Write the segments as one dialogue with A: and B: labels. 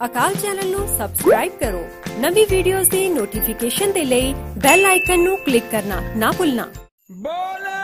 A: ਅਕਾਲ channel ਨੂੰ subscribe ਕਰੋ। ਨਵੀਂ ਵੀਡੀਓਜ਼ ਦੀ ਨੋਟੀਫਿਕੇਸ਼ਨ ਦੇ ਲਈ ਬੈਲ ਆਈਕਨ ਨੂੰ ਕਲਿੱਕ ਕਰਨਾ ਨਾ ਭੁੱਲਣਾ।
B: ਬੋਲੇ!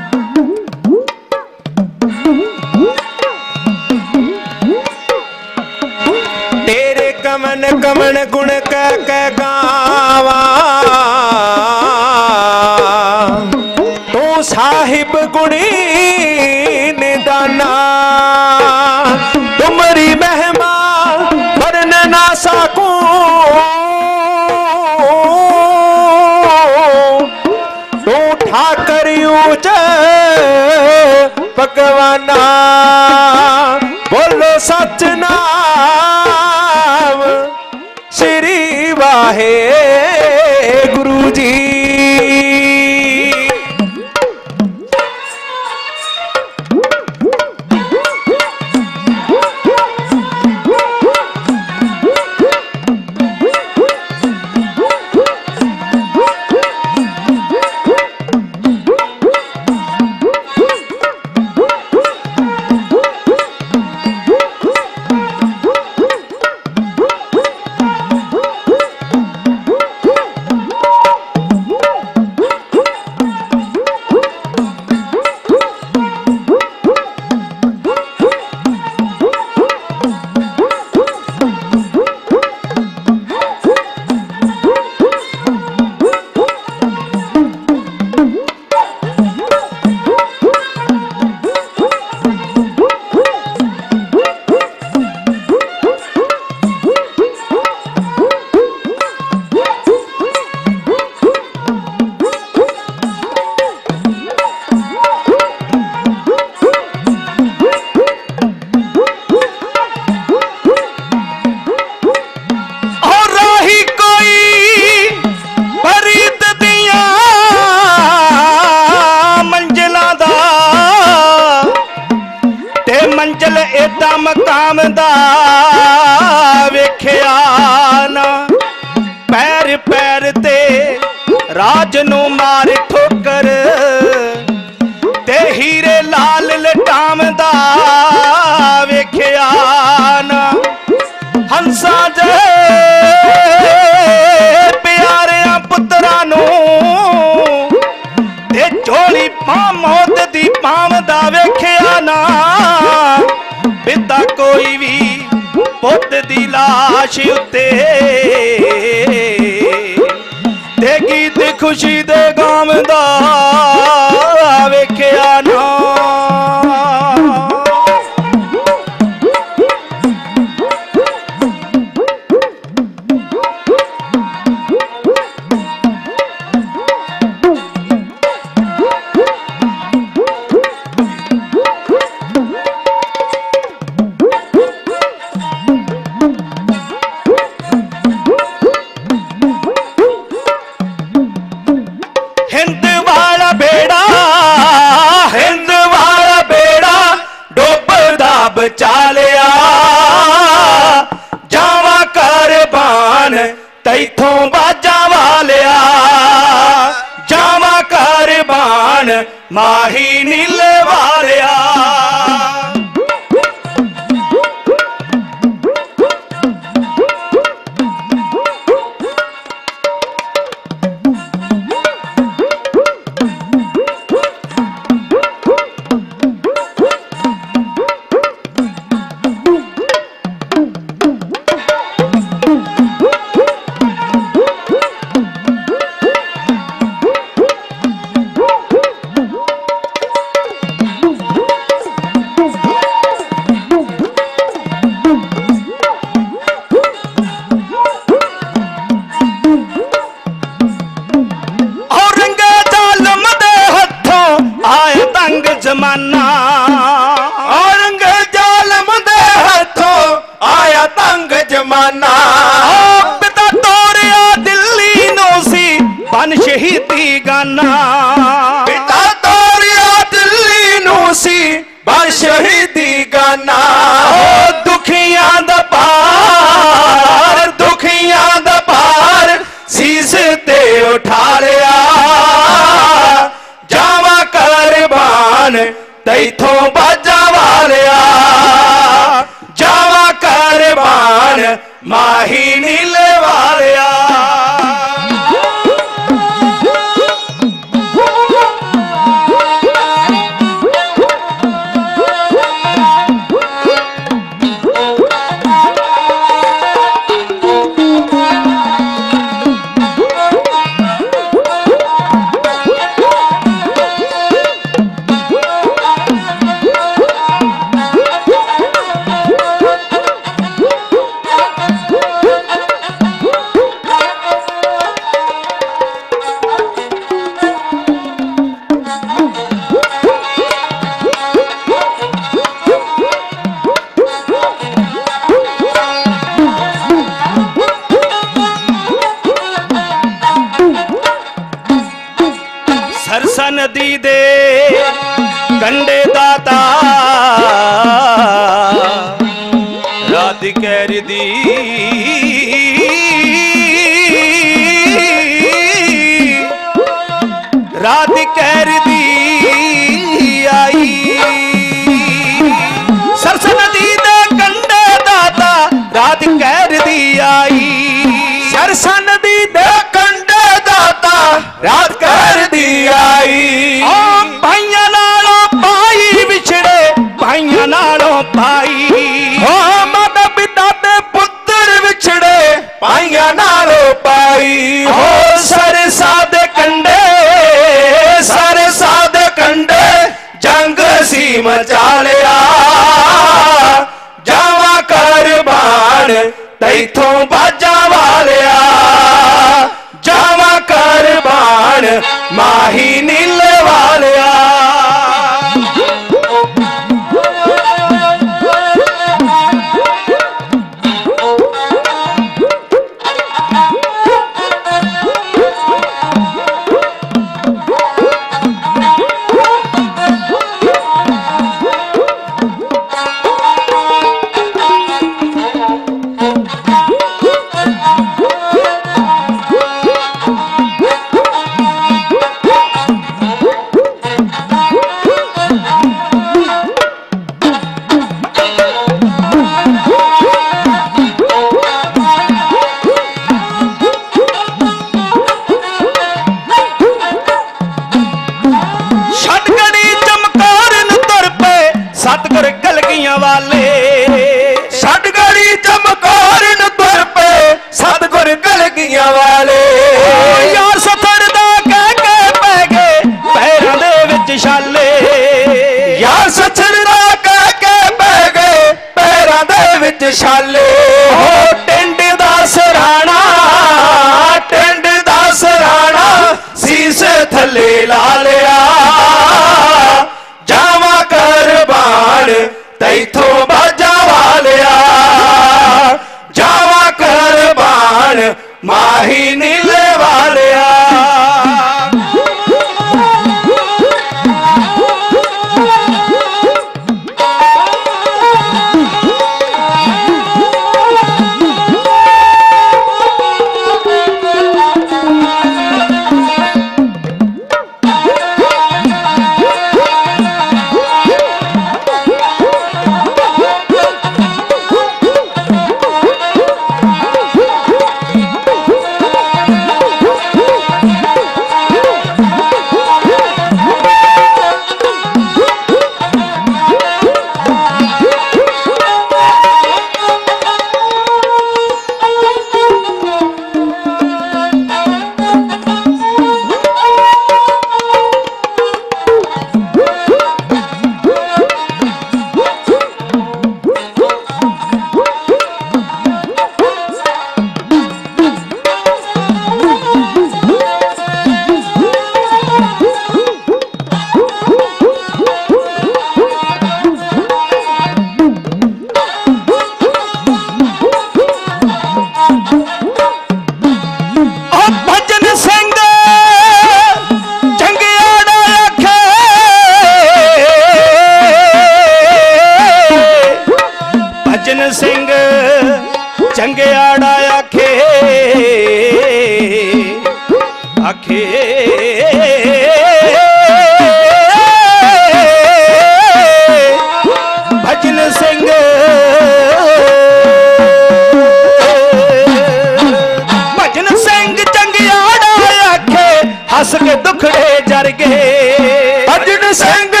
C: ਹੱਸ
D: ਕੇ ਦੁਖੜੇ ਜਰ ਗਏ। ਭਜਨ ਸਿੰਘ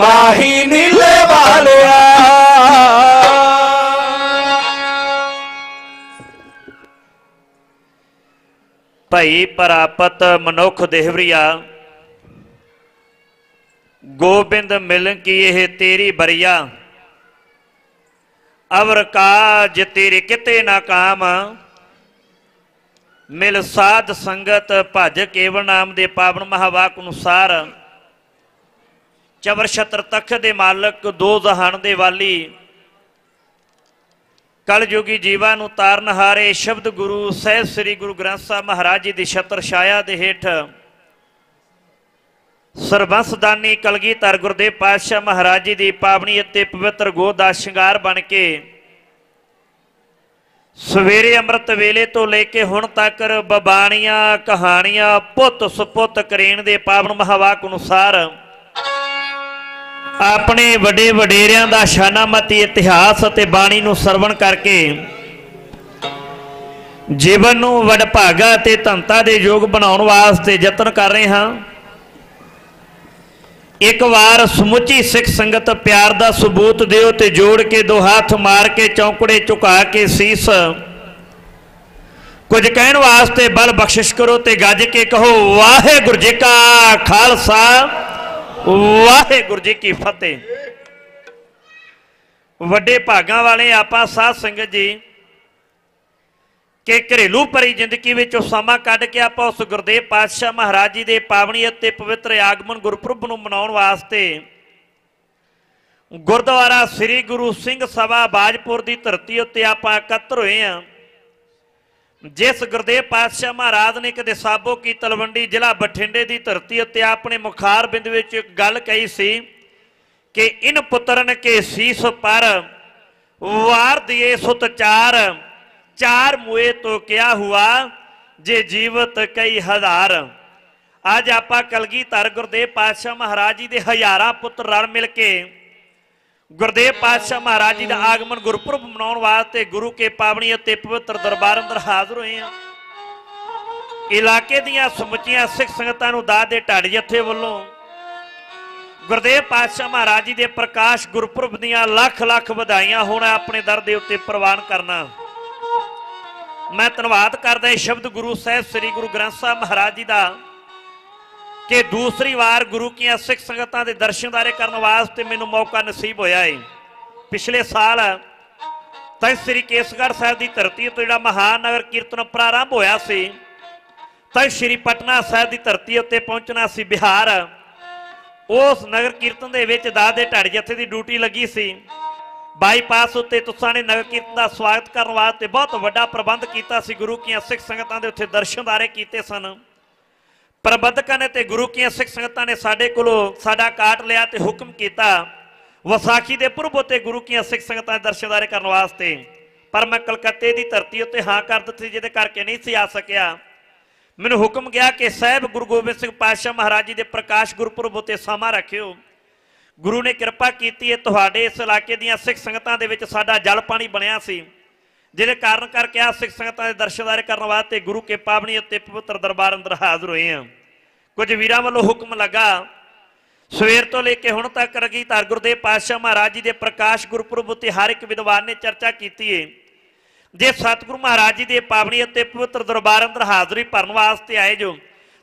C: ਮਾਹੀ ਨੀਲੇ ਵਾਲਿਆ।
E: ਭਈ ਪ੍ਰਾਪਤ ਮਨੁੱਖ ਦੇਹਵਰੀਆ ਗੋਬਿੰਦ ਮਿਲਨ ਕੀ ਇਹ ਤੇਰੀ ਬਰੀਆ। ਅਵਰ ਕਾਜ ਤੇਰੇ ਕਿਤੇ ਨਾ ਕਾਮ। ਮਿਲ ਸਾਧ ਸੰਗਤ ਭਜ ਕੇਵਲ ਨਾਮ ਦੇ ਪਾਵਨ ਮਹਾਵਾਕ ਅਨੁਸਾਰ। ਚਵਰ ਛਤਰ ਤਖਤ ਦੇ ਮਾਲਕ, ਦੋ ਜਹਾਨ ਦੇ ਵਾਲੀ। ਕਲਯੁਗੀ ਜੀਵਾਂ ਨੂੰ ਤਾਰਨ ਹਾਰੇ ਸ਼ਬਦ ਗੁਰੂ ਸਹਿਬ ਸ੍ਰੀ ਗੁਰੂ ਗ੍ਰੰਥ ਸਾਹਿਬ ਮਹਾਰਾਜ ਜੀ ਦੀ ਛਤਰ ਛਾਇਆ ਦੇ ਹੇਠ। ਸਰਬੰਸਦਾਨੀ ਕਲਗੀਧਰ ਗੁਰਦੇਵ ਪਾਤਸ਼ਾਹ ਮਹਾਰਾਜ ਜੀ ਦੀ ਪਾਵਨੀ ਅਤੇ ਪਵਿੱਤਰ ਗੋਦ ਦਾ ਸ਼ਿੰਗਾਰ ਬਣ ਕੇ ਸਵੇਰੇ ਅੰਮ੍ਰਿਤ ਵੇਲੇ ਤੋਂ ਲੈ ਕੇ ਹੁਣ ਤੱਕ ਬਬਾਣੀਆਂ ਕਹਾਣੀਆਂ ਪੁੱਤ ਸੁਪੁੱਤ ਕਰੇਣ ਦੇ ਪਾਵਨ ਮਹਾਵਾਕ ਅਨੁਸਾਰ ਆਪਣੇ ਵੱਡੇ ਵਡੇਰਿਆਂ ਦਾ ਸ਼ਾਨਾਮਤੀ ਇਤਿਹਾਸ ਅਤੇ ਬਾਣੀ ਨੂੰ ਸਰਵਣ ਕਰਕੇ ਜੀਵਨ ਨੂੰ ਵਡਭਾਗਾ ਤੇ ਧੰਤਾ ਦੇ ਯੋਗ ਬਣਾਉਣ ਵਾਸਤੇ ਯਤਨ ਕਰ ਰਹੇ ਹਾਂ। ਇੱਕ ਵਾਰ ਸਮੁੱਚੀ ਸਿੱਖ ਸੰਗਤ ਪਿਆਰ ਦਾ ਸਬੂਤ ਦਿਓ ਤੇ ਜੋੜ ਕੇ ਦੋ ਹੱਥ ਮਾਰ ਕੇ ਚੌਂਕੜੇ ਝੁਕਾ ਕੇ ਸੀਸ। ਕੁਝ ਕਹਿਣ ਵਾਸਤੇ ਬਲ ਬਖਸ਼ਿਸ਼ ਕਰੋ ਤੇ ਗੱਜ ਕੇ ਕਹੋ, ਵਾਹਿਗੁਰੂ ਜੀ ਕਾ ਖਾਲਸਾ। ਵਾਹਿਗੁਰੂ ਜੀ ਕੀ ਫਤਿਹ। ਵੱਡੇ ਭਾਗਾਂ ਵਾਲੇ, ਆਪਾਂ ਸਾਧ ਸੰਗਤ ਜੀ, ਕਿ ਘਰੇਲੂ ਭਰੀ ਜ਼ਿੰਦਗੀ ਵਿੱਚ ਉਹ ਸਮਾਂ ਕੱਢ ਕੇ ਆਪਾਂ ਉਸ ਗੁਰਦੇਵ ਪਾਤਸ਼ਾਹ ਮਹਾਰਾਜ ਜੀ ਦੇ ਪਾਵਨੀ ਅਤੇ ਪਵਿੱਤਰ ਆਗਮਨ ਗੁਰਪੁਰਬ ਨੂੰ ਮਨਾਉਣ ਵਾਸਤੇ ਗੁਰਦੁਆਰਾ ਸ੍ਰੀ ਗੁਰੂ ਸਿੰਘ ਸਭਾ ਬਾਜਪੁਰ ਦੀ ਧਰਤੀ ਉੱਤੇ ਆਪਾਂ ਇਕੱਤਰ ਹੋਏ ਹਾਂ ਜਿਸ ਗੁਰਦੇਵ ਪਾਤਸ਼ਾਹ ਮਹਾਰਾਜ ਨੇ ਕਦੇ ਸਾਬੋ ਕੀ ਤਲਵੰਡੀ ਜ਼ਿਲ੍ਹਾ ਬਠਿੰਡੇ ਦੀ ਧਰਤੀ ਉੱਤੇ ਆਪਣੇ ਮੁਖਾਰ ਬਿੰਦ ਵਿੱਚ ਇੱਕ ਗੱਲ ਕਹੀ ਸੀ ਕਿ ਇਨ ਪੁੱਤਰਨ ਕੇ ਸੀਸ ਪਰ, ਵਾਰ ਦਿਏ ਸੁਤ ਚਾਰ ਚਾਰ ਮੂਏ ਤੋਂ ਕਿਆ ਹੁਆ, ਜੇ ਜੀਵਤ ਕਈ ਹਜ਼ਾਰ। ਅੱਜ ਆਪਾਂ ਕਲਗੀਧਰ ਗੁਰਦੇਵ ਪਾਤਸ਼ਾਹ ਮਹਾਰਾਜ ਜੀ ਦੇ ਹਜ਼ਾਰਾਂ ਪੁੱਤਰ ਰਲ ਮਿਲ ਕੇ ਗੁਰਦੇਵ ਪਾਤਸ਼ਾਹ ਮਹਾਰਾਜ ਜੀ ਦਾ ਆਗਮਨ ਗੁਰਪੁਰਬ ਮਨਾਉਣ ਵਾਸਤੇ ਗੁਰੂ ਕੇ ਪਾਵਨੀ ਅਤੇ ਪਵਿੱਤਰ ਦਰਬਾਰ ਅੰਦਰ ਹਾਜ਼ਰ ਹੋਏ ਆ ਇਲਾਕੇ ਦੀਆਂ ਸਮੁੱਚੀਆਂ ਸਿੱਖ ਸੰਗਤਾਂ ਨੂੰ ਦਾਤ ਦੇ ਢਾਡੀ ਜੱਥੇ ਵੱਲੋਂ ਗੁਰਦੇਵ ਪਾਤਸ਼ਾਹ ਮਹਾਰਾਜ ਜੀ ਦੇ ਪ੍ਰਕਾਸ਼ ਗੁਰਪੁਰਬ ਦੀਆਂ ਲੱਖ ਲੱਖ ਵਧਾਈਆਂ ਹੋਣ ਆਪਣੇ ਦਰ ਦੇ ਉੱਤੇ ਪ੍ਰਵਾਨ ਕਰਨਾ। ਮੈਂ ਧੰਨਵਾਦ ਕਰਦਾ ਇਹ ਸ਼ਬਦ ਗੁਰੂ ਸਾਹਿਬ ਸ੍ਰੀ ਗੁਰੂ ਗ੍ਰੰਥ ਸਾਹਿਬ ਮਹਾਰਾਜ ਜੀ ਦਾ। ਕਿ ਦੂਸਰੀ ਵਾਰ ਗੁਰੂ ਕੀਆਂ ਸਿੱਖ ਸੰਗਤਾਂ ਦੇ ਦਰਸ਼ਨ ਦਰਸ਼ਨਦਾਰੇ ਕਰਨ ਵਾਸਤੇ ਮੈਨੂੰ ਮੌਕਾ ਨਸੀਬ ਹੋਇਆ ਏ। ਪਿਛਲੇ ਸਾਲ ਤਾਂ ਸ੍ਰੀ ਕੇਸਗੜ੍ਹ ਸਾਹਿਬ ਦੀ ਧਰਤੀ ਤੋਂ ਜਿਹੜਾ ਮਹਾਨ ਨਗਰ ਕੀਰਤਨ ਪ੍ਰਾਰੰਭ ਹੋਇਆ ਸੀ, ਤਾਂ ਸ੍ਰੀ ਪਟਨਾ ਸਾਹਿਬ ਦੀ ਧਰਤੀ ਉੱਤੇ ਪਹੁੰਚਣਾ ਸੀ ਬਿਹਾਰ। ਉਸ ਨਗਰ ਕੀਰਤਨ ਦੇ ਵਿੱਚ ਦਾਦੇ ਦੇ ਢੜ ਜਥੇ ਦੀ ਡਿਊਟੀ ਲੱਗੀ ਸੀ। ਬਾਈਪਾਸ ਉੱਤੇ ਤੁਸਾਂ ਨੇ ਨਗਰ ਕੀਰਤਨ ਦਾ ਸਵਾਗਤ ਕਰਨ ਵਾਸਤੇ ਬਹੁਤ ਵੱਡਾ ਪ੍ਰਬੰਧ ਕੀਤਾ ਸੀ। ਗੁਰੂ ਕੀਆਂ ਸਿੱਖ ਸੰਗਤਾਂ ਦੇ ਉੱਥੇ ਦਰਸ਼ਨਦਾਰੇ ਕੀਤੇ ਸਨ। ਪ੍ਰਬੰਧਕਾਂ ਨੇ ਤੇ ਗੁਰੂ ਕੀਆਂ ਸਿੱਖ ਸੰਗਤਾਂ ਨੇ ਸਾਡੇ ਕੋਲੋਂ ਸਾਡਾ ਕਾਟ ਲਿਆ ਤੇ ਹੁਕਮ ਕੀਤਾ, ਵਿਸਾਖੀ ਦੇ ਪੁਰਬ ਉਤੇ ਗੁਰੂ ਕੀਆਂ ਸਿੱਖ ਸੰਗਤਾਂ ਦੇ ਦਰਸ਼ਨਦਾਰੇ ਕਰਨ ਵਾਸਤੇ। ਪਰ ਮੈਂ ਕਲਕੱਤੇ ਦੀ ਧਰਤੀ ਉੱਤੇ ਹਾਂ ਕਰ ਦਿੱਤੀ ਜਿਹਦੇ ਕਰਕੇ ਨਹੀਂ ਸੀ ਆ ਸਕਿਆ। ਮੈਨੂੰ ਹੁਕਮ ਗਿਆ ਕਿ ਸਾਹਿਬ ਗੁਰੂ ਗੋਬਿੰਦ ਸਿੰਘ ਪਾਤਸ਼ਾਹ ਮਹਾਰਾਜ ਜੀ ਦੇ ਪ੍ਰਕਾਸ਼ ਗੁਰਪੁਰਬ ਉਤੇ ਸਮਾਂ ਰੱਖਿਓ। ਗੁਰੂ ਨੇ ਕਿਰਪਾ ਕੀਤੀ ਹੈ, ਤੁਹਾਡੇ ਇਸ ਇਲਾਕੇ ਦੀਆਂ ਸਿੱਖ ਸੰਗਤਾਂ ਦੇ ਵਿੱਚ ਸਾਡਾ ਜਲ ਪਾਣੀ ਬਣਿਆ ਸੀ। ਜਿਹਦੇ ਕਾਰਨ ਕਰਕੇ ਆ ਸਿੱਖ ਸੰਗਤਾਂ ਦੇ ਦਰਸ਼ਨਦਾਰੇ ਕਰਨ ਵਾਸਤੇ ਗੁਰੂ ਕੇ ਪਾਵਨੀ ਅਤੇ ਪਵਿੱਤਰ ਦਰਬਾਰ ਅੰਦਰ ਹਾਜ਼ਰ ਹੋਏ ਆ ਕੁਝ ਵੀਰਾਂ ਵੱਲੋਂ ਹੁਕਮ ਲੱਗਾ, ਸਵੇਰ ਤੋਂ ਲੈ ਕੇ ਹੁਣ ਤੱਕ ਰਗੀ ਧਰ ਗੁਰਦੇਵ ਪਾਤਸ਼ਾਹ ਮਹਾਰਾਜ ਜੀ ਦੇ ਪ੍ਰਕਾਸ਼ ਗੁਰਪੁਰਬ ਉਤੇ ਹਰ ਇੱਕ ਵਿਦਵਾਨ ਨੇ ਚਰਚਾ ਕੀਤੀ ਏ। ਜੇ ਸਤਿਗੁਰੂ ਮਹਾਰਾਜ ਜੀ ਦੇ ਪਾਵਨੀ ਅਤੇ ਪਵਿੱਤਰ ਦਰਬਾਰ ਅੰਦਰ ਹਾਜ਼ਰੀ ਭਰਨ ਵਾਸਤੇ ਆਏ ਜੋ,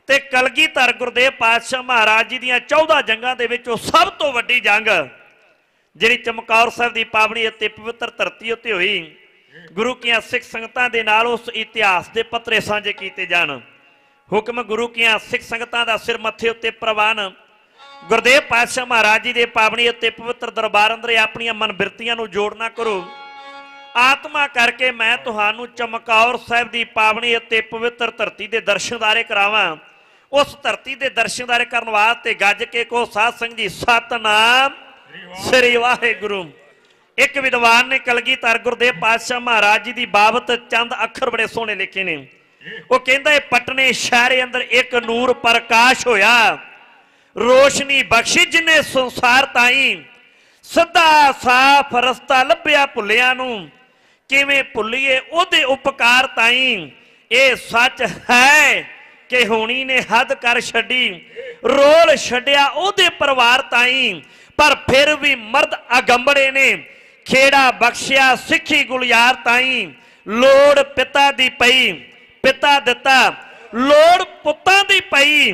E: ਤੇ ਕਲਗੀਧਰ ਗੁਰਦੇਵ ਪਾਤਸ਼ਾਹ ਮਹਾਰਾਜ ਜੀ ਦੀਆਂ 14 ਜੰਗਾਂ ਦੇ ਵਿੱਚੋਂ ਸਭ ਤੋਂ ਵੱਡੀ ਜੰਗ, ਜਿਹੜੀ ਚਮਕੌਰ ਸਾਹਿਬ ਦੀ ਪਾਵਨੀ ਅਤੇ ਪਵਿੱਤਰ ਧਰਤੀ ਉੱਤੇ ਹੋਈ। ਗੁਰੂ ਕੀਆਂ ਸਿੱਖ ਸੰਗਤਾਂ ਦੇ ਨਾਲ ਉਸ ਇਤਿਹਾਸ ਦੇ ਪੱਤਰੇ ਸਾਂਝੇ ਕੀਤੇ ਜਾਣ। ਹੁਕਮ ਗੁਰੂ ਕੀਆਂ ਸਿੱਖ ਸੰਗਤਾਂ ਦਾ ਸਿਰ ਮੱਥੇ ਉੱਤੇ ਪ੍ਰਵਾਨ। ਗੁਰਦੇਵ ਪਾਤਸ਼ਾਹ ਮਹਾਰਾਜ ਜੀ ਦੇ ਪਾਵਨੀ ਅਤੇ ਪਵਿੱਤਰ ਦਰਬਾਰ ਅੰਦਰ ਆਪਣੀਆਂ ਮਨ ਬਿਰਤੀਆਂ ਨੂੰ ਜੋੜਨਾ ਕਰੋ। ਆਤਮਾ ਕਰਕੇ ਮੈਂ ਤੁਹਾਨੂੰ ਚਮਕੌਰ ਸਾਹਿਬ ਦੀ ਪਾਵਨੀ ਅਤੇ ਪਵਿੱਤਰ ਧਰਤੀ ਦੇ ਦਰਸ਼ਨਦਾਰੇ ਕਰਾਵਾਂ। ਉਸ ਧਰਤੀ ਦੇ ਦਰਸ਼ਨਦਾਰੇ ਕਰਨ ਵਾਸਤੇ ਗੱਜ ਕੇ ਕੋ ਸਾਧ ਸੰਗ ਜੀ, ਸਤਨਾਮ ਸ੍ਰੀ ਵਾਹਿਗੁਰੂ। ਇੱਕ ਵਿਦਵਾਨ ਨੇ ਕਲਗੀਧਰ ਗੁਰਦੇਵ ਪਾਤਸ਼ਾਹ ਮਹਾਰਾਜ ਜੀ ਦੀ ਬਾਬਤ ਚੰਦ ਅੱਖਰ ਬੜੇ ਸੋਹਣੇ ਲਿਖੇ ਨੇ। ਉਹ ਕਹਿੰਦਾ ਇਹ ਪਟਨੇ ਸ਼ਹਿਰ ਅੰਦਰ ਇੱਕ ਨੂਰ ਪ੍ਰਕਾਸ਼ ਹੋਇਆ। ਰੋਸ਼ਨੀ ਬਖਸ਼ੀ ਜਿਨੇ ਸੰਸਾਰ ਤਾਈ। ਸਦਾ ਸਾਫ਼ ਰਸਤਾ ਲੱਭਿਆ ਭੁੱਲਿਆਂ ਨੂੰ। ਕਿਵੇਂ ਭੁੱਲੀਏ ਉਹਦੇ ਉਪਕਾਰ ਤਾਈ। ਇਹ ਸੱਚ ਹੈ ਕਿ ਹੋਣੀ ਨੇ ਹੱਦ ਕਰ ਛੱਡੀ। ਰੋਲ ਛੱਡਿਆ ਉਹਦੇ ਪਰਿਵਾਰ ਤਾਈ। ਪਰ ਫਿਰ ਵੀ ਮਰਦ ਅਗੰਬੜੇ ਨੇ। ਖੇੜਾ ਬਖਸ਼ਿਆ, ਸਿੱਖੀ ਗੁਲਿਆਰ ਤਾਈ। ਲੋੜ ਪਿਤਾ ਦੀ ਪਈ, ਪਿਤਾ ਦਿੱਤਾ। ਲੋੜ ਪੁੱਤਾਂ ਦੀ ਪਈ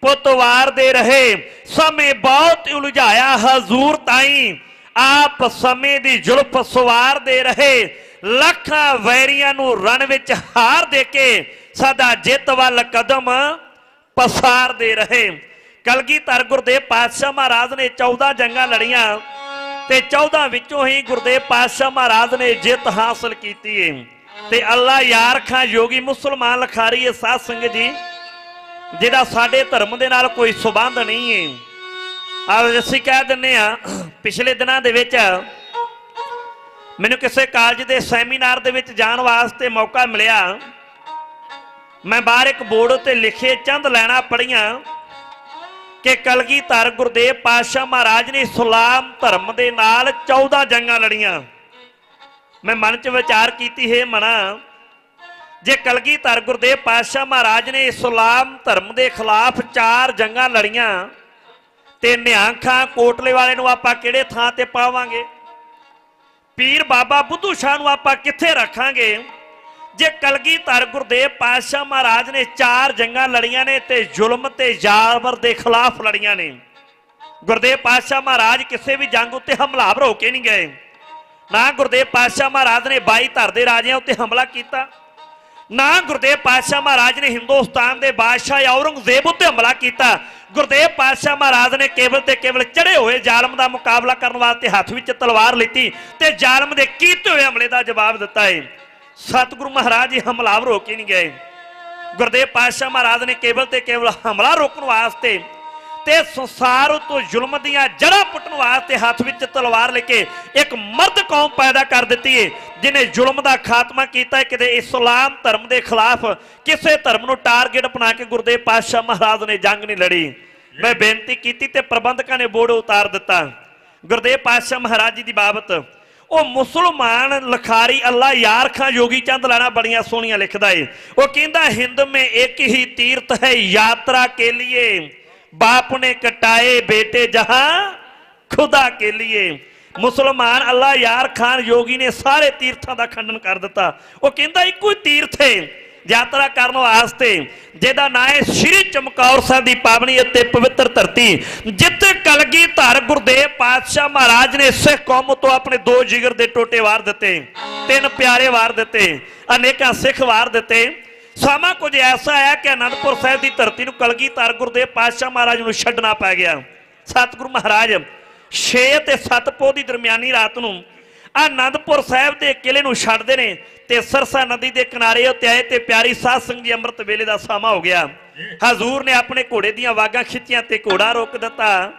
E: ਪੁੱਤ ਵਾਰਦੇ ਰਹੇ। ਸਮੇਂ ਬਹੁਤ ਉਲਝਾਇਆ ਹਜ਼ੂਰ ਤਾਈਂ। ਆਪ ਸਮੇਂ ਦੀ ਜ਼ੁਲਫ ਸਵਾਰਦੇ ਰਹੇ। ਲੱਖਾਂ ਵੈਰੀਆਂ ਨੂੰ ਰਣ ਵਿੱਚ ਹਾਰ ਦੇ ਕੇ ਸਦਾ ਜਿੱਤ ਵੱਲ ਕਦਮ ਪਸਾਰ ਦੇ ਰਹੇ। ਕਲਗੀਧਰ ਗੁਰਦੇਵ ਪਾਤਸ਼ਾਹ ਮਹਾਰਾਜ ਨੇ 14 ਜੰਗਾਂ ਲੜੀਆਂ। ਤੇ 14 ਵਿੱਚੋਂ ਹੀ ਗੁਰਦੇਵ ਪਾਤਸ਼ਾਹ ਮਹਾਰਾਜ ਨੇ ਜਿੱਤ ਹਾਸਲ ਕੀਤੀ ਏ। ਤੇ ਅੱਲਾ ਯਾਰ ਖਾਂ ਯੋਗੀ ਮੁਸਲਮਾਨ ਲਖਾਰੀ ਸਾਧ ਸੰਗਤ ਜੀ, ਜਿਹੜਾ ਸਾਡੇ ਧਰਮ ਦੇ ਨਾਲ ਕੋਈ ਸਬੰਧ ਨਹੀਂ ਏ। ਆ ਅਸੀਂ ਕਹਿ ਦਿੰਨੇ ਆ, ਪਿਛਲੇ ਦਿਨਾਂ ਦੇ ਵਿੱਚ ਮੈਨੂੰ ਕਿਸੇ ਕਾਲਜ ਦੇ ਸੈਮੀਨਾਰ ਦੇ ਵਿੱਚ ਜਾਣ ਵਾਸਤੇ ਮੌਕਾ ਮਿਲਿਆ। ਮੈਂ ਬਾਹਰ ਇੱਕ ਬੋਰਡ ਉੱਤੇ ਲਿਖੇ ਚੰਦ ਲੈਣਾ ਪੜੀਆਂ ਕਿ ਕਲਗੀਧਰ ਗੁਰਦੇਵ ਪਾਤਸ਼ਾਹ ਮਹਾਰਾਜ ਨੇ ਇਸਲਾਮ ਧਰਮ ਦੇ ਨਾਲ 14 ਜੰਗਾਂ ਲੜੀਆਂ। ਮੈਂ ਮਨ 'ਚ ਵਿਚਾਰ ਕੀਤੀ, ਹੈ ਮਨਾ, ਜੇ ਕਲਗੀਧਰ ਗੁਰਦੇਵ ਪਾਤਸ਼ਾਹ ਮਹਾਰਾਜ ਨੇ ਇਸਲਾਮ ਧਰਮ ਦੇ ਖਿਲਾਫ ਚਾਰ ਜੰਗਾਂ ਲੜੀਆਂ, ਤੇ ਨਿਹੰਖਾਂ ਕੋਟਲੇ ਵਾਲੇ ਨੂੰ ਆਪਾਂ ਕਿਹੜੇ ਥਾਂ ਤੇ ਪਾਵਾਂਗੇ? ਪੀਰ ਬਾਬਾ ਬੁੱਧੂ ਸ਼ਾਹ ਨੂੰ ਆਪਾਂ ਕਿੱਥੇ ਰੱਖਾਂਗੇ? ਜੇ ਕਲਗੀਧਰ ਗੁਰਦੇਵ ਪਾਤਸ਼ਾਹ ਮਹਾਰਾਜ ਨੇ ਚਾਰ ਜੰਗਾਂ ਲੜੀਆਂ ਨੇ ਤੇ ਜ਼ੁਲਮ ਤੇ ਜ਼ਾਬਰ ਦੇ ਖਿਲਾਫ ਲੜੀਆਂ ਨੇ। ਗੁਰਦੇਵ ਪਾਤਸ਼ਾਹ ਮਹਾਰਾਜ ਕਿਸੇ ਵੀ ਜੰਗ ਉੱਤੇ ਹਮਲਾਵਰ ਹੋ ਕੇ ਨਹੀਂ ਗਏ। ਨਾ ਗੁਰਦੇਵ ਪਾਤਸ਼ਾਹ ਮਹਾਰਾਜ ਨੇ 22 ਧਰ ਦੇ ਰਾਜਿਆਂ ਉੱਤੇ ਹਮਲਾ ਕੀਤਾ। ਨਾ ਗੁਰਦੇਵ ਪਾਤਸ਼ਾਹ ਮਹਾਰਾਜ ਨੇ ਹਿੰਦੁਸਤਾਨ ਦੇ ਬਾਦਸ਼ਾਹ ਔਰੰਗਜ਼ੇਬ ਉੱਤੇ ਹਮਲਾ ਕੀਤਾ। ਗੁਰਦੇਵ ਪਾਤਸ਼ਾਹ ਮਹਾਰਾਜ ਨੇ ਕੇਵਲ ਤੇ ਕੇਵਲ ਚੜੇ ਹੋਏ ਜ਼ਾਲਮ ਦਾ ਮੁਕਾਬਲਾ ਕਰਨ ਵਾਸਤੇ ਹੱਥ ਵਿੱਚ ਤਲਵਾਰ ਲਿੱਤੀ ਤੇ ਜ਼ਾਲਮ ਦੇ ਕੀਤੇ ਹੋਏ ਹਮਲੇ ਦਾ ਜਵਾਬ ਦਿੱਤਾ ਏ। ਸਤਿਗੁਰੂ ਮਹਾਰਾਜ ਜੀ ਹਮਲਾਵਰ ਹੋ ਕੇ ਨਹੀਂ ਗਏ। ਗੁਰਦੇਵ ਪਾਤਸ਼ਾਹ ਮਹਾਰਾਜ ਨੇ ਕੇਵਲ ਤੇ ਕੇਵਲ ਹਮਲਾ ਰੋਕਣ ਵਾਸਤੇ ਤੇ ਸੰਸਾਰ ਉਤੋਂ ਜ਼ੁਲਮ ਦੀਆਂ ਜੜ੍ਹਾਂ ਪੁੱਟਣ ਵਾਸਤੇ ਹੱਥ ਵਿੱਚ ਤਲਵਾਰ ਲੈ ਕੇ ਇੱਕ ਮਰਦ ਕੌਮ ਪੈਦਾ ਕਰ ਦਿੱਤੀ ਏ ਜਿਨੇ ਜ਼ੁਲਮ ਦਾ ਖਾਤਮਾ ਕੀਤਾ ਹੈ ਕਿਤੇ ਇਸਲਾਮ ਧਰਮ ਦੇ ਖਿਲਾਫ ਕਿਸੇ ਧਰਮ ਨੂੰ ਟਾਰਗੇਟ ਬਣਾ ਕੇ ਗੁਰਦੇਵ ਪਾਤਸ਼ਾਹ ਮਹਾਰਾਜ ਨੇ ਜੰਗ ਨਹੀਂ ਲੜੀ। ਮੈਂ ਬੇਨਤੀ ਕੀਤੀ ਤੇ ਪ੍ਰਬੰਧਕਾਂ ਨੇ ਬੋਰਡ ਉਤਾਰ ਦਿੱਤਾ। ਗੁਰਦੇਵ ਪਾਤਸ਼ਾਹ ਮਹਾਰਾਜ ਜੀ ਦੀ ਬਾਬਤ ਉਹ ਮੁਸਲਮਾਨ ਲਖਾਰੀ ਅੱਲਾ ਯਾਰ ਖਾਂ ਯੋਗੀ ਚੰਦ ਲਾਣਾ ਬੜੀਆਂ ਸੋਹਣੀਆਂ ਲਿਖਦਾ ਏ। ਉਹ ਕਹਿੰਦਾ, ਹਿੰਦ ਮੇ ਇੱਕ ਹੀ ਤੀਰਥ ਹੈ, ਯਾਤਰਾ ਕੇ ਲਈ ਬਾਪ ਨੇ ਕਟਾਏ ਬੇਟੇ ਜਹਾਂ, ਖੁਦਾ ਕੇ ਲਈ ਮੁਸਲਮਾਨ ਅੱਲਾ ਯਾਰ ਖਾਨ ਯੋਗੀ ਨੇ ਸਾਰੇ ਤੀਰਥਾਂ ਦਾ ਖੰਡਨ ਕਰ ਦਿੱਤਾ। ਉਹ ਕਹਿੰਦਾ, ਇੱਕੋ ਹੀ ਤੀਰਥ ਹੈ ਯਾਤਰਾ ਕਰਨ ਵਾਸਤੇ, ਜਿਹਦਾ ਨਾਂ ਹੈ ਸ੍ਰੀ ਚਮਕੌਰ ਸਾਹਿਬ ਦੀ ਪਾਵਨੀ ਅਤੇ ਪਵਿੱਤਰ ਧਰਤੀ, ਜਿੱਥੇ ਕਲਗੀ ਧਰ ਗੁਰਦੇਵ ਪਾਤਸ਼ਾਹ ਮਹਾਰਾਜ ਨੇ ਸਿੱਖ ਕੌਮ ਤੋਂ ਆਪਣੇ ਦੋ ਜਿਗਰ ਦੇ ਟੋਟੇ ਵਾਰ ਦਿੱਤੇ, ਤਿੰਨ ਪਿਆਰੇ ਵਾਰ ਦਿੱਤੇ, ਅਨੇਕਾਂ ਸਿੱਖ ਵਾਰ ਦਿੱਤੇ। ਸਮਾਂ ਕੁਝ ਐਸਾ ਹੈ ਕਿ ਅਨੰਦਪੁਰ ਸਾਹਿਬ ਦੀ ਧਰਤੀ ਨੂੰ ਕਲਗੀ ਧਰ ਗੁਰਦੇਵ ਪਾਤਸ਼ਾਹ ਮਹਾਰਾਜ ਨੂੰ ਛੱਡਣਾ ਪੈ ਗਿਆ। ਸਤਿਗੁਰੂ ਮਹਾਰਾਜ 6 ਤੇ 7 ਪੋ ਦੀ ਦਰਮਿਆਨੀ ਰਾਤ ਨੂੰ ਆਨੰਦਪੁਰ ਸਾਹਿਬ ਦੇ ਕਿਲੇ ਨੂੰ ਛੱਡਦੇ ਨੇ ਤੇ ਸਰਸਾ ਨਦੀ ਦੇ ਕਿਨਾਰੇ ਉੱਤੇ ਆਏ ਤੇ ਪਿਆਰੀ ਸਾਧ ਸੰਗ ਜੀ ਅੰਮ੍ਰਿਤ ਵੇਲੇ ਦਾ ਸਮਾਂ ਹੋ ਗਿਆ। ਹਜ਼ੂਰ ਨੇ ਆਪਣੇ ਘੋੜੇ ਦੀਆਂ ਵਾਗਾਂ ਖਿੱਚੀਆਂ ਤੇ ਘੋੜਾ ਰੋਕ ਦਿੱਤਾ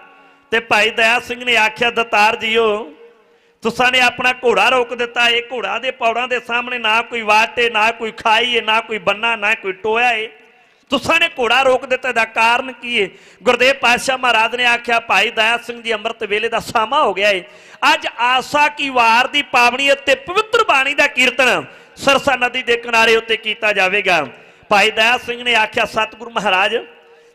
E: ਤੇ ਭਾਈ ਦਇਆ ਸਿੰਘ ਨੇ ਆਖਿਆ, ਦਤਾਰ ਜੀਓ, ਤੁਸਾਂ ਨੇ ਆਪਣਾ ਘੋੜਾ ਰੋਕ ਦਿੱਤਾ। ਇਹ ਘੋੜਾ ਦੇ ਪੌੜਾਂ ਦੇ ਸਾਹਮਣੇ ਨਾ ਕੋਈ ਵਾਟੇ, ਨਾ ਕੋਈ ਖਾਈ ਏ, ਨਾ ਕੋਈ ਬੰਨਾ, ਨਾ ਕੋਈ ਟੋਇਆ ਏ। ਤੁਸਾਂ ਨੇ ਘੋੜਾ ਰੋਕ ਦਿੱਤਾ ਦਾ ਕਾਰਨ ਕੀ ਹੈ ਗੁਰਦੇਵ ਪਾਤਸ਼ਾਹ ਮਹਾਰਾਜ ਨੇ ਆਖਿਆ, ਭਾਈ ਦਇਆ ਸਿੰਘ ਜੀ ਅੰਮ੍ਰਿਤ ਵੇਲੇ ਦਾ ਸਮਾਂ ਹੋ ਗਿਆ ਏ। ਅੱਜ ਆਸਾ ਕੀ ਵਾਰ ਦੀ ਪਾਵਨੀ ਉੱਤੇ ਪਵਿੱਤਰ ਬਾਣੀ ਦਾ ਕੀਰਤਨ ਸਰਸਾ ਨਦੀ ਦੇ ਕਿਨਾਰੇ ਉੱਤੇ ਕੀਤਾ ਜਾਵੇਗਾ। ਭਾਈ ਦਇਆ ਸਿੰਘ ਨੇ ਆਖਿਆ, ਸਤਿਗੁਰੂ ਮਹਾਰਾਜ,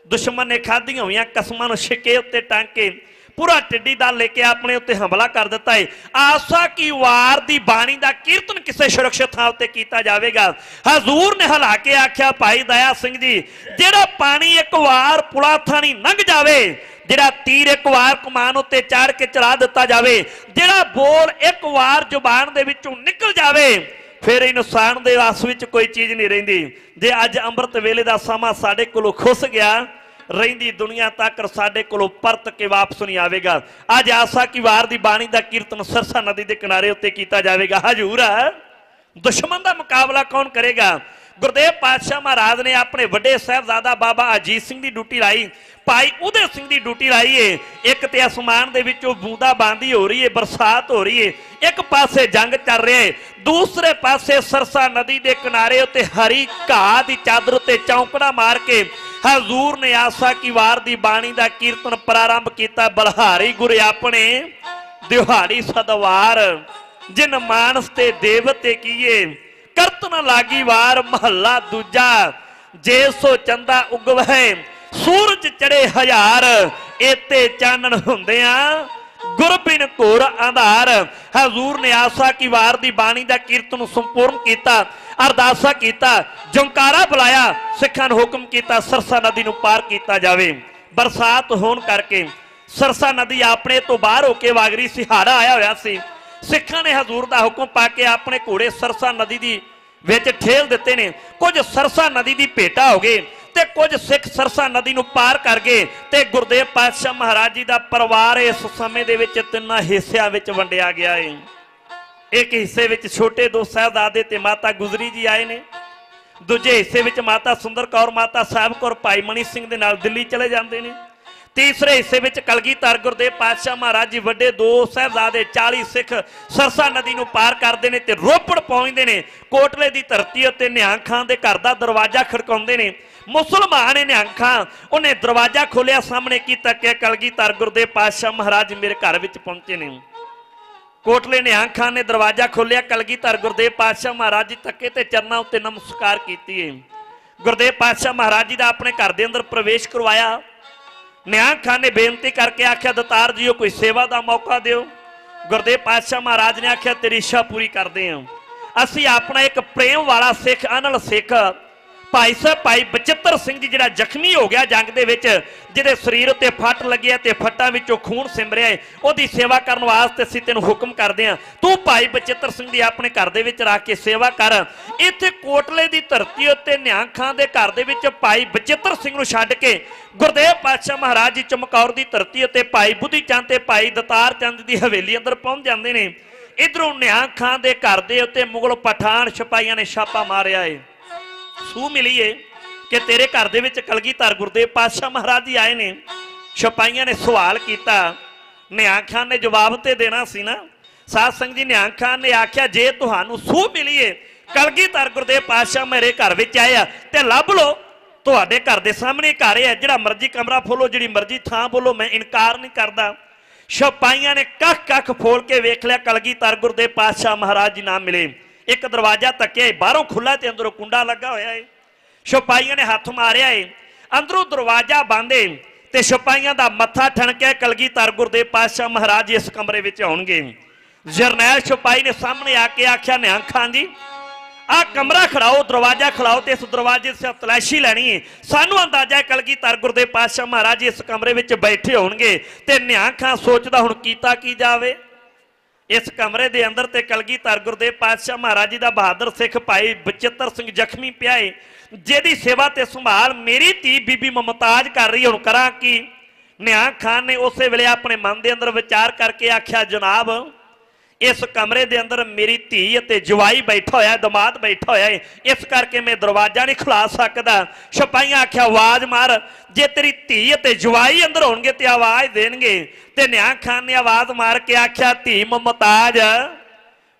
E: ਦੁਸ਼ਮਣ ਨੇ ਖਾਧੀਆਂ ਹੋਈਆਂ ਕਸਮਾਂ ਨੂੰ ਛਿੱਕੇ ਉੱਤੇ ਟੰਗ ਕੇ ਪੂਰਾ ਟਿੱਡੀ ਦਲ ਲੈ ਕੇ ਆਪਣੇ ਉੱਤੇ ਹਮਲਾ ਕਰ ਦਿੱਤਾ ਹੈ ਆਸਾ ਕੀ ਵਾਰ ਦੀ ਬਾਣੀ ਦਾ ਕੀਰਤਨ ਕਿਸੇ ਸੁਰੱਖਿਅਤ ਥਾਂ ਉੱਤੇ ਕੀਤਾ ਜਾਵੇਗਾ? ਹਜ਼ੂਰ ਨੇ ਹਲਾ ਕੇ ਆਖਿਆ, ਭਾਈ ਦਇਆ ਸਿੰਘ ਜੀ, ਜਿਹੜਾ ਪਾਣੀ ਇੱਕ ਵਾਰ ਪੁਲਾ ਥਾਣੀ ਲੰਘ ਜਾਵੇ, ਜਿਹੜਾ ਤੀਰ ਇੱਕ ਵਾਰ ਕਮਾਨ ਉੱਤੇ ਚਾੜ ਕੇ ਚਲਾ ਦਿੱਤਾ ਜਾਵੇ, ਜਿਹੜਾ ਬੋਲ ਇੱਕ ਵਾਰ ਜ਼ੁਬਾਨ ਦੇ ਵਿੱਚੋਂ ਨਿਕਲ ਜਾਵੇ, ਫਿਰ ਇਨਸਾਨ ਦੇ ਵਾਸ ਵਿੱਚ ਕੋਈ ਚੀਜ਼ ਨਹੀਂ ਰਹਿੰਦੀ। ਜੇ ਅੱਜ ਅੰਮ੍ਰਿਤ ਵੇਲੇ ਦਾ ਸਮਾਂ ਸਾਡੇ ਕੋਲੋਂ ਖੁੱਸ ਗਿਆ ਰਹਿੰਦੀ ਦੁਨੀਆ ਤੱਕ ਸਾਡੇ ਕੋਲੋਂ ਪਰਤ ਕੇ ਵਾਪਸ ਨਹੀਂ ਆਵੇਗਾ। ਅੱਜ ਆਸਾ ਕੀ ਵਾਰ ਦੀ ਬਾਣੀ ਦਾ ਕੀਰਤਨ ਸਰਸਾ ਨਦੀ ਦੇ ਕਿਨਾਰੇ ਉੱਤੇ ਕੀਤਾ ਜਾਵੇਗਾ। ਹਜੂਰ ਦੁਸ਼ਮਣ ਦਾ ਮੁਕਾਬਲਾ ਕੌਣ ਕਰੇਗਾ? ਗੁਰਦੇਵ ਪਾਤਸ਼ਾਹ ਮਹਾਰਾਜ ਨੇ ਆਪਣੇ ਵੱਡੇ ਸਾਹਿਬਜ਼ਾਦਾ ਬਾਬਾ ਅਜੀਤ ਸਿੰਘ ਦੀ ਡਿਊਟੀ ਲਾਈ। ਭਾਈ ਉਦੇ ਸਿੰਘ ਦੀ ਡਿਊਟੀ ਲਾਈ ਏ। ਇੱਕ ਤੇ ਅਸਮਾਨ ਦੇ ਵਿੱਚੋਂ ਬੂੰਦਾ ਬਾਂਦੀ ਹੋ ਰਹੀ ਏ, ਬਰਸਾਤ ਹੋ ਰਹੀ ਏ। ਇੱਕ ਪਾਸੇ ਜੰਗ ਚੱਲ ਰਿਹਾ ਏ। ਦੂਸਰੇ ਪਾਸੇ ਸਰਸਾ ਨਦੀ ਦੇ ਕਿਨਾਰੇ ਉੱਤੇ ਹਰੀ ਘਾਹ ਦੀ ਚਾਦਰ ਉੱਤੇ ਚੌਂਕੜਾ ਮਾਰ ਕੇ ਹਜ਼ੂਰ ਨੇ ਆਸਾ ਕੀ ਵਾਰ ਦੀ ਬਾਣੀ ਦਾ ਕੀਰਤਨ ਪ੍ਰਾਰੰਭ ਕੀਤਾ। ਬਲਹਾਰੀ ਗੁਰ ਆਪਣੇ ਦਿਹਾੜੀ ਸਦਵਾਰ, ਜਿਨ ਮਾਨਸ ਤੇ ਦੇਵਤੇ ਕੀਏ ਕਰਤ ਨ ਲਾਗੀ ਵਾਰ ਮਹੱਲਾ ਦੂਜਾ, ਜੇ ਸੋ ਚੰਦਾ ਉਗਵੈ ਸੂਰਜ ਚੜੇ ਹਜ਼ਾਰ, ਏਤੇ ਚਾਨਣ ਹੁੰਦਿਆਂ ਗੁਰਬਿਨ ਘੋਰ ਅੰਧਾਰ। ਹਜ਼ੂਰ ਨੇ ਆਸਾ ਕੀ ਵਾਰ ਦੀ ਬਾਣੀ ਦਾ ਕੀਰਤਨ ਸੰਪੂਰਨ ਕੀਤਾ, ਅਰਦਾਸਾ ਕੀਤਾ, ਜੰਕਾਰਾ ਬੁਲਾਇਆ, ਸਿੱਖਾਂ ਨੂੰ ਹੁਕਮ ਕੀਤਾ, ਸਰਸਾ ਨਦੀ ਨੂੰ ਪਾਰ ਕੀਤਾ ਜਾਵੇ। ਬਰਸਾਤ ਹੋਣ ਕਰਕੇ ਸਰਸਾ ਨਦੀ ਆਪਣੇ ਤੋਂ ਬਾਹਰ ਹੋ ਕੇ ਵਾਗਰੀ ਹਾਰਾ ਆਇਆ ਹੋਇਆ ਸੀ। ਸਿੱਖਾਂ ਨੇ ਹਜ਼ੂਰ ਦਾ ਹੁਕਮ ਪਾ ਕੇ ਆਪਣੇ ਘੋੜੇ ਸਰਸਾ ਨਦੀ ਦੀ ਵਿੱਚ ਠੇਲ ਦਿੱਤੇ ਨੇ। ਕੁਝ ਸਰਸਾ ਨਦੀ ਦੀ ਭੇਟਾ ਹੋ ਗਏ। ਤੇ ਕੁਝ ਸਿੱਖ ਸਰਸਾ ਨਦੀ ਨੂੰ ਪਾਰ ਕਰ ਗਏ ਤੇ ਗੁਰਦੇਵ ਪਾਤਸ਼ਾਹ ਮਹਾਰਾਜ ਜੀ ਦਾ ਪਰਿਵਾਰ ਇਸ ਸਮੇਂ ਦੇ ਵਿੱਚ ਤਿੰਨਾਂ ਹਿੱਸਿਆਂ ਵਿੱਚ ਵੰਡਿਆ ਗਿਆ ਹੈ ਇੱਕ ਹਿੱਸੇ ਵਿੱਚ ਛੋਟੇ ਦੋ ਸਾਹਿਬਜ਼ਾਦੇ ਤੇ ਮਾਤਾ ਗੁਜਰੀ ਜੀ ਆਏ ਨੇ। ਦੂਜੇ ਹਿੱਸੇ ਵਿੱਚ ਮਾਤਾ ਸੁੰਦਰ ਕੌਰ, ਮਾਤਾ ਸਾਹਿਬ ਕੌਰ, ਭਾਈ ਮਣੀ ਸਿੰਘ ਦੇ ਨਾਲ ਦਿੱਲੀ ਚਲੇ ਜਾਂਦੇ ਨੇ। ਤੀਸਰੇ ਹਿੱਸੇ ਵਿੱਚ ਕਲਗੀਧਰ ਗੁਰਦੇਵ ਪਾਤਸ਼ਾਹ ਮਹਾਰਾਜ ਜੀ ਵੱਡੇ ਦੋ ਸਾਹਿਬਜ਼ਾਦੇ 40 ਸਿੱਖ ਸਰਸਾ ਨਦੀ ਨੂੰ ਪਾਰ ਕਰਦੇ ਨੇ ਤੇ ਰੋਪੜ ਪਹੁੰਚਦੇ ਨੇ। ਕੋਟਲੇ ਦੀ ਧਰਤੀ ਉੱਤੇ ਨਿਹੰਗ ਖਾਨ ਦੇ ਘਰ ਦਾ ਦਰਵਾਜ਼ਾ ਖੜਕਾਉਂਦੇ ਨੇ। ਮੁਸਲਮਾਨ ਨੇ ਨਿਹੰਗ ਖਾਨ, ਉਹਨੇ ਦਰਵਾਜ਼ਾ ਖੋਲਿਆ ਸਾਹਮਣੇ ਕੀਤਾ ਕਿ ਕਲਗੀਧਰ ਗੁਰਦੇਵ ਪਾਤਸ਼ਾਹ ਮਹਾਰਾਜ ਮੇਰੇ ਘਰ ਵਿੱਚ ਪਹੁੰਚੇ ਨੇ। ਕੋਟਲੇ ਨਿਹੰਗ ਖਾਨ ਨੇ ਦਰਵਾਜ਼ਾ ਖੋਲਿਆ ਕਲਗੀਧਰ ਗੁਰਦੇਵ ਪਾਤਸ਼ਾਹ ਮਹਾਰਾਜ ਜੀ ਤੱਕੇ ਤੇ ਚਰਨਾਂ ਉੱਤੇ ਨਮਸਕਾਰ ਕੀਤੀ ਏ। ਗੁਰਦੇਵ ਪਾਤਸ਼ਾਹ ਮਹਾਰਾਜ ਜੀ ਦਾ ਆਪਣੇ ਘਰ ਦੇ ਅੰਦਰ ਪ੍ਰਵੇਸ਼ ਕਰਵਾਇਆ। ਨਿਹੰਗ ਖਾਨ ਨੇ ਬੇਨਤੀ ਕਰਕੇ ਆਖਿਆ, ਦਤਾਰ ਜੀਓ, ਕੋਈ ਸੇਵਾ ਦਾ ਮੌਕਾ ਦਿਓ। ਗੁਰਦੇਵ ਪਾਤਸ਼ਾਹ ਮਹਾਰਾਜ ਨੇ ਆਖਿਆ, ਤੇਰੀ ਇੱਛਾ ਪੂਰੀ ਕਰਦੇ ਹਾਂ ਅਸੀਂ ਆਪਣਾ ਇੱਕ ਪ੍ਰੇਮ ਵਾਲਾ ਸਿੱਖ, ਅਨਲ ਸਿੱਖ ਭਾਈ ਸਾਹਿਬ, ਭਾਈ ਬਚਿੱਤਰ ਸਿੰਘ ਜੀ ਜਿਹੜਾ ਜ਼ਖਮੀ ਹੋ ਗਿਆ ਜੰਗ ਦੇ ਵਿੱਚ, ਜਿਹਦੇ ਸਰੀਰ ਉੱਤੇ ਫੱਟ ਲੱਗਿਆ ਤੇ ਫੱਟਾਂ ਵਿੱਚੋਂ ਖੂਨ ਸਿੰਮਰਿਆ ਏ ਉਹਦੀ ਸੇਵਾ ਕਰਨ ਵਾਸਤੇ ਅਸੀਂ ਤੈਨੂੰ ਹੁਕਮ ਕਰਦੇ ਹਾਂ। ਤੂੰ ਭਾਈ ਬਚਿੱਤਰ ਸਿੰਘ ਦੀ ਆਪਣੇ ਘਰ ਦੇ ਵਿੱਚ ਰੱਖ ਕੇ ਸੇਵਾ ਕਰ। ਇੱਥੇ ਕੋਟਲੇ ਦੀ ਧਰਤੀ ਉੱਤੇ ਨਿਹੰਗ ਖਾਂ ਦੇ ਘਰ ਦੇ ਵਿੱਚ ਭਾਈ ਬਚਿੱਤਰ ਸਿੰਘ ਨੂੰ ਛੱਡ ਕੇ ਗੁਰਦੇਵ ਪਾਤਸ਼ਾਹ ਮਹਾਰਾਜ ਜੀ ਚਮਕੌਰ ਦੀ ਧਰਤੀ ਉੱਤੇ ਭਾਈ ਬੁੱਧੀ ਚੰਦ ਤੇ ਭਾਈ ਦਤਾਰ ਚੰਦ ਦੀ ਹਵੇਲੀ ਅੰਦਰ ਪਹੁੰਚ ਜਾਂਦੇ ਨੇ। ਇਧਰੋਂ ਨਿਹੰਗ ਖਾਂ ਦੇ ਘਰ ਦੇ ਉੱਤੇ ਮੁਗਲ ਪਠਾਨ ਸਿਪਾਹੀਆਂ ਨੇ ਛਾਪਾ ਮਾਰਿਆ ਏ। ਸੂ ਮਿਲੀਏ ਕਿ ਤੇਰੇ ਘਰ ਦੇ ਵਿੱਚ ਕਲਗੀਧਰ ਗੁਰਦੇਵ ਪਾਤਸ਼ਾਹ ਮਹਾਰਾਜ ਜੀ ਆਏ ਨੇ। ਸਿਪਾਹੀਆਂ ਨੇ ਸਵਾਲ ਕੀਤਾ, ਨਿਹੰਗ ਖਾਨ ਨੇ ਜਵਾਬ ਤੇ ਦੇਣਾ ਸੀ ਨਾ। ਸਾਧ ਸੰਗਤ ਜੀ, ਨਿਹੰਗ ਖਾਨ ਨੇ ਆਖਿਆ, ਜੇ ਤੁਹਾਨੂੰ ਸੂ ਮਿਲੀਏ, ਕਲਗੀਧਰ ਗੁਰਦੇਵ ਪਾਤਸ਼ਾਹ ਮੇਰੇ ਘਰ ਵਿੱਚ ਆਏ ਆ, ਤੇ ਲੱਭ ਲਓ। ਤੁਹਾਡੇ ਘਰ ਦੇ ਸਾਹਮਣੇ ਘਰ ਹੈ, ਜਿਹੜਾ ਮਰਜ਼ੀ ਕਮਰਾ ਫੋਲੋ, ਜਿਹੜੀ ਮਰਜ਼ੀ ਥਾਂ ਬੋਲੋ, ਮੈਂ ਇਨਕਾਰ ਨਹੀਂ ਕਰਦਾ। ਸਿਪਾਹੀਆਂ ਨੇ ਕੱਖ ਕੱਖ ਫੋਲ ਕੇ ਵੇਖ ਲਿਆ, ਕਲਗੀਧਰ ਗੁਰਦੇਵ ਪਾਤਸ਼ਾਹ ਮਹਾਰਾਜ ਜੀ ਨਾ ਮਿਲੇ। ਇੱਕ ਦਰਵਾਜ਼ਾ ਤੱਕਿਆ ਬਾਹਰੋਂ ਖੁੱਲਾ ਤੇ ਅੰਦਰੋਂ ਕੁੰਡਾ ਲੱਗਾ ਹੋਇਆ ਏ। ਸਿਪਾਹੀਆਂ ਨੇ ਹੱਥ ਮਾਰਿਆ ਏ। ਅੰਦਰੋਂ ਦਰਵਾਜ਼ਾ ਬੰਦ ਏ ਤੇ ਸਿਪਾਹੀਆਂ ਦਾ ਮੱਥਾ ਠਣਕਿਆ, ਕਲਗੀਧਰ ਗੁਰਦੇਵ ਪਾਤਸ਼ਾਹ ਮਹਾਰਾਜ ਇਸ ਕਮਰੇ ਵਿੱਚ ਆਉਣਗੇ। ਜਰਨੈਲ ਸਿਪਾਹੀ ਨੇ ਸਾਹਮਣੇ ਆ ਕੇ ਆਖਿਆ, ਨਿਹੰਗ ਖਾਨ ਜੀ, ਆ ਕਮਰਾ ਖੜਾਓ, ਦਰਵਾਜ਼ਾ ਖੜਾਓ ਤੇ ਇਸ ਦਰਵਾਜ਼ੇ ਸੇ ਤਲਾਸ਼ੀ ਲੈਣੀ ਹੈ ਸਾਨੂੰ ਅੰਦਾਜ਼ਾ ਹੈ ਕਲਗੀਧਰ ਗੁਰਦੇਵ ਪਾਤਸ਼ਾਹ ਮਹਾਰਾਜ ਇਸ ਕਮਰੇ ਵਿੱਚ ਬੈਠੇ ਹੋਣਗੇ ਤੇ ਨਿਹੰਗ ਖਾਨ ਸੋਚਦਾ ਹੁਣ ਕੀਤਾ ਕੀ ਜਾਵੇ। ਇਸ ਕਮਰੇ ਦੇ ਅੰਦਰ ਤੇ ਕਲਗੀਧਰ ਗੁਰਦੇਵ ਪਾਤਸ਼ਾਹ ਮਹਾਰਾਜ ਜੀ ਦਾ ਬਹਾਦਰ ਸਿੱਖ ਭਾਈ ਬਚਿੱਤਰ ਸਿੰਘ ਜ਼ਖਮੀ ਪਿਆ ਏ, ਜਿਹਦੀ ਸੇਵਾ ਤੇ ਸੰਭਾਲ ਮੇਰੀ ਧੀ ਬੀਬੀ ਮਮਤਾਜ ਕਰ ਰਹੀ ਹੁਣ ਕਰਾਂ ਕੀ? ਨਿਹੰਗ ਖਾਨ ਨੇ ਉਸੇ ਵੇਲੇ ਆਪਣੇ ਮਨ ਦੇ ਅੰਦਰ ਵਿਚਾਰ ਕਰਕੇ ਆਖਿਆ, ਜਨਾਬ ਇਸ ਕਮਰੇ ਦੇ ਅੰਦਰ ਮੇਰੀ ਧੀ ਅਤੇ ਜਵਾਈ ਬੈਠਾ ਹੋਇਆ, ਦਮਾਦ ਬੈਠਾ ਹੋਇਆ ਹੈ ਇਸ ਕਰਕੇ ਮੈਂ ਦਰਵਾਜ਼ਾ ਨਹੀਂ ਖੁਲਾ ਸਕਦਾ। ਸਿਪਾਹੀਆਂ ਆਖਿਆ, ਆਵਾਜ਼ ਮਾਰ। ਜੇ ਤੇਰੀ ਧੀ ਅਤੇ ਜਵਾਈ ਅੰਦਰ ਹੋਣਗੇ ਤੇ ਆਵਾਜ਼ ਦੇਣਗੇ। ਤੇ ਨਿਆਂ ਖਾਨ ਨੇ ਆਵਾਜ਼ ਮਾਰ ਕੇ ਆਖਿਆ, ਧੀ ਮਮਤਾਜ,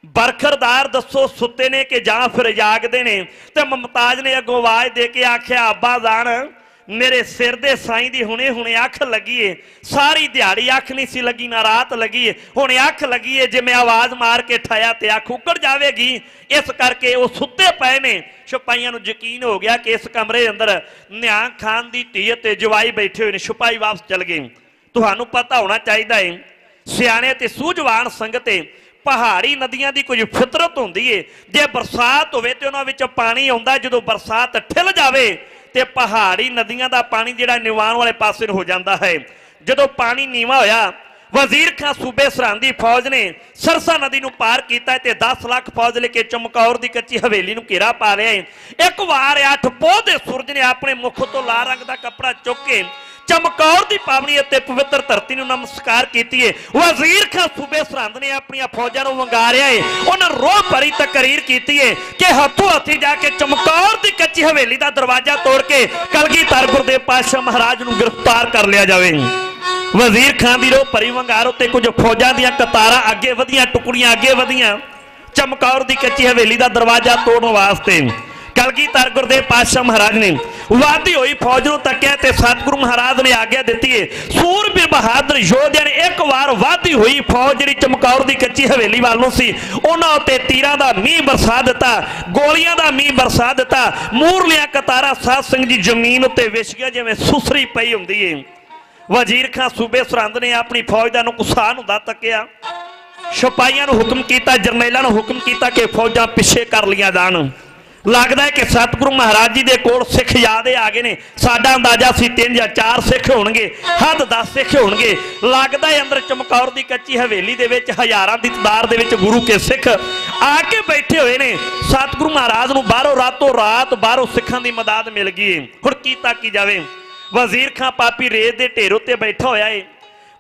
E: ਬਰਖਰਦਾਰ ਦੱਸੋ ਸੁੱਤੇ ਨੇ ਕਿ ਜਾਂ ਫਿਰ ਜਾਗਦੇ ਨੇ? ਤੇ ਮਮਤਾਜ ਨੇ ਅੱਗੋਂ ਆਵਾਜ਼ ਦੇ ਕੇ ਆਖਿਆ, ਅੱਬਾ ਜਾਨ ਮੇਰੇ ਸਿਰ ਦੇ ਸਾਈਂ ਦੀ ਹੁਣੇ ਹੁਣੇ ਅੱਖ ਲੱਗੀ ਏ ਸਾਰੀ ਦਿਹਾੜੀ ਅੱਖ ਨਹੀਂ ਸੀ ਲੱਗੀ, ਨਾ ਰਾਤ ਲੱਗੀ ਹੁਣੇ ਅੱਖ ਲੱਗੀ ਜੇ ਮੈਂ ਆਵਾਜ਼ ਮਾਰ ਕੇ ਠਾਇਆ ਤੇ ਅੱਖ ਉੱਕੜ ਜਾਵੇਗੀ। ਇਸ ਕਰਕੇ ਉਹ ਸੁੱਤੇ ਪਏ ਨੇ। ਸਿਪਾਹੀਆਂ ਨੂੰ ਯਕੀਨ ਹੋ ਗਿਆ ਕਿ ਇਸ ਕਮਰੇ ਅੰਦਰ ਨਿਆਂ ਖਾਨ ਦੀ ਧੀ ਅਤੇ ਜਵਾਈ ਬੈਠੇ ਹੋਏ ਨੇ। ਸਿਪਾਹੀ ਵਾਪਸ ਚਲ ਗਏ। ਤੁਹਾਨੂੰ ਪਤਾ ਹੋਣਾ ਚਾਹੀਦਾ ਏ, ਸਿਆਣੇ ਤੇ ਸੂਝਵਾਨ ਸੰਗਤੇ ਪਹਾੜੀ ਨਦੀਆਂ ਦੀ ਕੁਝ ਫਿਤਰਤ ਹੁੰਦੀ ਏ। ਜੇ ਬਰਸਾਤ ਹੋਵੇ ਤੇ ਉਹਨਾਂ ਵਿੱਚ ਪਾਣੀ ਆਉਂਦਾ, ਜਦੋਂ ਬਰਸਾਤ ਠਿਲ ਜਾਵੇ ਤੇ ਪਹਾੜੀ ਨਦੀਆਂ ਦਾ ਪਾਣੀ ਜਿਹੜਾ ਨਿਵਾਨ ਵਾਲੇ ਪਾਸੇ ਨੂੰ ਹੋ ਜਾਂਦਾ ਹੈ ਜਦੋਂ ਪਾਣੀ ਨੀਵਾ ਹੋਇਆ, ਵਜ਼ੀਰ ਖਾਂ ਸੂਬੇ ਸਰਹੰਦ ਦੀ ਫੌਜ ਨੇ ਸਰਸਾ ਨਦੀ ਨੂੰ ਪਾਰ ਕੀਤਾ ਤੇ 10 ਲੱਖ ਫੌਜ ਲੈ ਕੇ ਚਮਕੌਰ ਦੀ ਕੱਚੀ ਹਵੇਲੀ ਨੂੰ ਘੇਰਾ ਪਾ ਲਿਆ ਏ। ਇੱਕ ਵਾਰ ਅੱਠ ਪੋਹ ਦੇ ਸੂਰਜ ਨੇ ਆਪਣੇ ਮੁਖ ਤੋਂ ਲਾਲ ਰੰਗ ਦਾ ਕੱਪੜਾ ਚੁੱਕ ਕੇ ਚਮਕੌਰ ਦੀ ਪਾਵਨੀ ਅਤੇ ਪਵਿੱਤਰ ਧਰਤੀ ਨੂੰ ਨਮਸਕਾਰ ਕੀਤੀ ਏ ਵਜ਼ੀਰ ਖਾਂ ਸੂਬੇ ਸਰਹੰਦ ਨੇ ਆਪਣੀਆਂ ਫੌਜਾਂ ਨੂੰ ਵੰਗਾਰਿਆ ਏ। ਉਹਨਾਂ ਰੋਹ ਭਰੀ ਤਕਰੀਰ ਕੀਤੀ ਏ ਕਿ ਹੱਥੋਂ ਹੱਥੀ ਜਾ ਕੇ ਚਮਕੌਰ ਦੀ ਕੱਚੀ ਹਵੇਲੀ ਦਾ ਦਰਵਾਜ਼ਾ ਤੋੜ ਕੇ ਕਲਗੀਧਰ ਗੁਰਦੇਵ ਪਾਤਸ਼ਾਹ ਮਹਾਰਾਜ ਨੂੰ ਗ੍ਰਿਫਤਾਰ ਕਰ ਲਿਆ ਜਾਵੇ। ਵਜ਼ੀਰ ਖਾਨ ਦੀ ਰੋਹ ਭਰੀ ਵੰਗਾਰ ਉੱਤੇ ਕੁਝ ਫੌਜਾਂ ਦੀਆਂ ਕਤਾਰਾਂ ਅੱਗੇ ਵਧੀਆਂ, ਟੁਕੜੀਆਂ ਅੱਗੇ ਵਧੀਆਂ ਚਮਕੌਰ ਦੀ ਕੱਚੀ ਹਵੇਲੀ ਦਾ ਦਰਵਾਜ਼ਾ ਤੋੜਨ ਵਾਸਤੇ ਕਲਗੀਧਰ ਗੁਰਦੇਵ ਪਾਤਸ਼ਾਹ ਮਹਾਰਾਜ ਨੇ ਵਾਦੀ ਹੋਈ, ਫੌਜ ਨੂੰ ਤੱਕਿਆ ਤੇ ਸਤਿਗੁਰੂ ਮਹਾਰਾਜ ਨੇ ਆਗਿਆ ਦਿੱਤੀ ਏ। ਸੂਰਬੀਰ ਬਹਾਦਰ ਯੋਧਿਆਂ ਨੇ ਇੱਕ ਵਾਰ ਵਾਦੀ ਹੋਈ, ਫੌਜ ਜਿਹੜੀ ਚਮਕੌਰ ਦੀ ਕੱਚੀ ਹਵੇਲੀ ਵੱਲ ਨੂੰ ਸੀ, ਉਹਨਾਂ ਉੱਤੇ ਤੀਰਾਂ ਦਾ ਮੀਂਹ ਬਰਸਾ ਦਿੱਤਾ, ਗੋਲੀਆਂ ਦਾ ਮੀਂਹ ਬਰਸਾ ਦਿੱਤਾ, ਮੂਰਲੀਆਂ ਕਤਾਰਾ ਸਾਧ ਸਿੰਘ ਜੀ ਜ਼ਮੀਨ ਉੱਤੇ ਵਿਛ ਗਿਆ ਜਿਵੇਂ ਸੁਸਰੀ ਪਈ ਹੁੰਦੀ ਏ। ਵਜ਼ੀਰ ਖਾਂ ਸੂਬੇ ਸਰਹੰਦ ਨੇ ਆਪਣੀ ਫੌਜ ਦਾ ਨੁਕਸਾਨ ਹੁੰਦਾ ਤੱਕਿਆ। ਸਿਪਾਹੀਆਂ ਨੂੰ ਹੁਕਮ ਕੀਤਾ, ਜਰਨੈਲਾਂ ਨੂੰ ਹੁਕਮ ਕੀਤਾ ਕਿ ਫੌਜਾਂ ਪਿੱਛੇ ਕਰ ਲੀਆਂ ਜਾਣ। ਲੱਗਦਾ ਹੈ ਕਿ ਸਤਿਗੁਰੂ ਮਹਾਰਾਜ ਜੀ ਦੇ ਕੋਲ ਸਿੱਖ ਜ਼ਿਆਦੇ ਆ ਗਏ ਨੇ। ਸਾਡਾ ਅੰਦਾਜ਼ਾ ਸੀ ਤਿੰਨ ਜਾਂ ਚਾਰ ਸਿੱਖ ਹੋਣਗੇ, ਹੱਦ 10 ਸਿੱਖ ਹੋਣਗੇ। ਲੱਗਦਾ ਹੈ ਅੰਦਰ ਚਮਕੌਰ ਦੀ ਕੱਚੀ ਹਵੇਲੀ ਦੇ ਵਿੱਚ, ਹਜ਼ਾਰਾਂ ਦੀ ਤਾਦਾਦ ਦੇ ਵਿੱਚ ਗੁਰੂ ਕੇ ਸਿੱਖ ਆ ਕੇ ਬੈਠੇ ਹੋਏ ਨੇ। ਸਤਿਗੁਰੂ ਮਹਾਰਾਜ ਨੂੰ ਬਾਹਰੋਂ ਰਾਤੋਂ ਰਾਤ ਬਾਹਰੋਂ ਸਿੱਖਾਂ ਦੀ ਮਦਦ ਮਿਲ ਗਈ ਹੈ। ਹੁਣ ਕੀਤਾ ਕੀ ਜਾਵੇ? ਵਜ਼ੀਰ ਖਾਂ ਪਾਪੀ ਰੇਤ ਦੇ ਢੇਰ ਉੱਤੇ ਬੈਠਾ ਹੋਇਆ ਏ।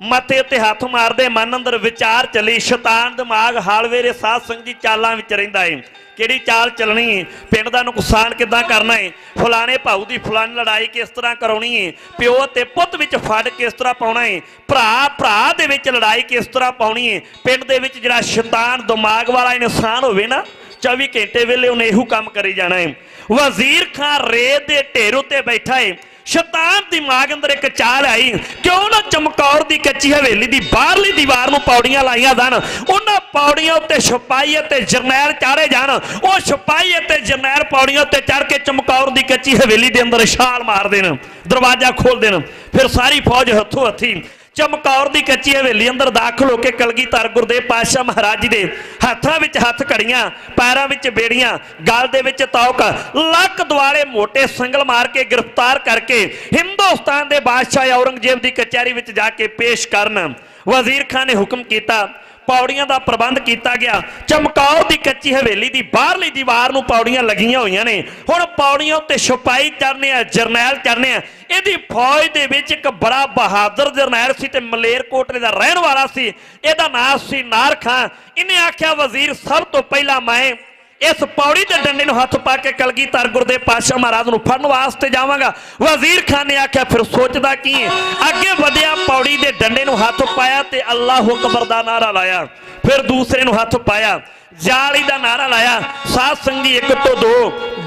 E: ਮੱਥੇ ਉੱਤੇ ਹੱਥ ਮਾਰਦੇ ਮਨ ਅੰਦਰ ਵਿਚਾਰ ਚੱਲੀ। ਸ਼ੈਤਾਨ ਦਿਮਾਗ ਹਾਲਵੇਰੇ ਸਾਧ ਸੰਗ ਦੀ ਚਾਲਾਂ ਵਿੱਚ ਰਹਿੰਦਾ ਏ। ਕਿਹੜੀ ਚਾਲ ਚੱਲਣੀ ਹੈ ਪਿੰਡ ਦਾ ਨੁਕਸਾਨ ਕਿੱਦਾਂ ਕਰਨਾ ਏ? ਫਲਾਣੇ ਭਾਊ ਦੀ ਫਲਾਣੀ ਲੜਾਈ ਕਿਸ ਤਰ੍ਹਾਂ ਕਰਾਉਣੀ ਹੈ ਪਿਓ ਤੇ ਪੁੱਤ ਵਿੱਚ ਫੜ ਕਿਸ ਤਰ੍ਹਾਂ ਪਾਉਣਾ ਏ? ਭਰਾ ਭਰਾ ਦੇ ਵਿੱਚ ਲੜਾਈ ਕਿਸ ਤਰ੍ਹਾਂ ਪਾਉਣੀ ਏ? ਪਿੰਡ ਦੇ ਵਿੱਚ ਜਿਹੜਾ ਸ਼ੈਤਾਨ ਦਿਮਾਗ ਵਾਲਾ ਇਨਸਾਨ ਹੋਵੇ ਨਾ 24 ਘੰਟੇ ਵੇਲੇ ਉਹਨੇ ਇਹੋ ਕੰਮ ਕਰੀ ਜਾਣਾ ਹੈ ਵਜ਼ੀਰ ਖਾਂ ਰੇਤ ਦੇ ਢੇਰ ਉੱਤੇ ਬੈਠਾ ਏ। ਸ਼ੈਤਾਨ ਦਿਮਾਗ ਅੰਦਰ ਇੱਕ ਚਾਲ ਆਈ। ਕਿਉਂ ਨਾ ਚਮਕੌਰ ਦੀ ਕੱਚੀ ਹਵੇਲੀ ਦੀ ਬਾਹਰਲੀ ਦੀਵਾਰ ਨੂੰ ਪੌੜੀਆਂ ਲਾਈਆਂ ਜਾਣ। ਉਹਨਾਂ ਪੌੜੀਆਂ ਉੱਤੇ ਸਿਪਾਹੀ ਅਤੇ ਜਰਨੈਲ ਚਾੜੇ ਜਾਣ। ਉਹ ਸਿਪਾਹੀ ਅਤੇ ਜਰਨੈਲ ਪੌੜੀਆਂ ਉੱਤੇ ਚੜ ਕੇ ਚਮਕੌਰ ਦੀ ਕੱਚੀ ਹਵੇਲੀ ਦੇ ਅੰਦਰ ਛਾਲ ਮਾਰ ਦੇਣ, ਦਰਵਾਜ਼ਾ ਖੋਲ ਦੇਣ। ਫਿਰ ਸਾਰੀ ਫੌਜ ਹੱਥੋਂ ਹੱਥੀ ਚਮਕੌਰ ਦੀ ਕੱਚੀ ਹਵੇਲੀ ਅੰਦਰ ਦਾਖਲ ਹੋ ਕੇ ਕਲਗੀਧਰ ਗੁਰਦੇਵ ਪਾਤਸ਼ਾਹ ਮਹਾਰਾਜ ਜੀ ਦੇ ਹੱਥਾਂ ਵਿੱਚ ਹੱਥ ਘੜੀਆਂ, ਪੈਰਾਂ ਵਿੱਚ ਬੇੜੀਆਂ, ਗਲ ਦੇ ਵਿੱਚ ਤੌਕ, ਲੱਕ ਦੁਆਲੇ ਮੋਟੇ ਸੰਗਲ ਮਾਰ ਕੇ ਗ੍ਰਿਫਤਾਰ ਕਰਕੇ ਹਿੰਦੁਸਤਾਨ ਦੇ ਬਾਦਸ਼ਾਹ ਔਰੰਗਜ਼ੇਬ ਦੀ ਕਚਹਿਰੀ ਵਿੱਚ ਜਾ ਕੇ ਪੇਸ਼ ਕਰਨ। ਵਜ਼ੀਰ ਖਾਨ ਨੇ ਹੁਕਮ ਕੀਤਾ ਪੌੜੀਆਂ ਦਾ ਪ੍ਰਬੰਧ ਕੀਤਾ ਗਿਆ। ਚਮਕੌਰ ਦੀ ਕੱਚੀ ਹਵੇਲੀ ਦੀ ਬਾਹਰਲੀ ਦੀਵਾਰ ਨੂੰ ਪੌੜੀਆਂ ਲੱਗੀਆਂ ਹੋਈਆਂ ਨੇ। ਹੁਣ ਪੌੜੀਆਂ ਉੱਤੇ ਸਿਪਾਹੀ ਚੜਨੇ ਆ, ਜਰਨੈਲ ਚੜਨੇ ਆ। ਇਹਦੀ ਫੌਜ ਦੇ ਵਿੱਚ ਇੱਕ ਬੜਾ ਬਹਾਦਰ ਜਰਨੈਲ ਸੀ ਤੇ ਮਲੇਰਕੋਟਲੇ ਦਾ ਰਹਿਣ ਵਾਲਾ ਸੀ। ਇਹਦਾ ਨਾਮ ਸੀ ਨਾਰ ਖਾਂ ਇਹਨੇ ਆਖਿਆ, ਵਜ਼ੀਰ ਸਭ ਤੋਂ ਪਹਿਲਾਂ ਮੈਂ ਇਸ ਪੌੜੀ ਦੇ ਡੰਡੇ ਨੂੰ ਹੱਥ ਪਾ ਕੇ ਕਲਗੀਧਰ ਗੁਰਦੇਵ ਪਾਤਸ਼ਾਹ ਮਹਾਰਾਜ ਨੂੰ ਫੜਨ ਵਾਸਤੇ ਜਾਵਾਂਗਾ। ਵਜ਼ੀਰ ਖਾਨ ਨੇ ਆਖਿਆ, ਫਿਰ ਸੋਚਦਾ ਕੀ ਹੈ ਅੱਗੇ ਵਧਿਆ ਪੌੜੀ ਦੇ ਡੰਡੇ ਨੂੰ ਹੱਥ ਪਾਇਆ ਤੇ ਅੱਲਾਹੁ ਅਕਬਰ ਦਾ ਨਾਰਾ ਲਾਇਆ। ਫਿਰ ਦੂਸਰੇ ਨੂੰ ਹੱਥ ਪਾਇਆ, ਜਾਲੀ ਦਾ ਨਾਰਾ ਲਾਇਆ। ਸਾਧ ਸੰਗੀ 1 ਤੋਂ 2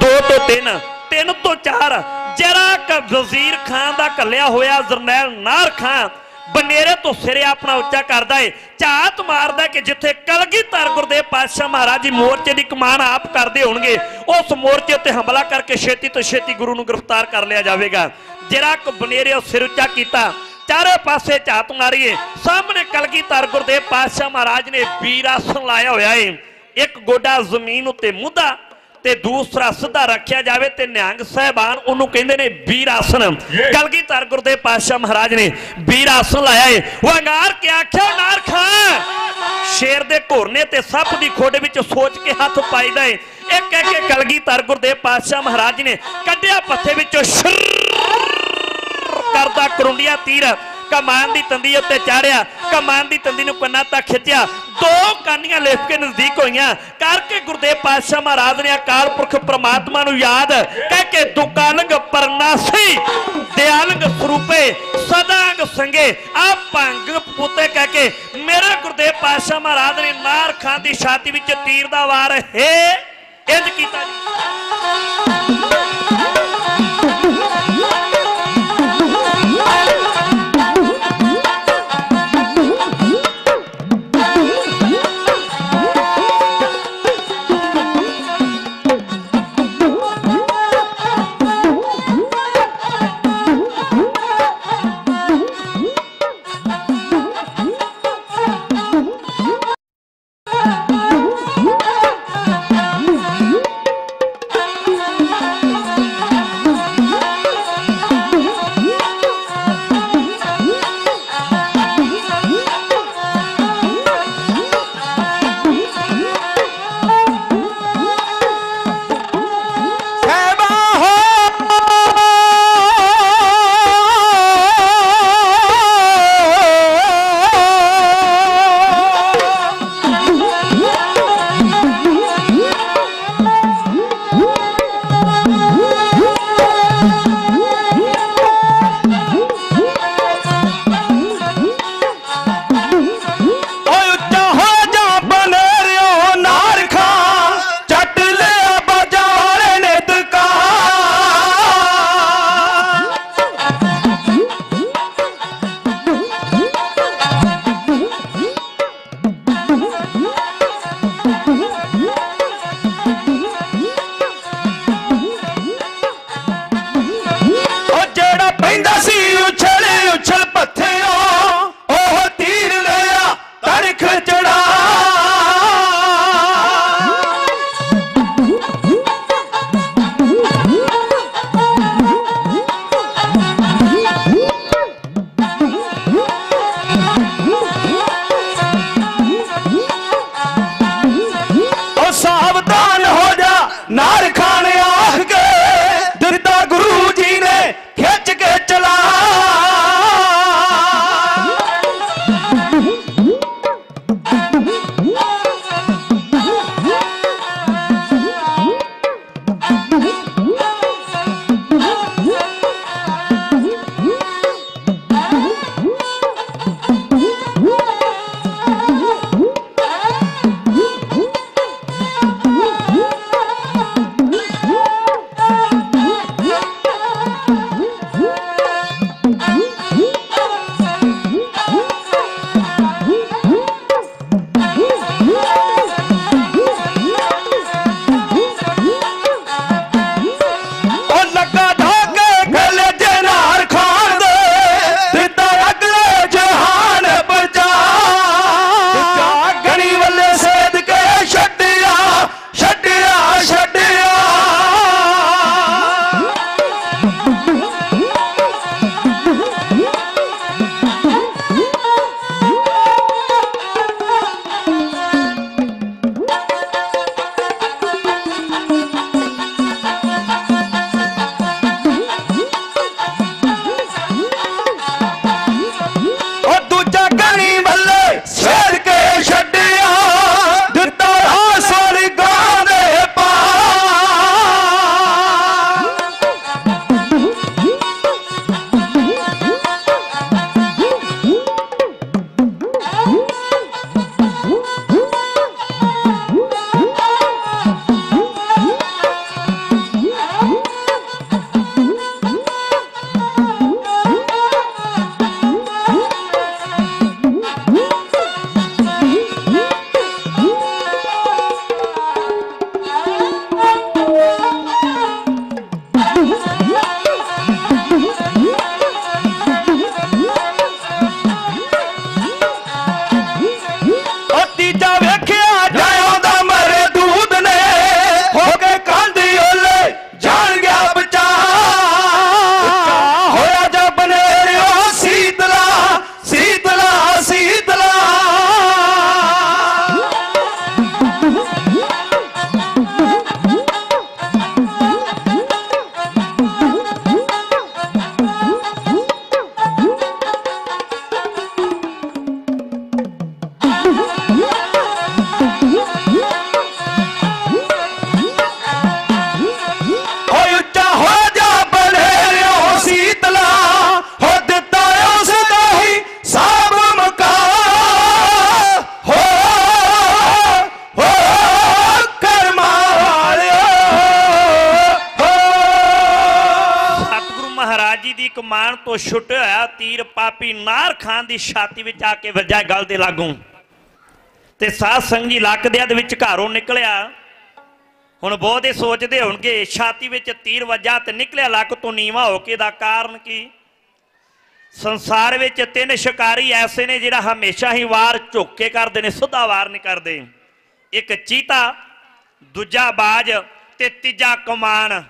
E: 2 ਤੋਂ 3 3 ਤੋਂ 4 ਜਰਾ ਕ ਵਜ਼ੀਰ ਖਾਨ ਦਾ ਕੱਲਿਆ ਹੋਇਆ ਜਰਨੈਲ ਨਾਰ ਖਾਨ ਬਨੇਰੇ ਤੋਂ ਸਿਰੇ ਆਪਣਾ ਉੱਚਾ ਕਰਦਾ ਏ। ਝਾਤ ਮਾਰਦਾ ਕਿ ਜਿੱਥੇ ਕਲਗੀਧਰ ਗੁਰਦੇਵ ਪਾਤਸ਼ਾਹ ਮਹਾਰਾਜ ਜੀ ਮੋਰਚੇ ਦੀ ਕਮਾਨ ਆਪ ਕਰਦੇ ਹੋਣਗੇ, ਉਸ ਮੋਰਚੇ ਉੱਤੇ ਹਮਲਾ ਕਰਕੇ ਛੇਤੀ ਤੋਂ ਛੇਤੀ ਗੁਰੂ ਨੂੰ ਗ੍ਰਿਫਤਾਰ ਕਰ ਲਿਆ ਜਾਵੇਗਾ। ਜਿਹੜਾ ਕ ਬਨੇਰੇ ਸਿਰ ਉੱਚਾ ਕੀਤਾ, ਚਾਰੇ ਪਾਸੇ ਝਾਤ ਮਾਰੀਏ ਸਾਹਮਣੇ ਕਲਗੀਧਰ ਗੁਰਦੇਵ ਪਾਤਸ਼ਾਹ ਮਹਾਰਾਜ ਨੇ ਵੀਰ ਆਸਣ ਲਾਇਆ ਹੋਇਆ ਏ। ਇੱਕ ਗੋਡਾ ਜ਼ਮੀਨ ਉੱਤੇ ਮੁੱਦਾ ਤੇ ਦੂਸਰਾ ਸਿੱਧਾ ਰੱਖਿਆ ਜਾਵੇ ਤੇ ਨਿਹੰਗ ਸਹਿਬਾਨ ਉਹਨੂੰ ਕਹਿੰਦੇ ਨੇ ਵੀਰ ਆਸਨ ਕਲਗੀਧਰ ਗੁਰਦੇਵ ਪਾਤਸ਼ਾਹ ਮਹਾਰਾਜ ਨੇ ਵੀਰ ਆਸਨ ਲਾਇਆ ਏ। ਉਹ ਅੰਗਾਰ ਕੇ ਆਖਿਆ ਨਾਰ ਖਾਂ। ਸ਼ੇਰ ਦੇ ਘੋਰਨੇ ਤੇ ਸੱਪ ਦੀ ਖੋਡ ਵਿੱਚ ਸੋਚ ਕੇ ਹੱਥ ਪਾਈਦਾ ਏ। ਇਹ ਕਹਿ ਕੇ ਕਲਗੀਧਰ ਗੁਰਦੇਵ ਪਾਤਸ਼ਾਹ ਮਹਾਰਾਜ ਨੇ ਕੱਢਿਆ ਪੱਥੇ ਵਿੱਚੋਂ ਸ਼ਰ ਕਰਦਾ ਕਰੁੰਡੀਆ ਤੀਰ। ਕਮਾਨ ਦੀ ਤੰਦੀ ਉੱਤੇ ਚਾੜਿਆ, ਕਮਾਨ ਦੀ ਤੰਦੀ ਨੂੰ ਕੰਨਾਂ ਤੱਕ ਖਿੱਚਿਆ। ਦੋ ਕਾਨੀਆਂ ਲਿਫ ਕੇ ਨਜ਼ਦੀਕ ਹੋਈਆਂ। ਕਰਕੇ ਗੁਰਦੇਵ ਪਾਤਸ਼ਾਹ ਮਹਾਰਾਜ ਨੇ ਅਕਾਲ ਪੁਰਖ ਪ੍ਰਮਾਤਮਾ ਨੂੰ ਯਾਦ ਕਹਿ ਕੇ ਦੁਕਾਨਗ ਪਰਨਾਸੀ ਦਿਆਲੰਗ ਸਰੂਪੇ ਸਦਾੰਗ ਸੰਗੇ। ਆ ਭੰਗ ਪੁੱਤੇ ਕਹਿ ਕੇ ਮੇਰੇ ਗੁਰਦੇਵ ਪਾਤਸ਼ਾਹ ਮਹਾਰਾਜ ਨੇ ਨਾਰ ਖਾਨ ਦੀ ਛਾਤੀ ਵਿੱਚ ਤੀਰ ਦਾ ਵਾਰ ਹੈ, ਇੰਜ ਕੀਤਾ ਜੀ। ਕਮਾਨ ਤੋਂ ਛੁੱਟਿਆ ਹੋਇਆ, ਤੀਰ ਪਾਪੀ ਨਾਰ ਖਾਨ ਦੀ ਛਾਤੀ ਵਿੱਚ ਆ ਕੇ ਵੱਜਾ ਗਲ ਦੇ ਲਾਗੋਂ। ਤੇ ਸਾਧ ਸੰਗ ਜੀ ਲੱਕ ਦੇ ਦੇ ਵਿੱਚ ਘਰੋਂ ਨਿਕਲਿਆ। ਹੁਣ ਬਹੁਤੇ ਸੋਚਦੇ ਹੋਣਗੇ, ਛਾਤੀ ਵਿੱਚ ਤੀਰ ਵੱਜਾ ਤੇ ਨਿਕਲਿਆ, ਲੱਕ ਤੋਂ ਨੀਵਾ ਹੋ ਕੇ ਦਾ ਕਾਰਨ ਕੀ? ਸੰਸਾਰ ਵਿੱਚ ਤਿੰਨ ਸ਼ਿਕਾਰੀ ਐਸੇ ਨੇ ਜਿਹੜਾ ਹਮੇਸ਼ਾ ਹੀ ਵਾਰ ਝੁੱਕ ਕੇ ਕਰਦੇ ਨੇ, ਸਿੱਧਾ ਵਾਰ ਨਹੀਂ ਕਰਦੇ। ਇੱਕ ਚੀਤਾ, ਦੂਜਾ ਬਾਜ ਤੇ ਤੀਜਾ ਕਮਾਨ।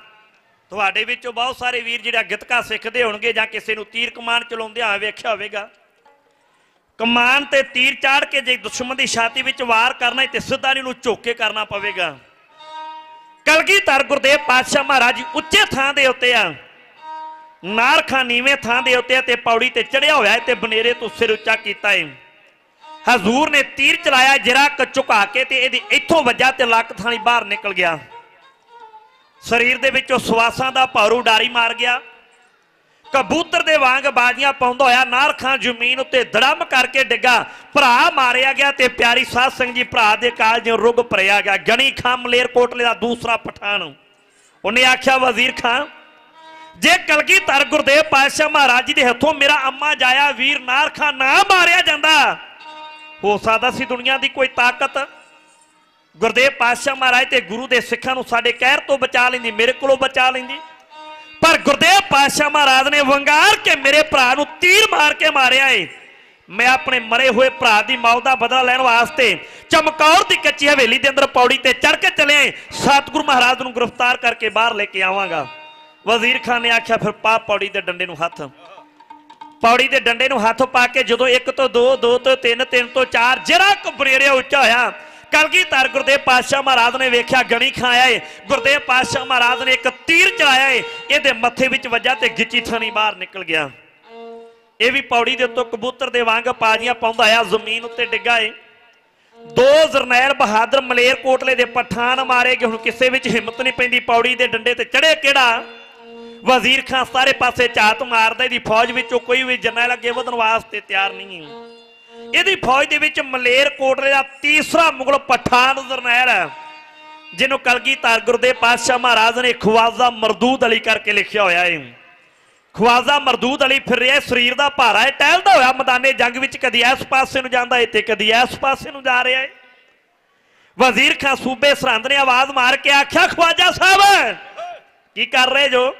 E: ਤੁਹਾਡੇ ਵਿੱਚੋਂ ਬਹੁਤ ਸਾਰੇ ਵੀਰ ਜਿਹੜਾ ਗਤਕਾ ਸਿੱਖਦੇ ਹੋਣਗੇ ਜਾਂ ਕਿਸੇ ਨੂੰ ਤੀਰ ਕਮਾਨ ਚਲਾਉਂਦੇ ਆ ਵੇਖਿਆ ਹੋਵੇਗਾ। ਕਮਾਨ ਤੇ ਤੀਰ ਚਾੜ ਕੇ ਜੇ ਦੁਸ਼ਮਣ ਦੀ ਛਾਤੀ ਵਿੱਚ ਵਾਰ ਕਰਨਾ ਹੈ ਤੇ ਸਿੱਧਾ ਨਹੀਂ ਨੂੰ ਝੁੱਕ ਕੇ ਕਰਨਾ ਪਵੇਗਾ। ਕਲਗੀਧਰ ਗੁਰਦੇਵ ਪਾਤਸ਼ਾਹ ਮਹਾਰਾਜ ਜੀ ਉੱਚੇ ਥਾਂ ਦੇ ਉੱਤੇ ਆ। ਨਾਰਖਾ ਨੀਵੇਂ ਥਾਂ ਦੇ ਉੱਤੇ ਆ ਤੇ ਪੌੜੀ ਤੇ ਚੜਿਆ ਹੋਇਆ ਤੇ ਬਨੇਰੇ ਤੋਂ ਸਿਰ ਉੱਚਾ ਕੀਤਾ ਏ ਹਜ਼ੂਰ ਨੇ ਤੀਰ ਚਲਾਇਆ, ਜਰਾ ਕ ਝੁਕਾ ਕੇ ਤੇ ਇਹਦੀ ਇੱਥੋਂ ਵੱਜਾ ਤੇ ਲੱਕ ਥਾਣੀ ਬਾਹਰ ਨਿਕਲ ਗਿਆ। ਸਰੀਰ ਦੇ ਵਿੱਚੋਂ ਸਵਾਸਾਂ ਦਾ ਭਾਰੂ ਡਾਰੀ ਮਾਰ ਗਿਆ। ਕਬੂਤਰ ਦੇ ਵਾਂਗ ਬਾਜ਼ੀਆਂ ਪਾਉਂਦਾ ਹੋਇਆ ਨਾਰ ਖਾਂ ਜ਼ਮੀਨ ਉੱਤੇ ਧੜਮ ਕਰਕੇ ਡਿੱਗਾ। ਭਰਾ ਮਾਰਿਆ ਗਿਆ ਤੇ ਪਿਆਰੀ ਸਾਧ ਸਿੰਘ ਜੀ ਭਰਾ ਦੇ ਕਾਲ ਜਿਉਂ ਰੁਗ ਭਰਿਆ ਗਿਆ। ਗਣੀ ਖਾਂ ਮਲੇਰ ਕੋਟਲੇ ਦਾ ਦੂਸਰਾ ਪਠਾਨ। ਉਹਨੇ ਆਖਿਆ, ਵਜ਼ੀਰ ਖਾਂ, ਜੇ ਕਲਗੀਧਰ ਗੁਰਦੇਵ ਪਾਤਸ਼ਾਹ ਮਹਾਰਾਜ ਜੀ ਦੇ ਹੱਥੋਂ ਮੇਰਾ ਅੰਮਾ ਜਾਇਆ, ਵੀਰ ਨਾਰ ਖਾਂ ਨਾ ਮਾਰਿਆ ਜਾਂਦਾ, ਹੋ ਸਕਦਾ ਸੀ ਦੁਨੀਆ ਦੀ ਕੋਈ ਤਾਕਤ ਗੁਰਦੇਵ ਪਾਤਸ਼ਾਹ ਮਹਾਰਾਜ ਤੇ ਗੁਰੂ ਦੇ ਸਿੱਖਾਂ ਨੂੰ ਸਾਡੇ ਕਹਿਰ ਤੋਂ ਬਚਾ ਲੈਂਦੀ, ਮੇਰੇ ਕੋਲੋਂ ਬਚਾ ਲੈਂਦੀ। ਪਰ ਗੁਰਦੇਵ ਪਾਤਸ਼ਾਹ ਮਹਾਰਾਜ ਨੇ ਵੰਗਾਰ ਕੇ ਮੇਰੇ ਭਰਾ ਨੂੰ ਤੀਰ ਮਾਰ ਕੇ ਮਾਰਿਆ ਏ। ਮੈਂ ਆਪਣੇ ਮਰੇ ਹੋਏ ਭਰਾ ਦੀ ਮੌਤ ਦਾ ਬਦਲਾ ਲੈਣ ਵਾਸਤੇ ਚਮਕੌਰ ਦੀ ਕੱਚੀ ਹਵੇਲੀ ਦੇ ਅੰਦਰ ਪੌੜੀ ਤੇ ਚੜ ਕੇ ਚਲੇ ਸਤਿਗੁਰੂ ਮਹਾਰਾਜ ਨੂੰ ਗ੍ਰਿਫਤਾਰ ਕਰਕੇ ਬਾਹਰ ਲੈ ਕੇ ਆਵਾਂਗਾ। ਵਜ਼ੀਰ ਖਾਨ ਨੇ ਆਖਿਆ, ਫਿਰ ਪਾ ਪੌੜੀ ਦੇ ਡੰਡੇ ਨੂੰ ਹੱਥ। ਪੌੜੀ ਦੇ ਡੰਡੇ ਨੂੰ ਹੱਥ ਪਾ ਕੇ ਜਦੋਂ 1 ਤੋਂ 2 2 ਤੋਂ 3 3 ਤੋਂ 4 ਜਿਹੜਾ ਕੁ ਉੱਚਾ ਹੋਇਆ ਕਲਗੀਧਰ ਗੁਰਦੇਵ ਪਾਤਸ਼ਾਹ ਮਹਾਰਾਜ ਨੇ ਵੇਖਿਆ, ਗਣੀ ਖਾਇਆ ਏ ਗੁਰਦੇਵ ਪਾਤਸ਼ਾਹ ਮਹਾਰਾਜ ਨੇ ਇੱਕ ਤੀਰ ਚਲਾਇਆ ਏ। ਇਹਦੇ ਮੱਥੇ ਵਿੱਚ ਵੱਜਾ ਤੇ ਗਿੱਚੀ ਥਣੀ ਬਾਹਰ ਨਿਕਲ ਗਿਆ। ਇਹ ਵੀ ਪੌੜੀ ਦੇ ਉੱਤੋਂ ਕਬੂਤਰ ਦੇ ਵਾਂਗ ਪਾਜੀਆਂ ਪਾਉਂਦਾ ਆ ਜ਼ਮੀਨ ਉੱਤੇ ਡਿੱਗਾ ਏ। ਦੋ ਜਰਨੈਲ ਬਹਾਦਰ ਮਲੇਰ ਕੋਟਲੇ ਦੇ ਪਠਾਨ ਮਾਰੇ ਗਏ। ਹੁਣ ਕਿਸੇ ਵਿੱਚ ਹਿੰਮਤ ਨਹੀਂ ਪੈਂਦੀ ਪੌੜੀ ਦੇ ਡੰਡੇ ਤੇ ਚੜੇ ਕਿਹੜਾ? ਵਜ਼ੀਰ ਖਾਨ ਸਾਰੇ ਪਾਸੇ ਝਾਤ ਮਾਰਦਾ, ਇਹਦੀ ਫੌਜ ਵਿੱਚੋਂ ਕੋਈ ਵੀ ਜਰਨੈਲ ਅੱਗੇ ਵਧਣ ਵਾਸਤੇ ਤਿਆਰ ਨਹੀਂ ਹੈ ਇਹਦੀ ਫੌਜ ਦੇ ਵਿੱਚ ਮਲੇਰ ਕੋਟਲੇ ਦਾ ਤੀਸਰਾ ਮੁਗਲ ਪਠਾਨ ਜਰਨੈਲ ਹੈ, ਜਿਹਨੂੰ ਕਲਗੀਧਰ ਗੁਰਦੇਵ ਪਾਤਸ਼ਾਹ ਮਹਾਰਾਜ ਨੇ ਖਵਾਜ਼ਾ ਮਰਦੂਦ ਅਲੀ ਕਰਕੇ ਲਿਖਿਆ ਹੋਇਆ ਹੈ। ਖਵਾਜ਼ਾ ਮਰਦੂਦ ਅਲੀ ਫਿਰ ਰਿਹਾ ਸਰੀਰ ਦਾ ਭਾਰਾ ਹੈ, ਟਹਿਲਦਾ ਹੋਇਆ ਮੈਦਾਨੇ ਜੰਗ ਵਿੱਚ ਕਦੀ ਇਸ ਪਾਸੇ ਨੂੰ ਜਾਂਦਾ ਹੈ ਤੇ ਕਦੀ ਇਸ ਪਾਸੇ ਨੂੰ ਜਾ ਰਿਹਾ ਹੈ। ਵਜ਼ੀਰ ਖਾਂ ਸੂਬੇ ਸਰਹੰਦ ਨੇ ਆਵਾਜ਼ ਮਾਰ ਕੇ ਆਖਿਆ, ਖਵਾਜਾ ਸਾਹਿਬ! ਕੀ ਕਰ ਰਹੇ ਜੋ?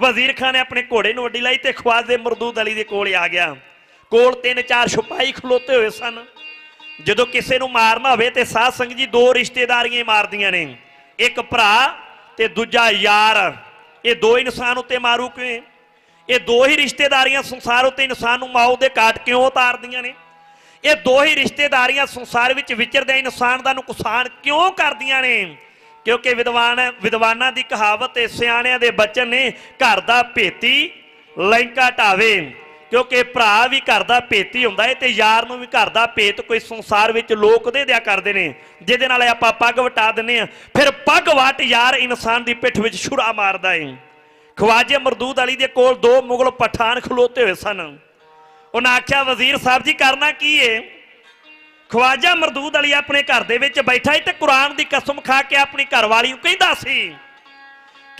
E: ਵਜ਼ੀਰ ਖਾਨ ਨੇ ਆਪਣੇ ਘੋੜੇ ਨੂੰ ਅੱਡੀ ਲਾਈ ਤੇ ਖਵਾਜੇ ਮਰਦੂਦ ਅਲੀ ਦੇ ਕੋਲ ਆ ਗਿਆ। ਕੋਲ ਤਿੰਨ ਚਾਰ ਸਿਪਾਹੀ ਖਲੋਤੇ ਹੋਏ ਸਨ। ਜਦੋਂ ਕਿਸੇ ਨੂੰ ਮਾਰਨਾ ਹੋਵੇ ਤੇ ਸਾਧ ਸੰਗਤ ਜੀ ਦੋ ਰਿਸ਼ਤੇਦਾਰੀਆਂ ਮਾਰਦੀਆਂ ਨੇ। ਇੱਕ ਭਰਾ ਤੇ ਦੂਜਾ ਯਾਰ। ਇਹ ਦੋ ਇਨਸਾਨ ਉੱਤੇ ਮਾਰੂ ਕਿਵੇਂ ਇਹ ਦੋ ਹੀ ਰਿਸ਼ਤੇਦਾਰੀਆਂ ਸੰਸਾਰ ਉੱਤੇ ਇਨਸਾਨ ਨੂੰ ਮੌਤ ਦੇ ਘਾਟ ਕਿਉਂ ਉਤਾਰਦੀਆਂ ਨੇ? ਇਹ ਦੋ ਹੀ ਰਿਸ਼ਤੇਦਾਰੀਆਂ ਸੰਸਾਰ ਵਿੱਚ ਵਿਚਰਦੇ ਇਨਸਾਨ ਦਾ ਨੁਕਸਾਨ ਕਿਉਂ ਕਰਦੀਆਂ ਨੇ? ਕਿਉਂਕਿ ਵਿਦਵਾਨ, ਵਿਦਵਾਨਾਂ ਦੀ ਕਹਾਵਤ ਤੇ ਸਿਆਣਿਆਂ ਦੇ ਬਚਨ ਨੇ, ਘਰ ਦਾ ਭੇਤੀ ਲੈਂਕਾ ਢਾਵੇ। ਕਿਉਂਕਿ ਭਰਾ ਵੀ ਘਰ ਦਾ ਭੇਤੀ ਹੁੰਦਾ ਏ ਤੇ ਯਾਰ ਨੂੰ ਵੀ ਘਰ ਦਾ ਭੇਤ ਕੋਈ ਸੰਸਾਰ ਵਿੱਚ ਲੋਕ ਦੇ ਦਿਆ ਕਰਦੇ ਨੇ, ਜਿਹਦੇ ਨਾਲ ਆਪਾਂ ਪੱਗ ਵਟਾ ਦਿੰਨੇ ਆ। ਫਿਰ ਪੱਗ ਵਟ ਯਾਰ ਇਨਸਾਨ ਦੀ ਪਿੱਠ ਵਿੱਚ ਛੁਰਾ ਮਾਰਦਾ ਏ। ਖਵਾਜੇ ਮਰਦੂਦ ਅਲੀ ਦੇ ਕੋਲ ਦੋ ਮੁਗਲ ਪਠਾਨ ਖਲੋਤੇ ਹੋਏ ਸਨ। ਉਹਨਾਂ ਆਖਿਆ, ਵਜ਼ੀਰ ਸਾਹਿਬ ਜੀ, ਕਰਨਾ ਕੀ ਏ? ਖਵਾਜਾ ਮਰਦੂਦ ਅਲੀ ਆਪਣੇ ਘਰ ਦੇ ਵਿੱਚ ਬੈਠਾ ਏ ਤੇ ਕੁਰਾਨ ਦੀ ਕਸਮ ਖਾ ਕੇ ਆਪਣੀ ਘਰਵਾਲੀ ਨੂੰ ਕਹਿੰਦਾ ਸੀ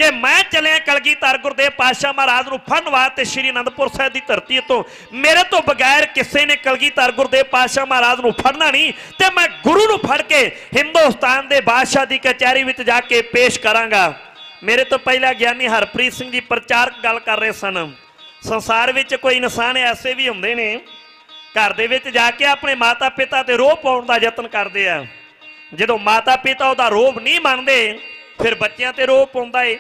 E: ਕਿ ਮੈਂ ਚੱਲਿਆ ਕਲਗੀਧਰ ਗੁਰਦੇਵ ਪਾਤਸ਼ਾਹ ਮਹਾਰਾਜ ਨੂੰ ਫੜਨ ਵਾਸਤੇ ਸ਼੍ਰੀ ਅਨੰਦਪੁਰ ਸਾਹਿਬ ਦੀ ਧਰਤੀ ਤੋਂ। ਮੇਰੇ ਤੋਂ ਬਗੈਰ ਕਿਸੇ ਨੇ ਕਲਗੀਧਰ ਗੁਰਦੇਵ ਪਾਤਸ਼ਾਹ ਮਹਾਰਾਜ ਨੂੰ ਫੜਨਾ ਨਹੀਂ ਤੇ ਮੈਂ ਗੁਰੂ ਨੂੰ ਫੜ ਕੇ ਹਿੰਦੁਸਤਾਨ ਦੇ ਬਾਦਸ਼ਾਹ ਦੀ ਕਚਹਿਰੀ ਵਿੱਚ ਜਾ ਕੇ ਪੇਸ਼ ਕਰਾਂਗਾ। ਮੇਰੇ ਤੋਂ ਪਹਿਲਾਂ ਗਿਆਨੀ ਹਰਪ੍ਰੀਤ ਸਿੰਘ ਜੀ ਪ੍ਰਚਾਰਕ ਗੱਲ ਕਰ ਰਹੇ ਸਨ। ਸੰਸਾਰ ਵਿੱਚ ਕੋਈ ਇਨਸਾਨ ਐਸੇ ਵੀ ਹੁੰਦੇ ਨੇ, ਘਰ ਦੇ ਵਿੱਚ ਜਾ ਕੇ ਆਪਣੇ ਮਾਤਾ ਪਿਤਾ ਤੇ ਰੋਹ ਪਾਉਣ ਦਾ ਯਤਨ ਕਰਦੇ ਆ। ਜਦੋਂ ਮਾਤਾ ਪਿਤਾ ਉਹਦਾ ਰੋਹ ਨਹੀਂ ਮੰਨਦੇ ਫਿਰ ਬੱਚਿਆਂ ਤੇ ਰੋਹ ਪਾਉਂਦਾ ਏ।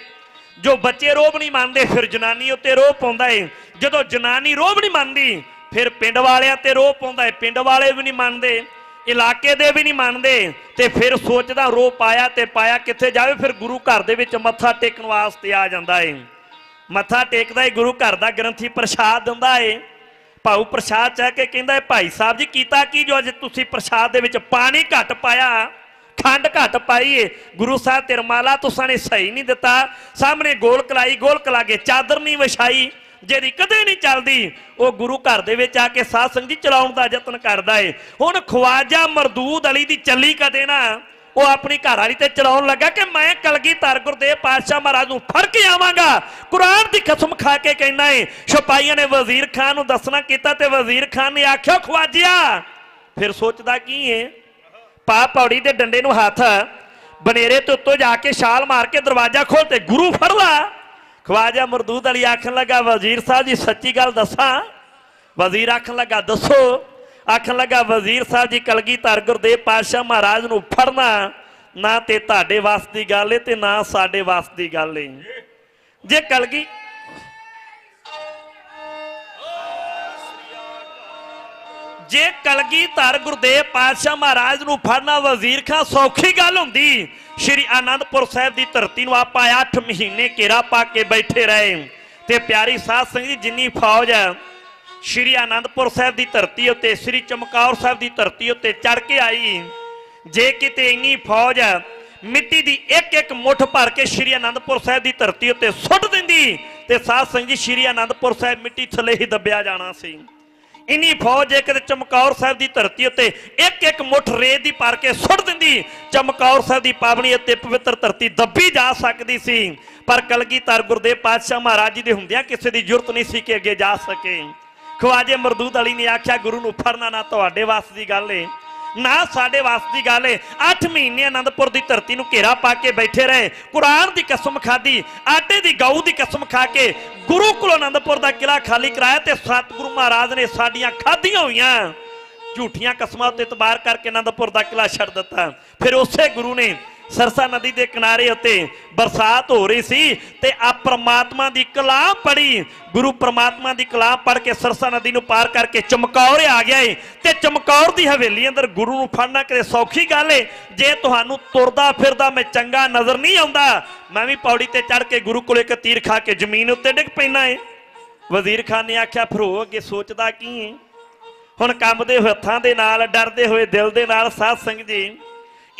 E: ਜੋ ਬੱਚੇ ਰੋਹ ਨਹੀਂ ਮੰਨਦੇ, ਫਿਰ ਜਨਾਨੀ ਉੱਤੇ ਰੋਹ ਪਾਉਂਦਾ ਏ। ਜਦੋਂ ਜਨਾਨੀ ਰੋਹ ਨਹੀਂ ਮੰਨਦੀ, ਫਿਰ ਪਿੰਡ ਵਾਲਿਆਂ ਤੇ ਰੋਹ ਪਾਉਂਦਾ ਏ। ਪਿੰਡ ਵਾਲੇ ਵੀ ਨਹੀਂ ਮੰਨਦੇ, ਇਲਾਕੇ ਦੇ ਵੀ ਨਹੀਂ ਮੰਨਦੇ। ਤੇ ਫਿਰ ਸੋਚਦਾ ਰੋ ਪਾਇਆ ਤੇ ਪਾਇਆ ਕਿੱਥੇ ਜਾਵੇ, ਫਿਰ ਗੁਰੂ ਘਰ ਦੇ ਵਿੱਚ ਮੱਥਾ ਟੇਕਣ ਵਾਸਤੇ ਆ ਜਾਂਦਾ ਏ। ਮੱਥਾ ਟੇਕਦਾ ਏ, ਗੁਰੂ ਘਰ ਦਾ ਗ੍ਰੰਥੀ ਪ੍ਰਸ਼ਾਦ ਦਿੰਦਾ ਏ। ਭਾਉ ਪ੍ਰਸ਼ਾਦ ਚਾਹ ਕੇ ਕਹਿੰਦਾ ਏ, ਭਾਈ ਸਾਹਿਬ ਜੀ, ਕੀਤਾ ਕੀ ਜੋ ਅੱਜ ਤੁਸੀਂ ਪ੍ਰਸ਼ਾਦ ਦੇ ਵਿੱਚ ਪਾਣੀ ਘੱਟ ਪਾਇਆ? ਠੰਡ ਘੱਟ ਪਾਈ ਏ। ਗੁਰੂ ਸਾਹਿਬ ਤਿਰਮਾਲਾ ਤੁਸਾਂ ਨੇ ਸਹੀ ਨਹੀਂ ਦਿੱਤਾ। ਸਾਹਮਣੇ ਗੋਲ ਕਲਾਈ, ਗੋਲ ਕਲਾ ਕੇ ਚਾਦਰ ਨਹੀਂ ਵਿਛਾਈ, ਜਿਹੜੀ ਕਦੇ ਨਹੀਂ ਚੱਲਦੀ। ਉਹ ਗੁਰੂ ਘਰ ਦੇ ਵਿੱਚ ਆ ਕੇ ਸਾਧ ਸੰਗਤ ਜੀ ਚਲਾਉਣ ਦਾ ਯਤਨ ਕਰਦਾ ਏ। ਹੁਣ ਖਵਾਜਾ ਮਰਦੂਦ ਅਲੀ ਦੀ ਚੱਲੀ ਕਦੇ ਨਾ, ਉਹ ਆਪਣੀ ਘਰ ਵਾਲੀ ਤੇ ਚਲਾਉਣ ਲੱਗਾ ਕਿ ਮੈਂ ਕਲਗੀ ਧਰ ਗੁਰਦੇਵ ਪਾਤਸ਼ਾਹ ਮਹਾਰਾਜ ਨੂੰ ਫੜ ਕੇ ਆਵਾਂਗਾ। ਕੁਰਾਨ ਦੀ ਖਸਮ ਖਾ ਕੇ ਕਹਿੰਦਾ ਏ, ਸਿਪਾਹੀਆਂ ਨੇ ਵਜ਼ੀਰ ਖਾਨ ਨੂੰ ਦੱਸਣਾ ਕੀਤਾ ਤੇ ਵਜ਼ੀਰ ਖਾਨ ਨੇ ਆਖਿਆ, ਖਵਾਜਿਆ। ਫਿਰ ਸੋਚਦਾ ਕੀ ਏ? ਪਾ ਪੌੜੀ ਦੇ ਡੰਡੇ ਨੂੰ ਹੱਥ ਬਨੇਰੇ ਤੋਂ ਉੱਤੋਂ ਜਾ ਕੇ ਛਾਲ ਮਾਰ ਕੇ ਦਰਵਾਜ਼ਾ ਖੋਲ ਤੇ ਗੁਰੂ ਫੜ ਲਾ ਖਵਾਜਾ ਮਰਦੂਦ ਅਲੀ ਆਖਣ ਲੱਗਾ, ਵਜ਼ੀਰ ਸਾਹਿਬ ਜੀ, ਸੱਚੀ ਗੱਲ ਦੱਸਾਂ? ਵਜ਼ੀਰ ਆਖਣ ਲੱਗਾ, ਦੱਸੋ। ਆਖਣ ਲੱਗਾ, ਵਜ਼ੀਰ ਸਾਹਿਬ ਜੀ, ਕਲਗੀਧਰ ਗੁਰਦੇਵ ਪਾਤਸ਼ਾਹ ਮਹਾਰਾਜ ਨੂੰ ਫੜਨਾ ਨਾ ਤੇ ਤੁਹਾਡੇ ਵਾਸ ਦੀ ਗੱਲ ਏ ਤੇ ਨਾ ਸਾਡੇ ਵਾਸ ਦੀ ਗੱਲ ਏ। ਜੇ ਕਲਗੀ ਜੇ ਕਲਗੀਧਰ ਗੁਰਦੇਵ ਪਾਤਸ਼ਾਹ ਮਹਾਰਾਜ ਨੂੰ ਫੜਨਾ ਵਜ਼ੀਰ ਖਾਂ ਸੌਖੀ ਗੱਲ ਹੁੰਦੀ। ਸ਼੍ਰੀ ਆਨੰਦਪੁਰ ਸਾਹਿਬ ਦੀ ਧਰਤੀ ਨੂੰ ਆਪਾਂ 8 ਮਹੀਨੇ ਘੇਰਾ ਪਾ ਕੇ ਬੈਠੇ ਰਹੇ। ਤੇ ਪਿਆਰੀ ਸਾਧ ਸੰਗਤ ਜੀ, ਜਿੰਨੀ ਫੌਜ ਹੈ, ਸ਼੍ਰੀ ਆਨੰਦਪੁਰ ਸਾਹਿਬ ਦੀ ਧਰਤੀ ਉੱਤੇ, ਸ਼੍ਰੀ ਚਮਕੌਰ ਸਾਹਿਬ ਦੀ ਧਰਤੀ ਉੱਤੇ ਚੜ ਕੇ ਆਈ। ਜੇ ਕਿਤੇ ਇੰਨੀ ਫੌਜ ਮਿੱਟੀ ਦੀ ਇੱਕ ਇੱਕ ਮੁੱਠ ਭਰ ਕੇ ਸ਼੍ਰੀ ਆਨੰਦਪੁਰ ਸਾਹਿਬ ਦੀ ਧਰਤੀ ਉੱਤੇ ਸੁੱਟ ਦਿੰਦੀ। ਤੇ ਸਾਧ ਸੰਗਤ ਜੀ, ਸ਼੍ਰੀ ਆਨੰਦਪੁਰ ਸਾਹਿਬ ਮਿੱਟੀ ਥੱਲੇ ਹੀ ਦੱਬਿਆ ਜਾਣਾ ਸੀ। ਇੰਨੀ ਫੌਜ ਜੇ ਕਿਤੇ ਚਮਕੌਰ ਸਾਹਿਬ ਦੀ ਧਰਤੀ ਉੱਤੇ, ਇੱਕ ਇੱਕ ਮੁੱਠ ਰੇਤ ਦੀ ਭਰ ਕੇ ਸੁੱਟ ਦਿੰਦੀ। ਚਮਕੌਰ ਸਾਹਿਬ ਦੀ ਪਾਵਨੀ ਅਤੇ ਪਵਿੱਤਰ ਧਰਤੀ ਦੱਬੀ ਜਾ ਸਕਦੀ ਸੀ। ਪਰ ਕਲਗੀਧਰ ਗੁਰਦੇਵ ਪਾਤਸ਼ਾਹ ਮਹਾਰਾਜ ਜੀ ਦੇ ਹੁੰਦਿਆਂ ਕਿਸੇ ਦੀ ਜ਼ਰੂਰਤ ਨਹੀਂ ਸੀ ਕਿ ਅੱਗੇ ਜਾ ਸਕੇ। ਖਵਾਜੇ ਮਰਦੂਦ ਅਲੀ ਨੇ ਆਖਿਆ, ਗੁਰੂ ਨੂੰ ਫੜਨਾ ਨਾ ਤੁਹਾਡੇ ਵਾਸ ਦੀ ਗੱਲ ਏ। ਨਾ ਸਾਡੇ ਵਾਸ ਦੀ ਗੱਲ ਏ। 8 ਮਹੀਨੇ ਆਨੰਦਪੁਰ ਦੀ ਧਰਤੀ ਨੂੰ ਘੇਰਾ ਪਾ ਕੇ ਬੈਠੇ ਰਹੇ। ਕੁਰਾਨ ਦੀ ਕਸਮ ਖਾਦੀ ਆਟੇ ਦੀ ਗਊ ਦੀ ਕਸਮ ਖਾ ਕੇ ਗੁਰੂ ਕੋਲ ਅਨੰਦਪੁਰ ਦਾ ਕਿਲਾ ਖਾਲੀ ਕਰਾਇਆ ਤੇ ਸਤਿਗੁਰੂ ਮਹਾਰਾਜ ਨੇ ਸਾਡੀਆਂ ਖਾਧੀਆਂ ਹੋਈਆਂ। ਝੂਠੀਆਂ ਕਸਮਾਂ ਉੱਤੇ ਇਤਬਾਰ ਕਰਕੇ ਅਨੰਦਪੁਰ ਦਾ ਕਿਲਾ ਛੱਡ ਦਿੱਤਾ। ਫਿਰ ਉਸੇ ਗੁਰੂ ਨੇ ਸਰਸਾ ਨਦੀ ਦੇ ਕਿਨਾਰੇ ਉੱਤੇ ਬਰਸਾਤ ਹੋ ਰਹੀ ਸੀ ਤੇ ਆ ਪ੍ਰਮਾਤਮਾ ਦੀ ਕਲਾਮ ਪੜੀ। ਗੁਰੂ ਪ੍ਰਮਾਤਮਾ ਦੀ ਕਲਾਮ ਪੜ ਕੇ ਸਰਸਾ ਨਦੀ ਨੂੰ ਪਾਰ ਕਰਕੇ ਚਮਕੌਰ ਆ ਗਿਆ ਏ ਤੇ ਚਮਕੌਰ ਦੀ ਹਵੇਲੀ ਅੰਦਰ ਗੁਰੂ ਨੂੰ ਫੜਨਾ ਕਿਤੇ ਸੌਖੀ ਗੱਲ ਏ। ਜੇ ਤੁਹਾਨੂੰ ਤੁਰਦਾ ਫਿਰਦਾ ਮੈਂ ਚੰਗਾ ਨਜ਼ਰ ਨਹੀਂ ਆਉਂਦਾ, ਮੈਂ ਵੀ ਪੌੜੀ ਤੇ ਚੜ ਕੇ ਗੁਰੂ ਕੋਲ ਇੱਕ ਤੀਰ ਖਾ ਕੇ ਜ਼ਮੀਨ ਉੱਤੇ ਡਿੱਗ ਪੈਣਾ ਏ। ਵਜ਼ੀਰ ਖਾਨ ਨੇ ਆਖਿਆ, ਫਿਰ ਹੋ ਅੱਗੇ ਸੋਚਦਾ ਕੀ ਏ? ਹੁਣ ਕੰਬਦੇ ਹੋਏ ਹੱਥਾਂ ਦੇ ਨਾਲ, ਡਰਦੇ ਹੋਏ ਦਿਲ ਦੇ ਨਾਲ ਸਾਧ ਸੰਗਤ ਜੀ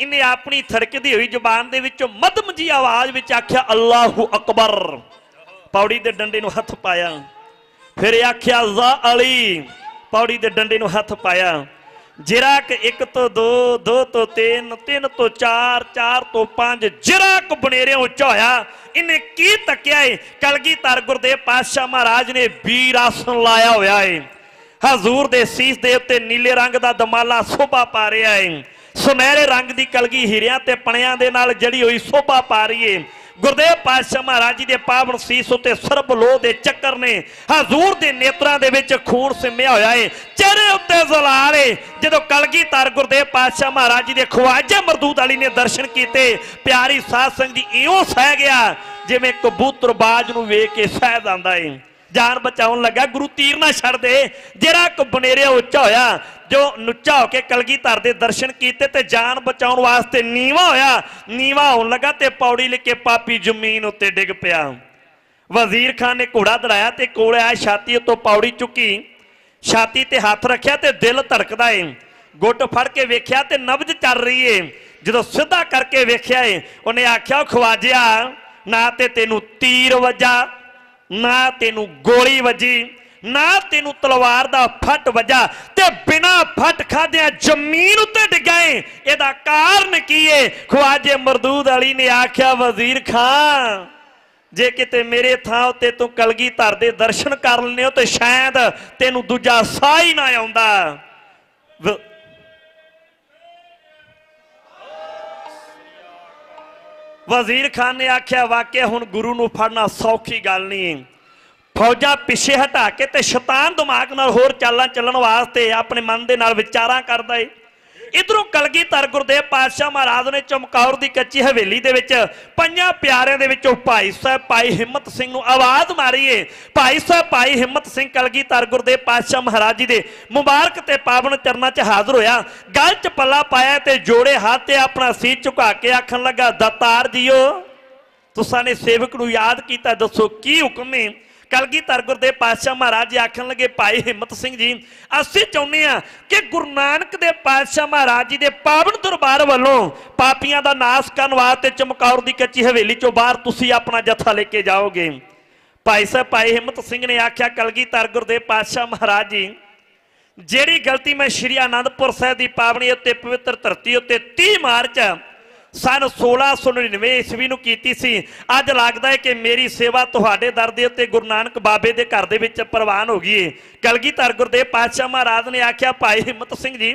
E: ਇਹਨੇ ਆਪਣੀ ਥੜਕਦੀ ਹੋਈ ਜ਼ੁਬਾਨ ਦੇ ਵਿੱਚੋਂ ਮਧਮ ਜੀ ਆਵਾਜ਼ ਵਿੱਚ ਆਖਿਆ, ਅੱਲਾਹੂ ਅਕਬਰ। ਪੌੜੀ ਦੇ ਡੰਡੇ ਨੂੰ ਹੱਥ ਪਾਇਆ। ਫਿਰ ਆਖਿਆ, ਜ਼ਾ ਅਲੀ। ਪੌੜੀ ਦੇ ਡੰਡੇ ਨੂੰ ਹੱਥ ਪਾਇਆ। ਜਿਰਾਕ 1 ਤੋਂ 2 2 ਤੋਂ 3 3 ਤੋਂ 4 4 ਤੋਂ 5 ਜਿਰਾਕ ਬਨੇਰੇ ਉੱਚਾ ਹੋਇਆ। ਇਹਨੇ ਕੀ ਤੱਕਿਆ ਏ? ਕਲਗੀਧਰ ਗੁਰਦੇਵ ਪਾਤਸ਼ਾਹ ਮਹਾਰਾਜ ਨੇ ਵੀਰ ਆਸਣ ਲਾਇਆ ਹੋਇਆ ਏ। ਹਜ਼ੂਰ ਦੇ ਸੀਸ ਦੇ ਉੱਤੇ ਨੀਲੇ ਰੰਗ ਦਾ ਦਮਾਲਾ ਸੋਭਾ ਪਾ ਰਿਹਾ ਏ। ਸੁਨਹਿਰੇ ਰੰਗ ਦੀ ਕਲਗੀ ਹੀਰਿਆਂ ਤੇ ਪਣਿਆਂ ਦੇ ਨਾਲ ਜੜੀ ਹੋਈ ਸੋਭਾ ਪਾ ਰਹੀ ਏ। ਗੁਰਦੇਵ ਪਾਤਸ਼ਾਹ ਮਹਾਰਾਜ ਜੀ ਦੇ ਪਾਵਨ ਸੀਸ ਉੱਤੇ ਸਰਬ ਲੋਹ ਦੇ ਚੱਕਰ ਨੇ। ਹਜ਼ੂਰ ਦੇ ਨੇਤਰਾਂ ਦੇ ਵਿੱਚ ਖੂਨ ਸਿੰਮਿਆ ਹੋਇਆ ਏ। ਚਿਹਰੇ ਉੱਤੇ ਜ਼ਲਾਲ ਏ। ਜਦੋਂ ਕਲਗੀ ਤਰ ਗੁਰਦੇਵ ਪਾਤਸ਼ਾਹ ਮਹਾਰਾਜ ਜੀ ਦੇ ਖਵਾਜਾ ਮਰਦੂਦ ਅਲੀ ਨੇ ਦਰਸ਼ਨ ਕੀਤੇ, ਪਿਆਰੀ ਸਾਧ ਸੰਗ ਜੀ ਇਉਂ ਸਹਿ ਗਿਆ, ਜਿਵੇਂ ਕਬੂਤਰ ਬਾਜ ਨੂੰ ਵੇਖ ਕੇ ਸਹਿ ਜਾਂਦਾ ਏ। ਜਾਨ ਬਚਾਉਣ ਲੱਗਾ, ਗੁਰੂ ਤੀਰ ਨਾ ਛੱਡ ਦੇ। ਜਿਹੜਾ ਇੱਕ ਬਨੇਰਿਆ ਉੱਚਾ ਹੋਇਆ ਜੋ ਨੁੱਚਾ ਹੋ ਕੇ ਕਲਗੀਧਰ ਦੇ ਦਰਸ਼ਨ ਕੀਤੇ ਤੇ ਜਾਨ ਬਚਾਉਣ ਵਾਸਤੇ ਨੀਵਾ ਹੋਇਆ, ਨੀਵਾ ਹੋਣ ਲੱਗਾ ਤੇ ਪੌੜੀ ਲੈ ਕੇ ਪਾਪੀ ਜ਼ਮੀਨ ਉੱਤੇ ਡਿੱਗ ਪਿਆ। ਵਜ਼ੀਰ ਖਾਨ ਨੇ ਘੋੜਾ ਦੜਾਇਆ ਤੇ ਕੋਲ ਆਇਆ ਛਾਤੀ ਉੱਤੋਂ ਪੌੜੀ ਚੁੱਕੀ। ਛਾਤੀ ਤੇ ਹੱਥ ਰੱਖਿਆ ਤੇ ਦਿਲ ਧੜਕਦਾ ਏ। ਗੁੱਟ ਫੜ ਕੇ ਵੇਖਿਆ ਤੇ ਨਬਜ ਚੱਲ ਰਹੀ ਏ। ਜਦੋਂ ਸਿੱਧਾ ਕਰਕੇ ਵੇਖਿਆ ਏ, ਉਹਨੇ ਆਖਿਆ ਖਵਾਜਿਆ, ਨਾ ਤੇ ਤੈਨੂੰ ਤੀਰ ਵੱਜਾ, ਨਾ ਤੈਨੂੰ ਗੋਲੀ ਵੱਜੀ। ਨਾ ਤੈਨੂੰ ਤਲਵਾਰ ਦਾ ਫੱਟ ਵੱਜਾ ਤੇ ਬਿਨਾ ਫੱਟ ਖਾਦਿਆਂ ਜ਼ਮੀਨ ਉੱਤੇ ਡਿੱਗਾ ਏ ਇਹਦਾ ਕਾਰਨ ਕੀ ਏ? ਖਵਾਜੇ ਮਰਦੂਦ ਅਲੀ ਨੇ ਆਖਿਆ, ਵਜ਼ੀਰ ਖਾਨ, ਜੇ ਕਿਤੇ ਮੇਰੇ ਥਾਂ ਉੱਤੇ ਤੂੰ ਕਲਗੀ ਧਰ ਦੇ ਦਰਸ਼ਨ ਕਰ ਲੈਨੇ ਹੋ ਤੇ ਸ਼ਾਇਦ ਤੈਨੂੰ ਦੂਜਾ ਸਾਹ ਹੀ ਨਾ ਆਉਂਦਾ। ਵਜ਼ੀਰ ਖਾਨ ਨੇ ਆਖਿਆ, ਵਾਕਿਆ ਹੁਣ ਗੁਰੂ ਨੂੰ ਫੜਨਾ ਸੌਖੀ ਗੱਲ ਨਹੀਂ ਫੌਜਾਂ ਪਿੱਛੇ ਹਟਾ ਕੇ ਤੇ ਸ਼ੈਤਾਨ ਦਿਮਾਗ ਨਾਲ ਹੋਰ ਚਾਲਾਂ ਚੱਲਣ ਵਾਸਤੇ ਆਪਣੇ ਮਨ ਦੇ ਨਾਲ ਵਿਚਾਰਾਂ ਕਰਦਾ ਏ। ਇਧਰੋਂ ਕਲਗੀਧਰ ਗੁਰਦੇਵ ਪਾਤਸ਼ਾਹ ਮਹਾਰਾਜ ਨੇ ਚਮਕੌਰ ਦੀ ਕੱਚੀ ਹਵੇਲੀ ਦੇ ਵਿੱਚ ਪੰਜਾਂ ਪਿਆਰਿਆਂ ਦੇ ਵਿੱਚੋਂ ਭਾਈ ਸਾਹਿਬ ਭਾਈ ਹਿੰਮਤ ਸਿੰਘ ਨੂੰ ਆਵਾਜ਼ ਮਾਰੀਏ ਭਾਈ ਸਾਹਿਬ ਭਾਈ ਹਿੰਮਤ ਸਿੰਘ ਕਲਗੀਧਰ ਗੁਰਦੇਵ ਪਾਤਸ਼ਾਹ ਮਹਾਰਾਜ ਜੀ ਦੇ ਮੁਬਾਰਕ ਤੇ ਪਾਵਨ ਚਰਨਾਂ 'ਚ ਹਾਜ਼ਰ ਹੋਇਆ। ਗਲ 'ਚ ਪੱਲਾ ਪਾਇਆ ਤੇ ਜੋੜੇ ਹੱਥ ਤੇ ਆਪਣਾ ਸੀਰ ਝੁਕਾ ਕੇ ਆਖਣ ਲੱਗਾ, ਦਤਾਰ ਜੀਓ, ਤੁਸਾਂ ਨੇ ਸੇਵਕ ਨੂੰ ਯਾਦ ਕੀਤਾ, ਦੱਸੋ ਕੀ ਹੁਕਮ ਹੈ ਕਲਗੀਧਰ ਗੁਰਦੇਵ ਪਾਤਸ਼ਾਹ ਮਹਾਰਾਜ ਜੀ ਆਖਣ ਲੱਗੇ, ਭਾਈ ਹਿੰਮਤ ਸਿੰਘ ਜੀ, ਅਸੀਂ ਚਾਹੁੰਦੇ ਆ ਕਿ ਗੁਰੂ ਨਾਨਕ ਦੇ ਪਾਤਸ਼ਾਹ ਮਹਾਰਾਜ ਜੀ ਦੇ ਪਾਵਨ ਦਰਬਾਰ ਵੱਲੋਂ ਪਾਪੀਆਂ ਦਾ ਨਾਸ਼ ਕਰਨ ਵਾਸਤੇ ਚਮਕੌਰ ਦੀ ਕੱਚੀ ਹਵੇਲੀ ਚੋਂ ਬਾਹਰ ਤੁਸੀਂ ਆਪਣਾ ਜੱਥਾ ਲੈ ਕੇ ਜਾਓਗੇ। ਭਾਈ ਸਾਹਿਬ, ਭਾਈ ਹਿੰਮਤ ਸਿੰਘ ਨੇ ਆਖਿਆ ਕਲਗੀਧਰ ਗੁਰਦੇਵ ਪਾਤਸ਼ਾਹ ਮਹਾਰਾਜ ਜੀ, ਜਿਹੜੀ ਗਲਤੀ ਮੈਂ ਸ਼੍ਰੀ ਆਨੰਦਪੁਰ ਸਾਹਿਬ ਦੀ ਪਾਵਨੀ ਉੱਤੇ ਪਵਿੱਤਰ ਧਰਤੀ ਉੱਤੇ 30 ਮਾਰਚ ਸਨ 1699 ਈਸਵੀ ਨੂੰ ਕੀਤੀ ਸੀ। ਅੱਜ ਲੱਗਦਾ ਹੈ ਕਿ ਮੇਰੀ ਸੇਵਾ ਤੁਹਾਡੇ ਦਰ ਦੇ ਉੱਤੇ ਗੁਰੂ ਨਾਨਕ ਬਾਬੇ ਦੇ ਘਰ ਦੇ ਵਿੱਚ ਪ੍ਰਵਾਨ ਹੋ ਗਈ ਹੈ ਕਲਗੀਧਰ ਗੁਰਦੇਵ ਪਾਤਸ਼ਾਹ ਮਹਾਰਾਜ ਨੇ ਆਖਿਆ, ਭਾਈ ਹਿੰਮਤ ਸਿੰਘ ਜੀ,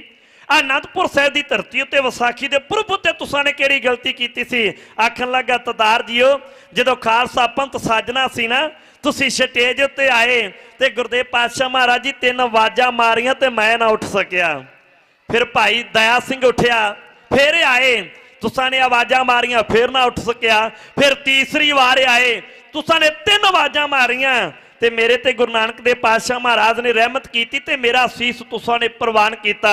E: ਅਨੰਦਪੁਰ ਸਾਹਿਬ ਦੀ ਧਰਤੀ ਉੱਤੇ ਵਿਸਾਖੀ ਦੇ ਪੁਰਬ ਉੱਤੇ ਤੁਸਾਂ ਨੇ ਕਿਹੜੀ ਗਲਤੀ ਕੀਤੀ ਸੀ? ਆਖਣ ਲੱਗਾ, ਤਦਾਰ ਜੀਓ, ਜਦੋਂ ਖਾਲਸਾ ਪੰਥ ਸਾਜਣਾ ਸੀ ਨਾ, ਤੁਸੀਂ ਸਟੇਜ ਉੱਤੇ ਆਏ ਤੇ ਗੁਰਦੇਵ ਪਾਤਸ਼ਾਹ ਮਹਾਰਾਜ ਜੀ ਤਿੰਨ ਆਵਾਜ਼ਾਂ ਮਾਰੀਆਂ ਤੇ ਮੈਂ ਨਾ ਉੱਠ ਸਕਿਆ। ਫਿਰ ਭਾਈ ਦਇਆ ਸਿੰਘ ਉੱਠਿਆ, ਫਿਰ ਆਏ ਤੁਸਾਂ ਨੇ ਆਵਾਜ਼ਾਂ ਮਾਰੀਆਂ, ਫਿਰ ਨਾ ਉੱਠ ਸਕਿਆ, ਫਿਰ ਤੀਸਰੀ ਵਾਰ ਆਏ। ਤੁਸਾਂ ਨੇ ਤਿੰਨ ਆਵਾਜ਼ਾਂ ਮਾਰੀਆਂ ਤੇ ਮੇਰੇ ਤੇ ਗੁਰੂ ਨਾਨਕ ਦੇ ਪਾਤਸ਼ਾਹ ਮਹਾਰਾਜ ਨੇ ਰਹਿਮਤ ਕੀਤੀ ਤੇ ਮੇਰਾ ਸੀਸ ਤੁਸਾਂ ਨੇ ਪ੍ਰਵਾਨ ਕੀਤਾ।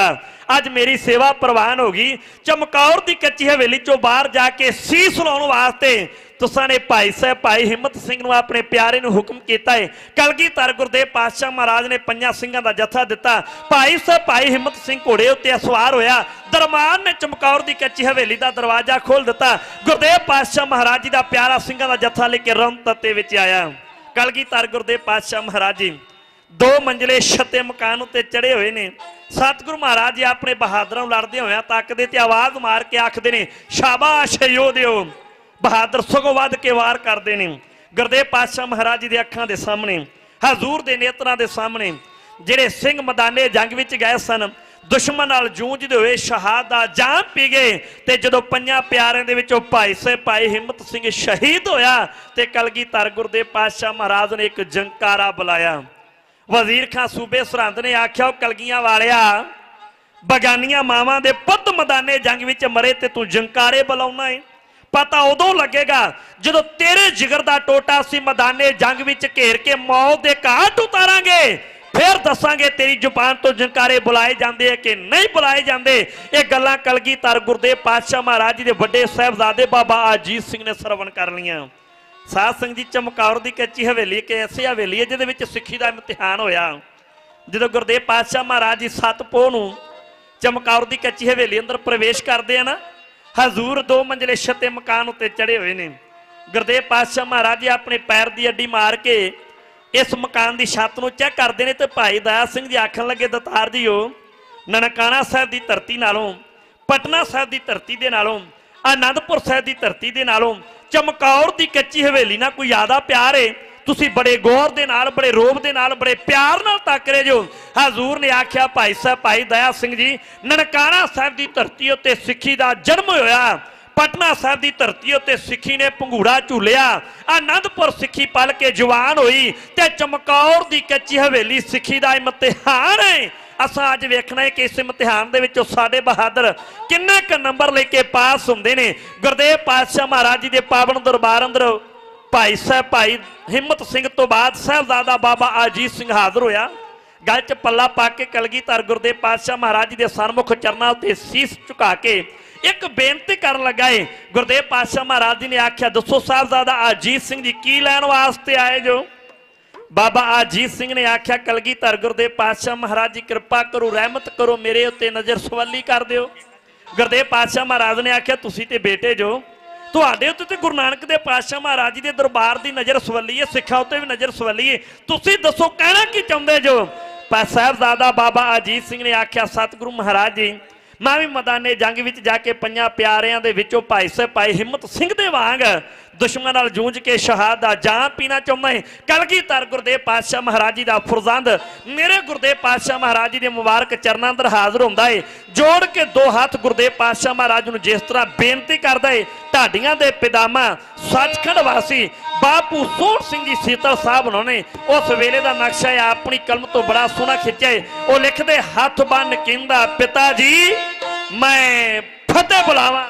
E: ਅੱਜ ਮੇਰੀ ਸੇਵਾ ਪ੍ਰਵਾਨ ਹੋ ਗਈ। ਚਮਕੌਰ ਦੀ ਕੱਚੀ ਹਵੇਲੀ ਚੋਂ ਬਾਹਰ ਜਾ ਕੇ ਸੀਸ ਲਾਉਣ ਵਾਸਤੇ ਤੁਸਾਂ ਨੇ ਭਾਈ ਸਾਹਿਬ, ਭਾਈ ਹਿੰਮਤ ਸਿੰਘ ਨੂੰ ਆਪਣੇ ਪਿਆਰੇ ਨੂੰ ਹੁਕਮ ਕੀਤਾ ਹੈ ਕਲਗੀਧਰ ਗੁਰਦੇਵ ਪਾਤਸ਼ਾਹ ਮਹਾਰਾਜ ਨੇ ਪੰਜਾਂ ਸਿੰਘਾਂ ਦਾ ਜਥਾ ਦਿੱਤਾ। ਭਾਈ ਸਾਹਿਬ, ਭਾਈ ਹਿੰਮਤ ਸਿੰਘ ਘੋੜੇ ਉੱਤੇ ਸਵਾਰ ਹੋਇਆ। ਦਰਮਾਨ ਨੇ ਚਮਕੌਰ ਦੀ ਕੱਚੀ ਹਵੇਲੀ ਦਾ ਦਰਵਾਜ਼ਾ ਖੋਲ ਦਿੱਤਾ। ਗੁਰਦੇਵ ਪਾਤਸ਼ਾਹ ਮਹਾਰਾਜ ਜੀ ਦਾ ਪਿਆਰਾ ਸਿੰਘਾਂ ਦਾ ਜਥਾ ਲੈ ਕੇ ਰਮਤਤੇ ਵਿੱਚ ਆਇਆ। ਕਲਗੀਧਰ ਗੁਰਦੇਵ ਪਾਤਸ਼ਾਹ ਮਹਾਰਾਜ ਜੀ, ਦੋ ਮੰਜ਼ਲੇ ਛੱਤੇ ਮਕਾਨ ਉੱਤੇ ਚੜੇ ਹੋਏ ਨੇ। ਸਤਿਗੁਰੂ ਮਹਾਰਾਜ ਜੀ ਆਪਣੇ ਬਹਾਦਰਾਂ ਨੂੰ ਲੜਦੇ ਹੋਇਆਂ ਤੱਕਦੇ ਤੇ ਆਵਾਜ਼ ਮਾਰ ਕੇ ਆਖਦੇ ਨੇ, ਸ਼ਾਬਾਸ਼ ਯੋਧਿਓ। ਬਹਾਦਰ ਸਗੋਂ ਵੱਧ ਕੇ ਵਾਰ ਕਰਦੇ ਨੇ। ਗੁਰਦੇਵ ਪਾਤਸ਼ਾਹ ਮਹਾਰਾਜ ਜੀ ਦੇ ਅੱਖਾਂ ਦੇ ਸਾਹਮਣੇ, ਹਜ਼ੂਰ ਦੇ ਨੇਤਰਾਂ ਦੇ ਸਾਹਮਣੇ, ਜਿਹੜੇ ਸਿੰਘ ਮੈਦਾਨੇ ਜੰਗ ਵਿੱਚ ਗਏ ਸਨ, ਦੁਸ਼ਮਣ ਨਾਲ ਜੂਝਦੇ ਹੋਏ ਸ਼ਹਾਦਾ ਜਾਨ ਪੀ ਗਏ ਤੇ ਜਦੋਂ ਪੰਜਾਂ ਪਿਆਰਿਆਂ ਦੇ ਵਿੱਚੋਂ ਭਾਈ ਸਾਹਿਬ ਭਾਈ ਹਿੰਮਤ ਸਿੰਘ ਸ਼ਹੀਦ ਹੋਇਆ ਤੇ ਕਲਗੀਧਰ ਗੁਰਦੇਵ ਪਾਤਸ਼ਾਹ ਮਹਾਰਾਜ ਨੇ ਇੱਕ ਜੰਕਾਰਾ ਬੁਲਾਇਆ। ਵਜ਼ੀਰ ਖਾਂ ਸੂਬੇ ਸਰਹੰਦ ਨੇ ਆਖਿਆ, ਉਹ ਕਲਗੀਆਂ ਵਾਲਿਆ, ਬਗਾਨੀਆਂ ਮਾਵਾਂ ਦੇ ਪੁੱਤ ਮੈਦਾਨੇ ਜੰਗ ਵਿੱਚ ਮਰੇ ਤੇ ਤੂੰ ਜੰਕਾਰੇ ਬੁਲਾਉਣਾ ਏ। ਪਤਾ ਉਦੋਂ ਲੱਗੇਗਾ ਜਦੋਂ ਤੇਰੇ ਜਿਗਰ ਦਾ ਟੋਟਾ ਅਸੀਂ ਮੈਦਾਨੇ ਜੰਗ ਵਿੱਚ ਘੇਰ ਕੇ ਮੌਤ ਦੇ ਘਾਟ ਉਤਾਰਾਂਗੇ। ਫਿਰ ਦੱਸਾਂਗੇ ਤੇਰੀ ਜ਼ੁਬਾਨ ਤੋਂ ਜੰਕਾਰੇ ਬੁਲਾਏ ਜਾਂਦੇ ਆ ਕਿ ਨਹੀਂ ਬੁਲਾਏ ਜਾਂਦੇ। ਇਹ ਗੱਲਾਂ ਕਲਗੀਧਰ ਗੁਰਦੇਵ ਪਾਤਸ਼ਾਹ ਮਹਾਰਾਜ ਜੀ ਦੇ ਵੱਡੇ ਸਾਹਿਬਜ਼ਾਦੇ ਬਾਬਾ ਅਜੀਤ ਸਿੰਘ ਨੇ ਸਰਵਣ ਕਰ ਲਈਆਂ। ਸਾਧ ਸੰਗਤ ਜੀ ਚਮਕੌਰ ਦੀ ਕੱਚੀ ਹਵੇਲੀ ਕਿ ਐਸੀ ਹਵੇਲੀ ਹੈ ਜਿਹਦੇ ਵਿੱਚ ਸਿੱਖੀ ਦਾ ਇਮਤਿਹਾਨ ਹੋਇਆ। ਜਦੋਂ ਗੁਰਦੇਵ ਪਾਤਸ਼ਾਹ ਮਹਾਰਾਜ ਜੀ ਸੱਤ ਪੋਹ ਨੂੰ ਚਮਕੌਰ ਦੀ ਕੱਚੀ ਹਵੇਲੀ ਅੰਦਰ ਪ੍ਰਵੇਸ਼ ਕਰਦੇ ਆ ਨਾ ਹਜ਼ੂਰ ਦੋ ਮੰਜ਼ਲੇ ਛੱਤੇ ਮਕਾਨ ਉੱਤੇ ਚੜੇ ਹੋਏ ਨੇ। ਗੁਰਦੇਵ ਪਾਤਸ਼ਾਹ ਮਹਾਰਾਜ ਜੀ ਆਪਣੇ ਪੈਰ ਦੀ ਅੱਡੀ ਮਾਰ ਕੇ ਇਸ ਮਕਾਨ ਦੀ ਛੱਤ ਨੂੰ ਚੈੱਕ ਕਰਦੇ ਨੇ ਤੇ ਭਾਈ ਦਇਆ ਸਿੰਘ ਜੀ ਆਖਣ ਲੱਗੇ, ਦਤਾਰ ਜੀਓ, ਨਨਕਾਣਾ ਸਾਹਿਬ ਦੀ ਧਰਤੀ ਨਾਲੋਂ, ਪਟਨਾ ਸਾਹਿਬ ਦੀ ਧਰਤੀ ਦੇ ਨਾਲੋਂ, ਆਨੰਦਪੁਰ ਸਾਹਿਬ ਦੀ ਧਰਤੀ ਦੇ ਨਾਲੋਂ, ਚਮਕੌਰ ਦੀ ਕੱਚੀ ਹਵੇਲੀ ਨਾਲ ਕੋਈ ਜ਼ਿਆਦਾ ਪਿਆਰ ਏ। ਤੁਸੀਂ ਬੜੇ ਗੌਰ ਦੇ ਨਾਲ, ਬੜੇ ਰੋਬ ਦੇ ਨਾਲ, ਬੜੇ ਪਿਆਰ ਨਾਲ ਤੱਕ ਰਹੇ ਜੋ। ਹਜ਼ੂਰ ਨੇ ਆਖਿਆ, ਭਾਈ ਸਾਹਿਬ, ਭਾਈ ਦਇਆ ਸਿੰਘ ਜੀ, ਨਨਕਾਣਾ ਸਾਹਿਬ ਦੀ ਧਰਤੀ ਉੱਤੇ ਸਿੱਖੀ ਦਾ ਜਨਮ ਹੋਇਆ। ਪਟਨਾ ਸਾਹਿਬ ਦੀ ਧਰਤੀ ਉੱਤੇ ਸਿੱਖੀ ਨੇ ਪੰਘੂੜਾ ਝੂਲਿਆ। ਆਨੰਦਪੁਰ ਸਿੱਖੀ ਪਲ ਕੇ ਜਵਾਨ ਹੋਈ ਤੇ ਚਮਕੌਰ ਦੀ ਕੱਚੀ ਹਵੇਲੀ ਸਿੱਖੀ ਦਾ ਇਮਤਿਹਾਨ ਹੈ। ਅਸਾਂ ਅੱਜ ਵੇਖਣਾ ਹੈ ਕਿ ਇਸ ਇਮਤਿਹਾਨ ਦੇ ਵਿੱਚੋਂ ਸਾਡੇ ਬਹਾਦਰ ਕਿੰਨੇ ਕ ਨੰਬਰ ਲੈ ਕੇ ਪਾਸ ਹੁੰਦੇ ਨੇ। ਗੁਰਦੇਵ ਪਾਤਸ਼ਾਹ ਮਹਾਰਾਜ ਜੀ ਦੇ ਪਾਵਨ ਦਰਬਾਰ ਅੰਦਰ ਭਾਈ ਸਾਹਿਬ, ਭਾਈ ਹਿੰਮਤ ਸਿੰਘ ਤੋਂ ਬਾਅਦ ਸਾਹਿਬਜ਼ਾਦਾ ਬਾਬਾ ਅਜੀਤ ਸਿੰਘ ਹਾਜ਼ਰ ਹੋਇਆ। ਗੱਲ 'ਚ ਪੱਲਾ ਪਾ ਕੇ ਕਲਗੀਧਰ ਗੁਰਦੇਵ ਪਾਤਸ਼ਾਹ ਮਹਾਰਾਜ ਜੀ ਦੇ ਸਨਮੁਖ ਚਰਨਾਂ ਉੱਤੇ ਸੀਸ ਝੁਕਾ ਕੇ ਇੱਕ ਬੇਨਤੀ ਕਰਨ ਲੱਗਾ ਏ। ਗੁਰਦੇਵ ਪਾਤਸ਼ਾਹ ਮਹਾਰਾਜ ਜੀ ਨੇ ਆਖਿਆ, ਦੱਸੋ ਸਾਹਿਬਜ਼ਾਦਾ ਅਜੀਤ ਸਿੰਘ ਜੀ ਕੀ ਲੈਣ ਵਾਸਤੇ ਆਏ ਜੋ? ਬਾਬਾ ਅਜੀਤ ਸਿੰਘ ਨੇ ਆਖਿਆ, ਕਲਗੀਧਰ ਗੁਰਦੇਵ ਪਾਤਸ਼ਾਹ ਮਹਾਰਾਜ ਜੀ, ਕਿਰਪਾ ਕਰੋ, ਰਹਿਮਤ ਕਰੋ, ਮੇਰੇ ਉੱਤੇ ਨਜ਼ਰ ਸਵੱਲੀ ਕਰ ਦਿਓ। ਗੁਰਦੇਵ ਪਾਤਸ਼ਾਹ ਮਹਾਰਾਜ ਨੇ ਆਖਿਆ, ਤੁਸੀਂ ਤੇ ਬੇਟੇ ਜੋ ਤੁਹਾਡੇ ਉੱਤੇ ਤੇ ਗੁਰੂ ਨਾਨਕ ਦੇ ਪਾਤਸ਼ਾਹ ਮਹਾਰਾਜ ਜੀ ਦੇ ਦਰਬਾਰ ਦੀ ਨਜ਼ਰ ਸਵੱਲੀ ਹੈ, ਸਿੱਖਾਂ ਉੱਤੇ ਵੀ ਨਜ਼ਰ ਸਵੱਲੀ ਹੈ। ਤੁਸੀਂ ਦੱਸੋ, ਕਹਿਣਾ ਕੀ ਚਾਹੁੰਦੇ ਜੋ? ਪਾ ਸਾਹਿਬਜ਼ਾਦਾ ਬਾਬਾ ਅਜੀਤ ਸਿੰਘ ਨੇ ਆਖਿਆ, ਸਤਿਗੁਰੂ ਮਹਾਰਾਜ ਜੀ, ਮੈਂ ਵੀ ਮਦਾਨੇ ਜੰਗ ਵਿੱਚ ਜਾ ਕੇ ਪੰਜਾਂ ਪਿਆਰਿਆਂ ਦੇ ਵਿੱਚੋਂ ਭਾਈ ਸਾਹਿਬ, ਭਾਈ ਹਿੰਮਤ ਸਿੰਘ ਦੇ ਵਾਂਗ ਦੁਸ਼ਮਣ ਨਾਲ ਜੂਝ ਕੇ ਸ਼ਹਾਦਾ ਜਾਨ ਪੀਣਾ ਚਾਹੁੰਦਾ ਹੈ ਕਲਗੀਧਰ ਗੁਰਦੇਵ ਪਾਤਸ਼ਾਹ ਮਹਾਰਾਜ ਜੀ ਦਾ ਫਰਜ਼ੰਦ, ਮੇਰੇ ਗੁਰਦੇਵ ਪਾਤਸ਼ਾਹ ਮਹਾਰਾਜ ਜੀ ਦੇ ਮੁਬਾਰਕ ਚਰਨਾਂ ਅੰਦਰ ਹਾਜ਼ਰ ਹੁੰਦਾ ਹੈ ਜੋੜ ਕੇ ਦੋ ਹੱਥ ਗੁਰਦੇਵ ਪਾਤਸ਼ਾਹ ਮਹਾਰਾਜ ਨੂੰ ਜਿਸ ਤਰ੍ਹਾਂ ਬੇਨਤੀ ਕਰਦਾ ਏ ਢਾਡੀਆਂ ਦੇ ਪਿਤਾਮਾ ਸੱਚਖੰਡ ਵਾਸੀ ਬਾਪੂ ਸੋਹਣ ਸਿੰਘ ਜੀ ਸੀਤਲ ਸਾਹਿਬ ਉਹਨਾਂ ਨੇ ਉਸ ਵੇਲੇ ਦਾ ਨਕਸ਼ਾ ਹੈ ਆਪਣੀ ਕਲਮ ਤੋਂ ਬੜਾ ਸੋਹਣਾ ਖਿੱਚਿਆ ਏ। ਉਹ ਲਿਖਦੇ, ਹੱਥ ਬੰਨ ਕਹਿੰਦਾ, ਪਿਤਾ ਜੀ, ਮੈਂ ਫਤਿਹ ਬੁਲਾਵਾਂ।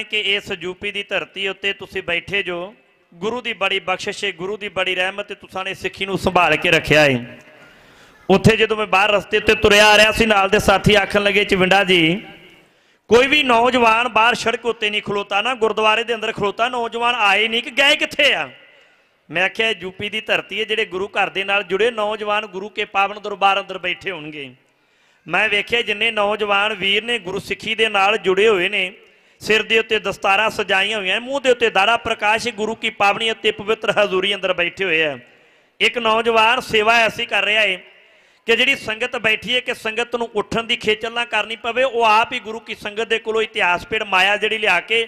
C: ਹੈ
E: ਕਿ ਇਸ ਯੂਪੀ ਦੀ ਧਰਤੀ ਉੱਤੇ ਤੁਸੀਂ ਬੈਠੇ ਜੋ, ਗੁਰੂ ਦੀ ਬੜੀ ਬਖਸ਼ਿਸ਼ ਹੈ, ਗੁਰੂ ਦੀ ਬੜੀ ਰਹਿਮਤ ਹੈ, ਤੁਸਾਂ ਨੇ ਸਿੱਖੀ ਨੂੰ ਸੰਭਾਲ ਕੇ ਰੱਖਿਆ ਹੈ। ਉੱਥੇ ਜਦੋਂ ਮੈਂ ਬਾਹਰ ਰਸਤੇ ਉੱਤੇ ਤੁਰਿਆ ਆ ਰਿਹਾ ਸੀ, ਨਾਲ ਦੇ ਸਾਥੀ ਆਖਣ ਲੱਗੇ, ਚਵਿੰਡਾ ਜੀ, ਕੋਈ ਵੀ ਨੌਜਵਾਨ ਬਾਹਰ ਸੜਕ ਉੱਤੇ ਨਹੀਂ ਖਲੋਤਾ ਨਾ, ਗੁਰਦੁਆਰੇ ਦੇ ਅੰਦਰ ਖਲੋਤਾ, ਨੌਜਵਾਨ ਆਏ ਨਹੀਂ ਕਿ ਗਏ ਕਿੱਥੇ ਆ? ਮੈਂ ਆਖਿਆ ਯੂਪੀ ਦੀ ਧਰਤੀ ਹੈ, ਜਿਹੜੇ ਗੁਰੂ ਘਰ ਦੇ ਨਾਲ ਜੁੜੇ ਨੌਜਵਾਨ ਗੁਰੂ ਕੇ ਪਾਵਨ ਦਰਬਾਰ ਅੰਦਰ ਬੈਠੇ ਹੋਣਗੇ। ਮੈਂ ਵੇਖਿਆ, ਜਿੰਨੇ ਨੌਜਵਾਨ ਵੀਰ ਨੇ ਗੁਰੂ ਸਿੱਖੀ ਦੇ ਨਾਲ ਜੁੜੇ ਹੋਏ ਨੇ ਸਿਰ ਦੇ ਉੱਤੇ ਦਸਤਾਰਾਂ ਸਜਾਈਆਂ ਹੋਈਆਂ ਮੂੰਹ ਦੇ ਉੱਤੇ ਦਾੜਾ, ਪ੍ਰਕਾਸ਼ ਗੁਰੂ ਕੀ ਪਾਵਨੀ ਅਤੇ ਪਵਿੱਤਰ ਹਜ਼ੂਰੀ ਅੰਦਰ ਬੈਠੇ ਹੋਏ ਆ ਇੱਕ ਨੌਜਵਾਨ ਸੇਵਾ ਐਸੀ ਕਰ ਰਿਹਾ ਏ ਕਿ ਜਿਹੜੀ ਸੰਗਤ ਬੈਠੀ ਹੈ ਕਿ ਸੰਗਤ ਨੂੰ ਉੱਠਣ ਦੀ ਖੇਚਲ ਨਾ ਕਰਨੀ ਪਵੇ, ਉਹ ਆਪ ਹੀ ਗੁਰੂ ਕੀ ਸੰਗਤ ਦੇ ਕੋਲੋਂ ਇਤਿਹਾਸ ਪੇੜ ਮਾਇਆ ਜਿਹੜੀ ਲਿਆ ਕੇ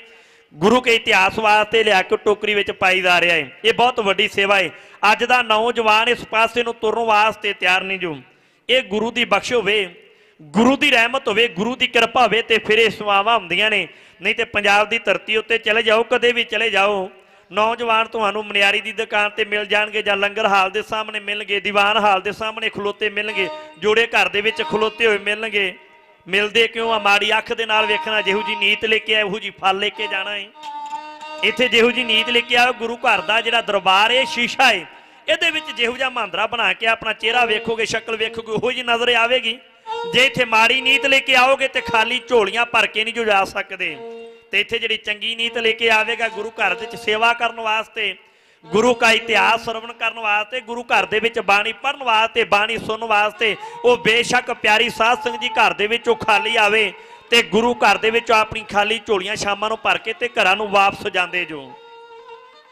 E: ਗੁਰੂ ਕੇ ਇਤਿਹਾਸ ਵਾਸਤੇ ਲਿਆ ਕੇ ਟੋਕਰੀ ਵਿੱਚ ਪਾਈ ਜਾ ਰਿਹਾ ਹੈ। ਇਹ ਬਹੁਤ ਵੱਡੀ ਸੇਵਾ ਏ ਅੱਜ ਦਾ ਨੌਜਵਾਨ ਇਸ ਪਾਸੇ ਨੂੰ ਤੁਰਨ ਵਾਸਤੇ ਤਿਆਰ ਨਹੀਂ ਜੋ। ਇਹ ਗੁਰੂ ਦੀ ਬਖਸ਼ ਹੋਵੇ, ਗੁਰੂ ਦੀ ਰਹਿਮਤ ਹੋਵੇ, ਗੁਰੂ ਦੀ ਕਿਰਪਾ ਹੋਵੇ ਤੇ ਫਿਰ ਇਹ ਸੇਵਾਵਾਂ ਹੁੰਦੀਆਂ ਨੇ। ਨਹੀਂ ਤੇ ਪੰਜਾਬ ਦੀ ਧਰਤੀ ਉੱਤੇ ਚਲੇ ਜਾਓ, ਕਦੇ ਵੀ ਚਲੇ ਜਾਓ। ਨੌਜਵਾਨ ਤੁਹਾਨੂੰ ਮਨਿਆਰੀ ਦੀ ਦੁਕਾਨ ਤੇ ਮਿਲ ਜਾਣਗੇ ਜਾਂ ਲੰਗਰ ਹਾਲ ਦੇ ਸਾਹਮਣੇ ਮਿਲਣਗੇ, ਦੀਵਾਨ ਹਾਲ ਦੇ ਸਾਹਮਣੇ ਖਲੋਤੇ ਮਿਲਣਗੇ, ਜੋੜੇ ਘਰ ਦੇ ਵਿੱਚ ਖਲੋਤੇ ਹੋਏ ਮਿਲਣਗੇ। ਮਿਲਦੇ ਕਿਉਂ ਆ? ਮਾੜੀ ਅੱਖ ਦੇ ਨਾਲ ਵੇਖਣਾ, ਜਿਹੋ ਜੀ ਨੀਤ ਲੈ ਕੇ ਆਏ, ਉਹੋ ਜੀ ਫਲ ਲੈ ਕੇ ਜਾਣਾ ਏ। ਇੱਥੇ ਜਿਹੋ ਜੀ ਨੀਤ ਲੈ ਕੇ ਆਓ ਗੁਰੂ ਘਰ ਦਾ ਜਿਹੜਾ ਦਰਬਾਰ ਏ, ਸ਼ੀਸ਼ਾ ਏ, ਇਹਦੇ ਵਿੱਚ ਜਿਹੋ ਜਿਹਾ ਮਹਾਂਦਰਾ ਬਣਾ ਕੇ ਆਪਣਾ ਚਿਹਰਾ ਵੇਖੋਗੇ, ਸ਼ਕਲ ਵੇਖੋਗੇ, ਉਹੋ ਜੀ ਨਜ਼ਰ ਆਵੇਗੀ। ਜੇ ਇੱਥੇ ਮਾੜੀ ਨੀਤ ਲੈ ਕੇ ਆਓਗੇ ਤੇ ਖਾਲੀ ਝੋਲੀਆਂ ਭਰ ਕੇ ਨਹੀਂ ਜੋ ਜਾ ਸਕਦੇ। ਤੇ ਇੱਥੇ ਜਿਹੜੀ ਚੰਗੀ ਨੀਤ ਲੈ ਕੇ ਆਵੇਗਾ, ਗੁਰੂ ਘਰ ਦੇ ਵਿੱਚ ਸੇਵਾ ਕਰਨ ਵਾਸਤੇ, ਗੁਰੂ ਕਾ ਇਤਿਹਾਸ ਸਰਵਣ ਕਰਨ ਵਾਸਤੇ, ਗੁਰੂ ਘਰ ਦੇ ਵਿੱਚ ਬਾਣੀ ਪੜਨ ਵਾਸਤੇ, ਬਾਣੀ ਸੁਣਨ ਵਾਸਤੇ, ਉਹ ਬੇਸ਼ੱਕ ਪਿਆਰੀ ਸਾਧ ਸੰਗਤ ਜੀ ਘਰ ਦੇ ਵਿੱਚ ਉਹ ਖਾਲੀ ਆਵੇ ਤੇ ਗੁਰੂ ਘਰ ਦੇ ਵਿੱਚ ਆਪਣੀ ਖਾਲੀ ਝੋਲੀਆਂ ਸ਼ਾਮਾਂ ਨੂੰ ਭਰ ਕੇ ਤੇ ਘਰਾਂ ਨੂੰ ਵਾਪਸ ਜਾਂਦੇ ਜੋ।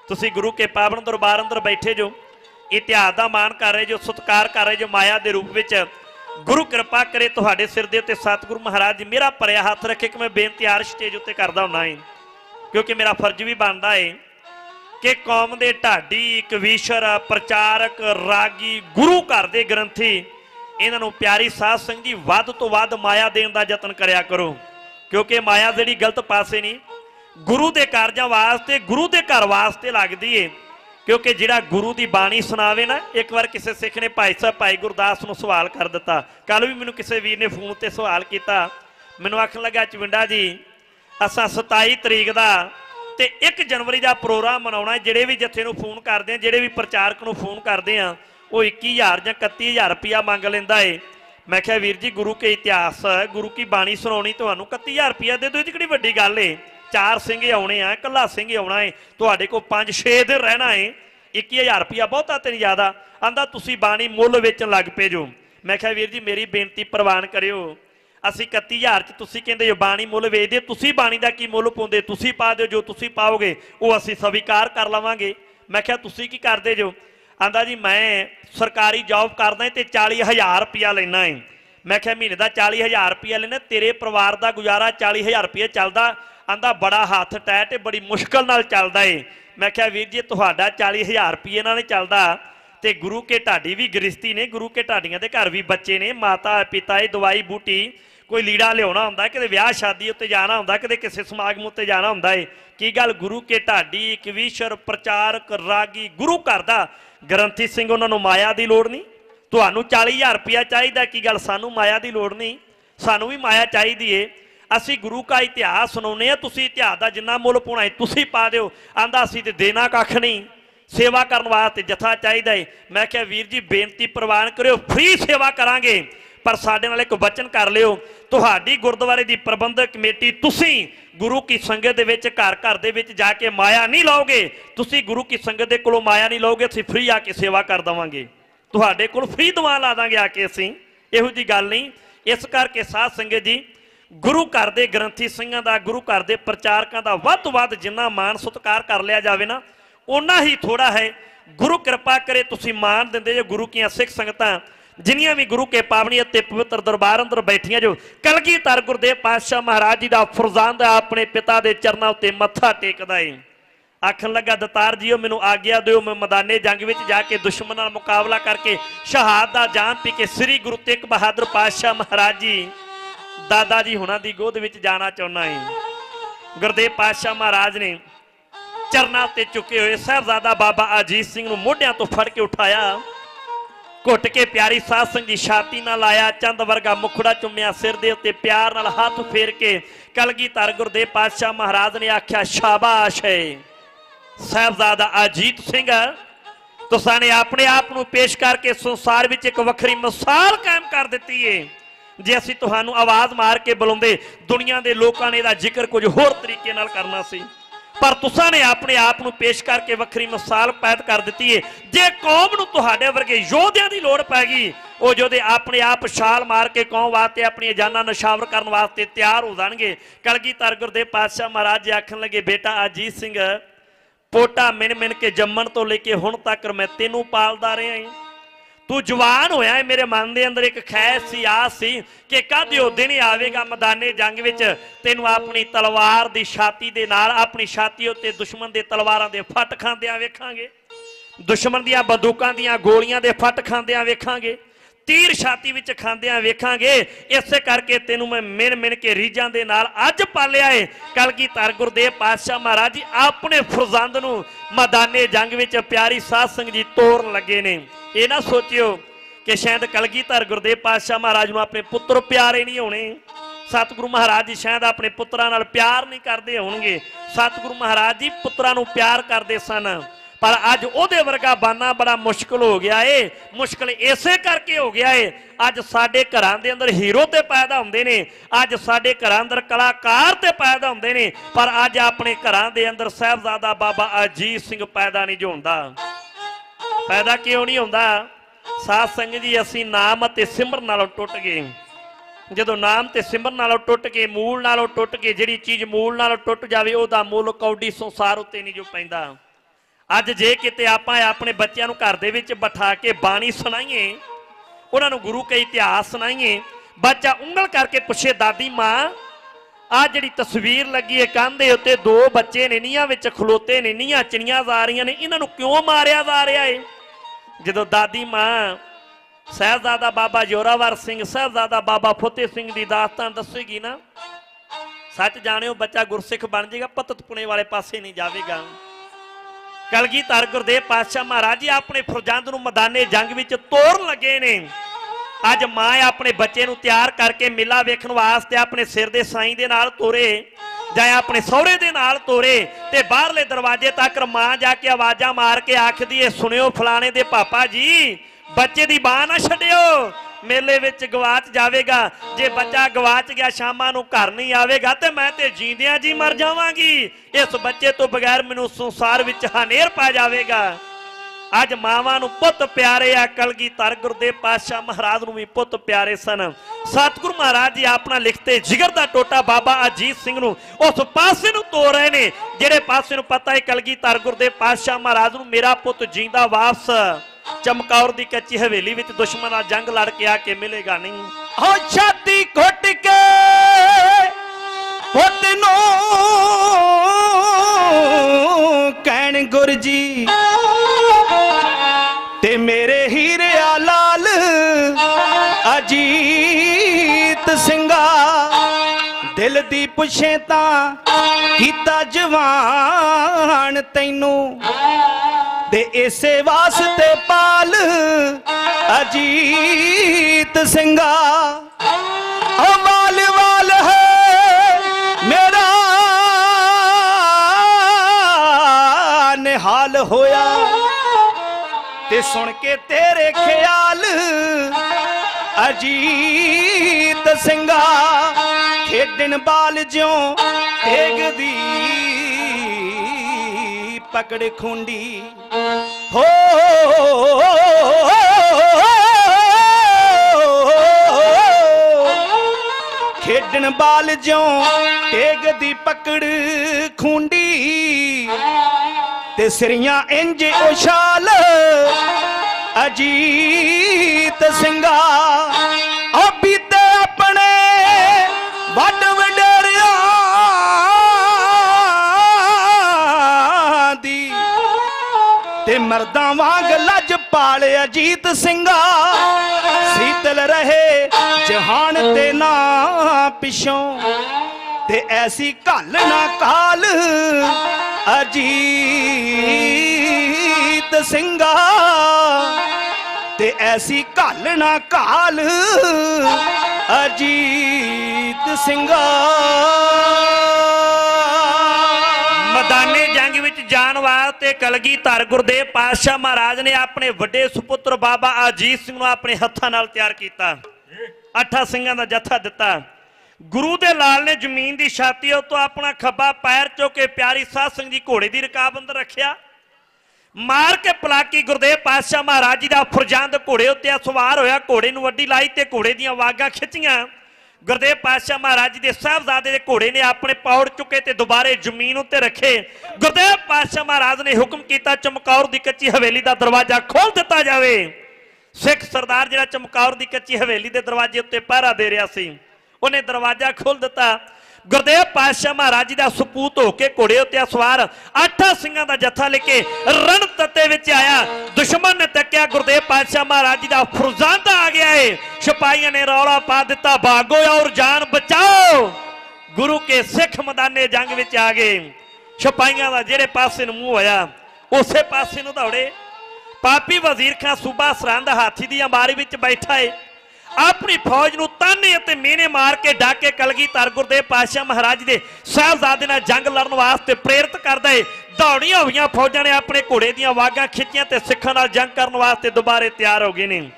E: ਤੁਸੀਂ ਗੁਰੂ ਕੇ ਪਾਵਨ ਦਰਬਾਰ ਅੰਦਰ ਬੈਠੇ ਜੋ, ਇਤਿਹਾਸ ਦਾ ਮਾਣ ਕਰ ਰਹੇ ਜੋ, ਸਤਿਕਾਰ ਕਰ ਰਹੇ ਜੋ, ਮਾਇਆ ਦੇ ਰੂਪ ਵਿੱਚ ਗੁਰੂ ਕਿਰਪਾ ਕਰੇ ਤੁਹਾਡੇ ਸਿਰ ਦੇ ਉੱਤੇ ਸਤਿਗੁਰੂ ਮਹਾਰਾਜ ਜੀ, ਮੇਰਾ ਭਰਿਆ ਹੱਥ ਰੱਖੇ ਕਿ ਮੈਂ ਬੇਨਤੀ ਆਰ ਸਟੇਜ ਉੱਤੇ ਕਰਦਾ ਹੁੰਨਾ ਏ। ਕਿਉਂਕਿ ਮੇਰਾ ਫਰਜ਼ ਵੀ ਬਣਦਾ ਏ ਕਿ ਕੌਮ ਦੇ ਢਾਡੀ, ਕਵੀਸ਼ਰ, ਪ੍ਰਚਾਰਕ, ਰਾਗੀ, ਗੁਰੂ ਘਰ ਦੇ ਗ੍ਰੰਥੀ ਇਹਨਾਂ ਨੂੰ ਪਿਆਰੀ ਸਾਧ ਸੰਗਤ ਜੀ, ਵੱਧ ਤੋਂ ਵੱਧ ਮਾਇਆ ਦੇਣ ਦਾ ਯਤਨ ਕਰਿਆ ਕਰੋ। ਕਿਉਂਕਿ ਮਾਇਆ ਜਿਹੜੀ ਗਲਤ ਪਾਸੇ ਨਹੀਂ, ਗੁਰੂ ਦੇ ਕਾਰਜਾਂ ਵਾਸਤੇ, ਗੁਰੂ ਦੇ ਘਰ ਵਾਸਤੇ ਲੱਗਦੀ ਏ। ਕਿਉਂਕਿ ਜਿਹੜਾ ਗੁਰੂ ਦੀ ਬਾਣੀ ਸੁਣਾਵੇ ਨਾ, ਇੱਕ ਵਾਰ ਕਿਸੇ ਸਿੱਖ ਨੇ ਭਾਈ ਸਾਹਿਬ, ਭਾਈ ਗੁਰਦਾਸ ਨੂੰ ਸਵਾਲ ਕਰ ਦਿੱਤਾ। ਕੱਲ ਵੀ ਮੈਨੂੰ ਕਿਸੇ ਵੀਰ ਨੇ ਫੋਨ ਤੇ ਸਵਾਲ ਕੀਤਾ। ਮੈਨੂੰ ਆਖਣ ਲੱਗਾ, ਚਵਿੰਡਾ ਜੀ, ਅਸਾਂ 27 ਤਰੀਕ ਦਾ ਤੇ 1 ਜਨਵਰੀ ਦਾ ਪ੍ਰੋਗਰਾਮ ਮਨਾਉਣਾ ਜਿਹੜੇ ਵੀ ਜਥੇ ਨੂੰ ਫੋਨ ਕਰਦੇ ਆ, ਜਿਹੜੇ ਵੀ ਪ੍ਰਚਾਰਕ ਨੂੰ ਫੋਨ ਕਰਦੇ ਆ, ਉਹ 21000 ਜਾਂ 31000 ਰੁਪਇਆ ਮੰਗ ਲੈਂਦਾ ਏ। ਮੈਂ ਕਿਹਾ, ਵੀਰ ਜੀ, ਗੁਰੂ ਕੇ ਇਤਿਹਾਸ ਗੁਰੂ ਕੀ ਬਾਣੀ ਸੁਣਾਉਣੀ ਤੁਹਾਨੂੰ 31000 ਰੁਪਇਆ ਦੇ ਦਿਓ, ਇਹ ਕਿਹੜੀ ਵੱਡੀ ਗੱਲ ਏ? ਚਾਰ ਸਿੰਘ ਆਉਣੇ ਆ ਕੱਲਾ ਸਿੰਘ ਆਉਣਾ ਏ। ਤੁਹਾਡੇ ਕੋਲ 5-6 ਦਿਨ ਰਹਿਣਾ ਏ। 21000 ਰੁਪਇਆ ਬਹੁਤਾ ਤੇ ਨਹੀਂ ਜ਼ਿਆਦਾ। ਆਂਦਾ, ਤੁਸੀਂ ਬਾਣੀ ਮੁੱਲ ਵੇਚਣ ਲੱਗ ਪਏ ਜੋ। ਮੈਂ ਕਿਹਾ, ਵੀਰ ਜੀ, ਮੇਰੀ ਬੇਨਤੀ ਪ੍ਰਵਾਨ ਕਰਿਓ। ਅਸੀਂ 31000 ਚ ਤੁਸੀਂ ਕਹਿੰਦੇ ਜੋ ਬਾਣੀ ਮੁੱਲ ਵੇਚਦੇ ਤੁਸੀਂ ਬਾਣੀ ਦਾ ਕੀ ਮੁੱਲ ਪਾਉਂਦੇ ਤੁਸੀਂ ਪਾ ਦਿਓ, ਜੋ ਤੁਸੀਂ ਪਾਓਗੇ, ਉਹ ਅਸੀਂ ਸਵੀਕਾਰ ਕਰ ਲਵਾਂਗੇ। ਮੈਂ ਕਿਹਾ, ਤੁਸੀਂ ਕੀ ਕਰਦੇ ਜੋ? ਆਂਦਾ ਜੀ, ਮੈਂ ਸਰਕਾਰੀ ਜੌਬ ਕਰਦਾ ਤੇ 40000 ਰੁਪਇਆ ਲੈਣਾ ਏ। ਮੈਂ ਕਿਹਾ, ਮਹੀਨੇ ਦਾ 40000 ਰੁਪਇਆ ਲੈਣਾ ਤੇਰੇ ਪਰਿਵਾਰ ਦਾ ਗੁਜ਼ਾਰਾ 40000 ਰੁਪਇਆ ਚੱਲਦਾ। ਆਂਦਾ ਬੜਾ ਹੱਥ ਟੈ ਤੇ ਬੜੀ ਮੁਸ਼ਕਲ ਨਾਲ ਚੱਲਦਾ ਏ। ਮੈਂ ਕਿਹਾ, ਵੀਰ ਜੀ, ਤੁਹਾਡਾ 40000 ਰੁਪਏ ਨਾਲ ਨਹੀਂ ਚੱਲਦਾ। ਤੇ ਗੁਰੂ ਕੇ ਢਾਡੀ ਵੀ ਗ੍ਰਸਤੀ ਨੇ, ਗੁਰੂ ਕੇ ਢਾਡੀਆਂ ਦੇ ਘਰ ਵੀ ਬੱਚੇ ਨੇ, ਮਾਤਾ, ਪਿਤਾ, ਇਹ ਦਵਾਈ, ਬੂਟੀ, ਕੋਈ ਲੀੜਾ ਲਿਆਉਣਾ ਹੁੰਦਾ, ਕਿਤੇ ਵਿਆਹ ਸ਼ਾਦੀ ਉੱਤੇ ਜਾਣਾ ਹੁੰਦਾ, ਕਿਤੇ ਕਿਸੇ ਸਮਾਗਮ ਉੱਤੇ ਜਾਣਾ ਹੁੰਦਾ ਏ। ਕੀ ਗੱਲ? ਗੁਰੂ ਕੇ ਢਾਡੀ ਕਵੀਸ਼ਰ ਪ੍ਰਚਾਰਕ, ਰਾਗੀ, ਗੁਰੂ ਘਰ ਦਾ ਗ੍ਰੰਥੀ ਸਿੰਘ, ਉਹਨਾਂ ਨੂੰ ਮਾਇਆ ਦੀ ਲੋੜ ਨਹੀਂ। ਤੁਹਾਨੂੰ 40000 ਰੁਪਇਆ ਚਾਹੀਦਾ, ਕੀ ਗੱਲ? ਸਾਨੂੰ ਮਾਇਆ ਦੀ ਲੋੜ ਨਹੀਂ। ਸਾਨੂੰ ਵੀ ਮਾਇਆ ਚਾਹੀਦੀ ਏ। ਅਸੀਂ ਗੁਰੂ ਕਾ ਇਤਿਹਾਸ ਸੁਣਾਉਨੇ ਆ ਤੁਸੀਂ ਇਤਿਹਾਸ ਦਾ ਜਿੰਨਾ ਮੁੱਲ ਪਾਉਣਾ ਹੈ, ਤੁਸੀਂ ਪਾ ਦਿਓ। ਆਂਦਾ ਅਸੀਂ ਤੇ ਦੇਣਾ ਕੱਖ ਨਹੀਂ। ਸੇਵਾ ਕਰਨ ਵਾਸਤੇ ਜਥਾ ਚਾਹੀਦਾ ਏ। ਮੈਂ ਕਿਹਾ, ਵੀਰ ਜੀ, ਬੇਨਤੀ ਪ੍ਰਵਾਨ ਕਰਿਓ, ਫ੍ਰੀ ਸੇਵਾ ਕਰਾਂਗੇ। ਪਰ ਸਾਡੇ ਨਾਲ ਇੱਕ ਵਚਨ ਕਰ ਲਿਓ। ਤੁਹਾਡੀ ਗੁਰਦੁਆਰੇ ਦੀ ਪ੍ਰਬੰਧਕ ਕਮੇਟੀ, ਤੁਸੀਂ ਗੁਰੂ ਕੀ ਸੰਗਤ ਦੇ ਵਿੱਚ ਘਰ ਘਰ ਦੇ ਵਿੱਚ ਜਾ ਕੇ ਮਾਇਆ ਨਹੀਂ ਲਓਗੇ? ਤੁਸੀਂ ਗੁਰੂ ਕੀ ਸੰਗਤ ਦੇ ਕੋਲੋਂ ਮਾਇਆ ਨਹੀਂ ਲਓਗੇ? ਅਸੀਂ ਫ੍ਰੀ ਆ ਕੇ ਸੇਵਾ ਕਰ ਦਵਾਂਗੇ। ਤੁਹਾਡੇ ਕੋਲ ਫ੍ਰੀ ਦਵਾ ਲਾ ਦਾਂਗੇ ਆ ਕੇ ਅਸੀਂ। ਇਹੋ ਜੀ ਗੱਲ ਨਹੀਂ। ਇਸ ਕਰਕੇ ਸਾਧ ਸੰਗਤ ਜੀ ਗੁਰੂ ਘਰ ਦੇ ਗ੍ਰੰਥੀ ਸਿੰਘਾਂ ਦਾ, ਗੁਰੂ ਘਰ ਦੇ ਪ੍ਰਚਾਰਕਾਂ ਦਾ ਵੱਧ ਤੋਂ ਵੱਧ ਜਿੰਨਾ ਮਾਣ ਸਤਿਕਾਰ ਕਰ ਲਿਆ ਜਾਵੇ ਨਾ, ਓਨਾ ਹੀ ਥੋੜਾ ਹੈ। ਗੁਰੂ ਕਿਰਪਾ ਕਰੇ ਤੁਸੀਂ ਮਾਣ ਦਿੰਦੇ ਜੇ ਗੁਰੂ ਕੀਆਂ ਸਿੱਖ ਸੰਗਤਾਂ, ਜਿੰਨੀਆਂ ਵੀ ਗੁਰੂ ਕੇ ਪਾਵਨੀ ਅਤੇ ਪਵਿੱਤਰ ਦਰਬਾਰ ਅੰਦਰ ਬੈਠੀਆਂ ਜੋ, ਕਲਗੀਧਰ ਗੁਰਦੇਵ ਪਾਤਸ਼ਾਹ ਮਹਾਰਾਜ ਜੀ ਦਾ ਫਰਜ਼ਾਨ ਆਪਣੇ ਪਿਤਾ ਦੇ ਚਰਨਾਂ ਉੱਤੇ ਮੱਥਾ ਟੇਕਦਾ ਏ। ਆਖਣ ਲੱਗਾ, ਦਤਾਰ ਜੀਓ, ਮੈਨੂੰ ਆਗਿਆ ਦਿਓ, ਮੈਂ ਮੈਦਾਨੇ ਜੰਗ ਵਿੱਚ ਜਾ ਕੇ ਦੁਸ਼ਮਣ ਨਾਲ ਮੁਕਾਬਲਾ ਕਰਕੇ ਸ਼ਹਾਦਤ ਦਾ ਜਾਨ ਪੀ ਕੇ ਸ੍ਰੀ ਗੁਰੂ ਤੇਗ ਬਹਾਦਰ ਪਾਤਸ਼ਾਹ ਮਹਾਰਾਜ ਜੀ ਦਾਦਾ ਜੀ ਹੁਣਾਂ ਦੀ ਗੋਦ ਵਿੱਚ ਜਾਣਾ ਚਾਹੁੰਦਾ ਏ। ਗੁਰਦੇਵ ਪਾਤਸ਼ਾਹ ਮਹਾਰਾਜ ਨੇ ਚਰਨਾਂ ਤੇ ਝੁਕੇ ਹੋਏ ਸਾਹਿਬਜ਼ਾਦਾ ਬਾਬਾ ਅਜੀਤ ਸਿੰਘ ਨੂੰ ਮੋਢਿਆਂ ਤੋਂ ਫੜ ਕੇ ਉਠਾਇਆ। ਘੁੱਟ ਕੇ ਪਿਆਰੀ ਸਾਧ ਸੰਗ ਦੀ ਛਾਤੀ ਨਾਲ ਲਾਇਆ ਚੰਦ ਵਰਗਾ ਮੁਖੜਾ ਚੁੰਮਿਆ, ਸਿਰ ਦੇ ਉੱਤੇ ਪਿਆਰ ਨਾਲ ਹੱਥ ਫੇਰ ਕੇ ਕਲਗੀਧਰ ਗੁਰਦੇਵ ਪਾਤਸ਼ਾਹ ਮਹਾਰਾਜ ਨੇ ਆਖਿਆ, ਸ਼ਾਬਾਸ਼ ਹੈ ਸਾਹਿਬਜ਼ਾਦਾ ਅਜੀਤ ਸਿੰਘ। ਤੁਸਾਂ ਨੇ ਆਪਣੇ ਆਪ ਨੂੰ ਪੇਸ਼ ਕਰਕੇ ਸੰਸਾਰ ਵਿੱਚ ਇੱਕ ਵੱਖਰੀ ਮਿਸਾਲ ਕਾਇਮ ਕਰ ਦਿੱਤੀ ਏ। ਜੇ ਅਸੀਂ ਤੁਹਾਨੂੰ ਆਵਾਜ਼ ਮਾਰ ਕੇ ਬੁਲਾਉਂਦੇ, ਦੁਨੀਆ ਦੇ ਲੋਕਾਂ ਨੇ ਇਹਦਾ ਜ਼ਿਕਰ ਕੁਝ ਹੋਰ ਤਰੀਕੇ ਨਾਲ ਕਰਨਾ ਸੀ। ਪਰ ਤੁਸਾਂ ਨੇ ਆਪਣੇ ਆਪ ਨੂੰ ਪੇਸ਼ ਕਰਕੇ ਵੱਖਰੀ ਮਿਸਾਲ ਪੈਦ ਕਰ ਦਿੱਤੀ ਏ। ਜੇ ਕੌਮ ਨੂੰ ਤੁਹਾਡੇ ਵਰਗੇ ਯੋਧਿਆਂ ਦੀ ਲੋੜ ਪੈ ਗਈ, ਉਹ ਯੋਧੇ ਆਪਣੇ ਆਪ ਛਾਲ ਮਾਰ ਕੇ ਕੌਮ ਵਾਸਤੇ ਆਪਣੀਆਂ ਜਾਨਾਂ ਨਸ਼ਾਵਰ ਕਰਨ ਵਾਸਤੇ ਤਿਆਰ ਹੋ ਜਾਣਗੇ। ਕਲਗੀਧਰ ਗੁਰਦੇਵ ਪਾਤਸ਼ਾਹ ਮਹਾਰਾਜ ਜੀ ਆਖਣ ਲੱਗੇ, ਬੇਟਾ ਅਜੀਤ ਸਿੰਘ, ਪੋਟਾ ਮਿਣ ਮਿਣ ਕੇ ਜੰਮਣ ਤੋਂ ਲੈ ਕੇ ਹੁਣ ਤੱਕ ਮੈਂ ਤੈਨੂੰ ਪਾਲਦਾ ਰਿਹਾ ਹਾਂ ਤੂੰ ਜਵਾਨ ਹੋਇਆ ਹੈ ਮੇਰੇ ਮਨ ਦੇ ਅੰਦਰ ਇੱਕ ਖੈਸ ਸੀ, ਆਸ ਸੀ ਕਿ ਕਦ ਉਹ ਦਿਨ ਆਵੇਗਾ ਮੈਦਾਨੇ ਜੰਗ ਵਿੱਚ। ਤੈਨੂੰ ਆਪਣੀ ਤਲਵਾਰ ਦੀ ਛਾਤੀ ਦੇ ਨਾਲ, ਆਪਣੀ ਛਾਤੀ ਉੱਤੇ ਦੁਸ਼ਮਣ ਦੇ ਤਲਵਾਰਾਂ ਦੇ ਫੱਟ ਖਾਂਦਿਆਂ ਵੇਖਾਂਗੇ। ਦੁਸ਼ਮਣ ਦੀਆਂ ਬੰਦੂਕਾਂ ਦੀਆਂ ਗੋਲੀਆਂ ਦੇ ਫੱਟ ਖਾਂਦਿਆਂ ਵੇਖਾਂਗੇ। ਤੀਰ ਛਾਤੀ ਵਿੱਚ ਖਾਂਦਿਆਂ ਵੇਖਾਂਗੇ। ਇਸੇ ਕਰਕੇ ਤੈਨੂੰ ਮੈਂ ਮਿਣ ਮਿਣ ਕੇ ਰੀਜਾਂ ਦੇ ਨਾਲ ਅੱਜ ਪਾਲਿਆ ਏ। ਕਲਗੀਧਰ ਗੁਰਦੇਵ ਪਾਤਸ਼ਾਹ ਮਹਾਰਾਜ ਜੀ, ਆਪਣੇ ਫਰਜ਼ੰਦ ਨੂੰ ਮੈਦਾਨੇ ਜੰਗ ਵਿੱਚ ਪਿਆਰੀ ਸਾਧ ਸੰਗ ਜੀ ਤੋਰਨ ਲੱਗੇ ਨੇ। ਇਹ ਨਾ ਸੋਚਿਓ ਕਿ ਸ਼ਾਇਦ ਕਲਗੀਧਰ ਗੁਰਦੇਵ ਪਾਤਸ਼ਾਹ ਮਹਾਰਾਜ ਨੂੰ ਆਪਣੇ ਪੁੱਤਰ ਪਿਆਰੇ ਨਹੀਂ ਹੋਣੇ। ਸਤਿਗੁਰੂ ਮਹਾਰਾਜ ਜੀ ਸ਼ਾਇਦ ਆਪਣੇ ਪੁੱਤਰਾਂ ਨਾਲ ਪਿਆਰ ਨਹੀਂ ਕਰਦੇ ਹੋਣਗੇ। ਸਤਿਗੁਰੂ ਮਹਾਰਾਜ ਜੀ ਪੁੱਤਰਾਂ ਨੂੰ ਪਿਆਰ ਕਰਦੇ ਸਨ। ਪਰ ਅੱਜ ਉਹਦੇ ਵਰਗਾ ਬਾਨਾ ਬੜਾ ਮੁਸ਼ਕਲ ਹੋ ਗਿਆ ਏ। ਮੁਸ਼ਕਲ ਇਸੇ ਕਰਕੇ ਹੋ ਗਿਆ ਏ। ਅੱਜ ਸਾਡੇ ਘਰਾਂ ਦੇ ਅੰਦਰ ਹੀਰੋ ਤੇ ਪੈਦਾ ਹੁੰਦੇ ਨੇ। ਅੱਜ ਸਾਡੇ ਘਰਾਂ ਅੰਦਰ ਕਲਾਕਾਰ ਤੇ ਪੈਦਾ ਹੁੰਦੇ ਨੇ। ਪਰ ਅੱਜ ਆਪਣੇ ਘਰਾਂ ਦੇ ਅੰਦਰ ਸਾਹਿਬਜ਼ਾਦਾ ਬਾਬਾ ਅਜੀਤ ਸਿੰਘ ਪੈਦਾ ਨਹੀਂ ਜੋ ਹੁੰਦਾ। ਪੈਦਾ ਕਿਉਂ ਨਹੀਂ ਹੁੰਦਾ? ਸਾਧ ਸੰਗਤ ਜੀ, ਅਸੀਂ ਨਾਮ ਅਤੇ ਸਿਮਰਨ ਨਾਲੋਂ ਟੁੱਟ ਗਏ। ਜਦੋਂ ਨਾਮ ਤੇ ਸਿਮਰਨ ਨਾਲੋਂ ਟੁੱਟ ਕੇ, ਮੂਲ ਨਾਲੋਂ ਟੁੱਟ ਕੇ, ਜਿਹੜੀ ਚੀਜ਼ ਮੂਲ ਨਾਲੋਂ ਟੁੱਟ ਜਾਵੇ, ਉਹਦਾ ਮੁੱਲ ਕੌਡੀ ਸੰਸਾਰ ਉੱਤੇ ਨਹੀਂ ਜੋ ਪੈਂਦਾ। ਅੱਜ ਜੇ ਕਿਤੇ ਆਪਾਂ ਆਪਣੇ ਬੱਚਿਆਂ ਨੂੰ ਘਰ ਦੇ ਵਿੱਚ ਬਿਠਾ ਕੇ ਬਾਣੀ ਸੁਣਾਈਏ, ਉਹਨਾਂ ਨੂੰ ਗੁਰੂ ਕੇ ਇਤਿਹਾਸ ਸੁਣਾਈਏ, ਬੱਚਾ ਉਂਗਲ ਕਰਕੇ ਪੁੱਛੇ, ਦਾਦੀ, ਮਾਂ ਆ ਜਿਹੜੀ ਤਸਵੀਰ ਲੱਗੀ ਹੈ ਕੰਧ ਦੇ ਉੱਤੇ, ਦੋ ਬੱਚੇ ਨੇ, ਨੀਹਾਂ ਵਿੱਚ ਖਲੋਤੇ ਨੇ, ਨੀਹਾਂ ਚਿਣੀਆਂ ਜਾ ਰਹੀਆਂ ਨੇ, ਇਹਨਾਂ ਨੂੰ ਕਿਉਂ ਮਾਰਿਆ ਜਾ ਰਿਹਾ ਏ? ਜਦੋਂ ਦਾਦੀ ਮਾਂ ਸਾਹਿਬਜ਼ਾਦਾ ਬਾਬਾ ਜੋਰਾਵਰ ਸਿੰਘ, ਸਾਹਿਬਜ਼ਾਦਾ ਬਾਬਾ ਫਤਿਹ ਸਿੰਘ ਦੀ ਦਾਸਤਾਨ ਦੱਸੇਗੀ ਨਾ, ਸੱਚ ਜਾਣਿਓ ਬੱਚਾ ਗੁਰਸਿੱਖ ਬਣ ਜਾਏਗਾ ਪਤਤ ਪੁਣੇ ਵਾਲੇ ਪਾਸੇ ਨਹੀਂ ਜਾਵੇਗਾ। ਕਲਗੀਧਰ ਗੁਰਦੇਵ ਪਾਤਸ਼ਾਹ ਮਹਾਰਾਜ ਜੀ ਆਪਣੇ ਫਰਜ਼ੰਦ ਨੂੰ ਮੈਦਾਨੇ ਜੰਗ ਵਿੱਚ ਤੋਰਨ ਲੱਗੇ ਨੇ। ਅੱਜ ਮਾਂ ਆਪਣੇ ਬੱਚੇ ਨੂੰ ਤਿਆਰ ਕਰਕੇ ਮੇਲਾ ਵੇਖਣ ਵਾਸਤੇ ਆਪਣੇ ਸਿਰ ਦੇ ਸਾਈਂ ਦੇ ਨਾਲ ਤੋਰੇ। ਜਾਂ ਆਪਣੇ ਸਹੁਰੇ ਦੇ ਨਾਲ ਤੋਰੇ ਤੇ ਬਾਹਰਲੇ ਦਰਵਾਜ਼ੇ ਤੱਕ ਮਾਂ ਜਾ ਕੇ ਆਵਾਜ਼ਾਂ ਮਾਰ ਕੇ ਆਖਦੀ ਏ, ਸੁਣਿਓ ਫਲਾਣੇ ਦੇ ਪਾਪਾ ਜੀ, ਬੱਚੇ ਦੀ ਬਾਹ ਨਾ ਛੱਡਿਓ। ਮੇਲੇ ਵਿੱਚ ਗਵਾਚ ਜਾਵੇਗਾ। ਜੇ ਬੱਚਾ ਗਵਾਚ ਗਿਆ, ਸ਼ਾਮਾਂ ਨੂੰ ਘਰ ਨਹੀਂ ਆਵੇਗਾ, ਤੇ ਮੈਂ ਤੇ ਜੀਂਦਿਆਂ ਜੀ ਮਰ ਜਾਵਾਂਗੀ। ਇਸ ਬੱਚੇ ਤੋਂ ਬਗੈਰ ਮੈਨੂੰ ਸੰਸਾਰ ਵਿੱਚ ਹਨੇਰ ਪਾ ਜਾਵੇਗਾ। ਅੱਜ ਮਾਵਾਂ ਨੂੰ ਪੁੱਤ ਪਿਆਰੇ ਆ ਕਲਗੀਧਰ ਗੁਰਦੇਵ ਪਾਤਸ਼ਾਹ ਮਹਾਰਾਜ ਨੂੰ ਵੀ ਪੁੱਤ ਪਿਆਰੇ ਸਨ। ਸਤਿਗੁਰੂ ਮਹਾਰਾਜ ਜੀ ਆਪਣਾ ਲਿਖਤੇ ਜਿਗਰ ਦਾ ਟੋਟਾ ਬਾਬਾ ਅਜੀਤ ਸਿੰਘ ਨੂੰ ਉਸ ਪਾਸੇ ਨੂੰ ਤੋਰ ਰਹੇ ਨੇ, ਜਿਹੜੇ ਪਾਸੇ ਨੂੰ ਪਤਾ ਹੈ ਕਲਗੀ ਤਰ ਗੁਰਦੇਵ ਪਾਤਸ਼ਾਹ ਮਹਾਰਾਜ ਨੂੰ ਮੇਰਾ ਪੁੱਤ ਜਿੰਦਾ ਵਾਪਸ। ਚਮਕੌਰ ਦੀ ਕੱਚੀ ਹਵੇਲੀ ਵਿੱਚ ਦੁਸ਼ਮਣ ਨਾਲ ਜੰਗ ਲੜ ਕੇ ਆ ਕੇ ਮਿਲੇਗਾ ਨਹੀਂ।
C: ਹੋ ਛਾਤੀ ਘੁੱਟ ਕੇ ਪੁੱਤ ਨੂੰ ਕਹਿਣ ਗੁਰਜੀ ਤੇ ਮੇਰੇ ਹੀਰਿਆ ਲਾਲ ਅਜੀਤ ਸਿੰਘਾ ਦਿਲ ਦੀ ਪੁੱਛੇ ਤਾਂ ਕੀਤਾ ਜਵਾਨ ਤੈਨੂੰ ਤੇ ਇਸੇ ਵਾਸਤੇ ਪਾਲ ਅਜੀਤ ਸਿੰਘਾ। ਓ ਹੋਇਆ ਤੇ ਸੁਣ ਕੇ ਤੇਰੇ ਖਿਆਲ ਅਜੀਤ ਸਿੰਘਾ ਖੇਡਣ ਬਾਲ ਜਿਉਂ ਤੇਗਦੀ ਪਕੜ ਖੁੰਡੀ। ਹੋ ਖੇਡਣ ਬਾਲ ਜਿਉਂ ਤੇਗਦੀ ਪਕੜ ਖੁੰਡੀ। ਤੇ ਸਿਰੀਆਂ ਇੰਜ ਉਛਾਲ। ਅਜੀਤ ਸਿੰਘਾ ਆ ਬੀਤੇ ਆਪਣੇ ਵੱਡ ਵਡੇਰਿਆਂ ਦੀ। ਤੇ ਮਰਦਾਂ ਵਾਂਗ ਲੱਜ ਪਾਲ ਅਜੀਤ ਸਿੰਘਾ। ਸੀਤਲ ਰਹੇ ਜਹਾਨ ਤੇ ਨਾ ਪਿਛੋਂ। ਤੇ ਐਸੀ ਘੱਲ ਨਾ ਕਾਲ ਅਜੀਤ ਸਿੰਘਾ, ਤੇ ਐਸੀ ਘੱਲ ਨਾ ਕਾਲ ਅਜੀਤ ਸਿੰਘਾ।
E: ਮੈਦਾਨੇ ਜੰਗ ਵਿੱਚ ਜਾਣ ਵਾਸਤੇ ਕਲਗੀਧਰ ਗੁਰਦੇਵ ਪਾਤਸ਼ਾਹ ਮਹਾਰਾਜ ਨੇ ਆਪਣੇ ਵੱਡੇ ਸੁਪੁੱਤਰ ਬਾਬਾ ਅਜੀਤ ਸਿੰਘ ਨੂੰ ਆਪਣੇ ਹੱਥਾਂ ਨਾਲ ਤਿਆਰ ਕੀਤਾ। ਅੱਠਾਂ ਸਿੰਘਾਂ ਦਾ ਜੱਥਾ ਦਿੱਤਾ। ਗੁਰੂ ਦੇ ਲਾਲ ਨੇ ਜ਼ਮੀਨ ਦੀ ਛਾਤੀ ਉੱਤੋਂ ਆਪਣਾ ਖੱਬਾ ਪੈਰ ਚੁੱਕ ਕੇ ਪਿਆਰੀ ਸਾਧ ਸਿੰਘ ਜੀ ਘੋੜੇ ਦੀ ਰਕਾਬ ਅੰਦਰ ਰੱਖਿਆ। ਮਾਰ ਕੇ ਪਲਾਕੀ ਗੁਰਦੇਵ ਪਾਤਸ਼ਾਹ ਮਹਾਰਾਜ ਜੀ ਦਾ ਫਰਜ਼ੰਦ ਘੋੜੇ ਉੱਤੇ ਸਵਾਰ ਹੋਇਆ, ਘੋੜੇ ਨੂੰ ਵੱਡੀ ਲਾਈ ਤੇ ਘੋੜੇ ਦੀਆਂ ਵਾਗਾਂ ਖਿੱਚੀਆਂ। ਗੁਰਦੇਵ ਪਾਤਸ਼ਾਹ ਮਹਾਰਾਜ ਜੀ ਦੇ ਸਾਹਿਬਜ਼ਾਦੇ ਦੇ ਘੋੜੇ ਨੇ ਆਪਣੇ ਪੌੜ ਚੁੱਕੇ ਤੇ ਦੁਬਾਰੇ ਜ਼ਮੀਨ ਉੱਤੇ ਰੱਖੇ। ਗੁਰਦੇਵ ਪਾਤਸ਼ਾਹ ਮਹਾਰਾਜ ਨੇ ਹੁਕਮ ਕੀਤਾ, ਚਮਕੌਰ ਦੀ ਕੱਚੀ ਹਵੇਲੀ ਦਾ ਦਰਵਾਜ਼ਾ ਖੋਲ ਦਿੱਤਾ ਜਾਵੇ। ਸਿੱਖ ਸਰਦਾਰ ਜਿਹੜਾ ਚਮਕੌਰ ਦੀ ਕੱਚੀ ਹਵੇਲੀ ਦੇ ਦਰਵਾਜ਼ੇ ਉੱਤੇ ਪਹਿਰਾ ਦੇ ਰਿਹਾ ਸੀ। ਉਹਨੇ ਦਰਵਾਜ਼ਾ ਖੋਲ ਦਿੱਤਾ। ਗੁਰਦੇਵ ਪਾਤਸ਼ਾਹ ਮਹਾਰਾਜ ਜੀ ਦਾ ਸਪੂਤ ਹੋ ਕੇ ਘੋੜੇ ਉੱਤੇ ਸਵਾਰ ਅੱਠਾਂ ਸਿੰਘਾਂ ਦਾ ਜੱਥਾ ਲੈ ਕੇ ਰਣ ਤੱਤੇ ਵਿੱਚ ਆਇਆ। ਦੁਸ਼ਮਣ ਨੇ ਤੱਕਿਆ, ਗੁਰਦੇਵ ਪਾਤਸ਼ਾਹ ਮਹਾਰਾਜ ਜੀ ਦਾ ਫਰਜ਼ੰਦ ਆ ਗਿਆ ਏ। ਸਿਪਾਹੀਆਂ ਨੇ ਰੌਲਾ ਪਾ ਦਿੱਤਾ, ਭਾਗੋ ਔਰ ਜਾਨ ਬਚਾਓ! ਗੁਰੂ ਕੇ ਸਿੱਖ ਮੈਦਾਨੇ ਜੰਗ ਵਿੱਚ ਆ ਗਏ। ਸਿਪਾਹੀਆਂ ਦਾ ਜਿਹੜੇ ਪਾਸੇ ਨੂੰ ਮੂੰਹ ਹੋਇਆ, ਉਸੇ ਪਾਸੇ ਨੂੰ ਦੌੜੇ। ਪਾਪੀ ਵਜ਼ੀਰ ਖਾਂ ਸੂਬਾ ਸਰੰਦ ਹਾਥੀ ਦੀ ਅੰਬਾਰੀ ਵਿੱਚ ਬੈਠਾ ਏ। ਆਪਣੀ ਫੌਜ ਨੂੰ ਤਾਨੇ ਅਤੇ ਮੀਨੇ ਮਾਰ ਕੇ ਡਾਕੇ ਕਲਗੀ ਗੁਰਦੇਵ ਪਾਤਸ਼ਾਹ ਮਹਾਰਾਜ ਦੇ ਸਾਹਿਬਜ਼ਾਦੇ ਨਾਲ ਜੰਗ ਲੜਨ ਵਾਸਤੇ ਪ੍ਰੇਰਿਤ ਕਰਦਾ ਏ। ਦੌੜੀਆਂ ਹੋਈਆਂ ਫੌਜਾਂ ਨੇ ਆਪਣੇ ਘੋੜੇ ਦੀਆਂ ਵਾਗਾਂ ਖਿੱਚੀਆਂ ਤੇ ਸਿੱਖਾਂ ਨਾਲ ਜੰਗ ਕਰਨ ਵਾਸਤੇ ਦੁਬਾਰੇ ਤਿਆਰ ਹੋ ਗਏ ਨੇ।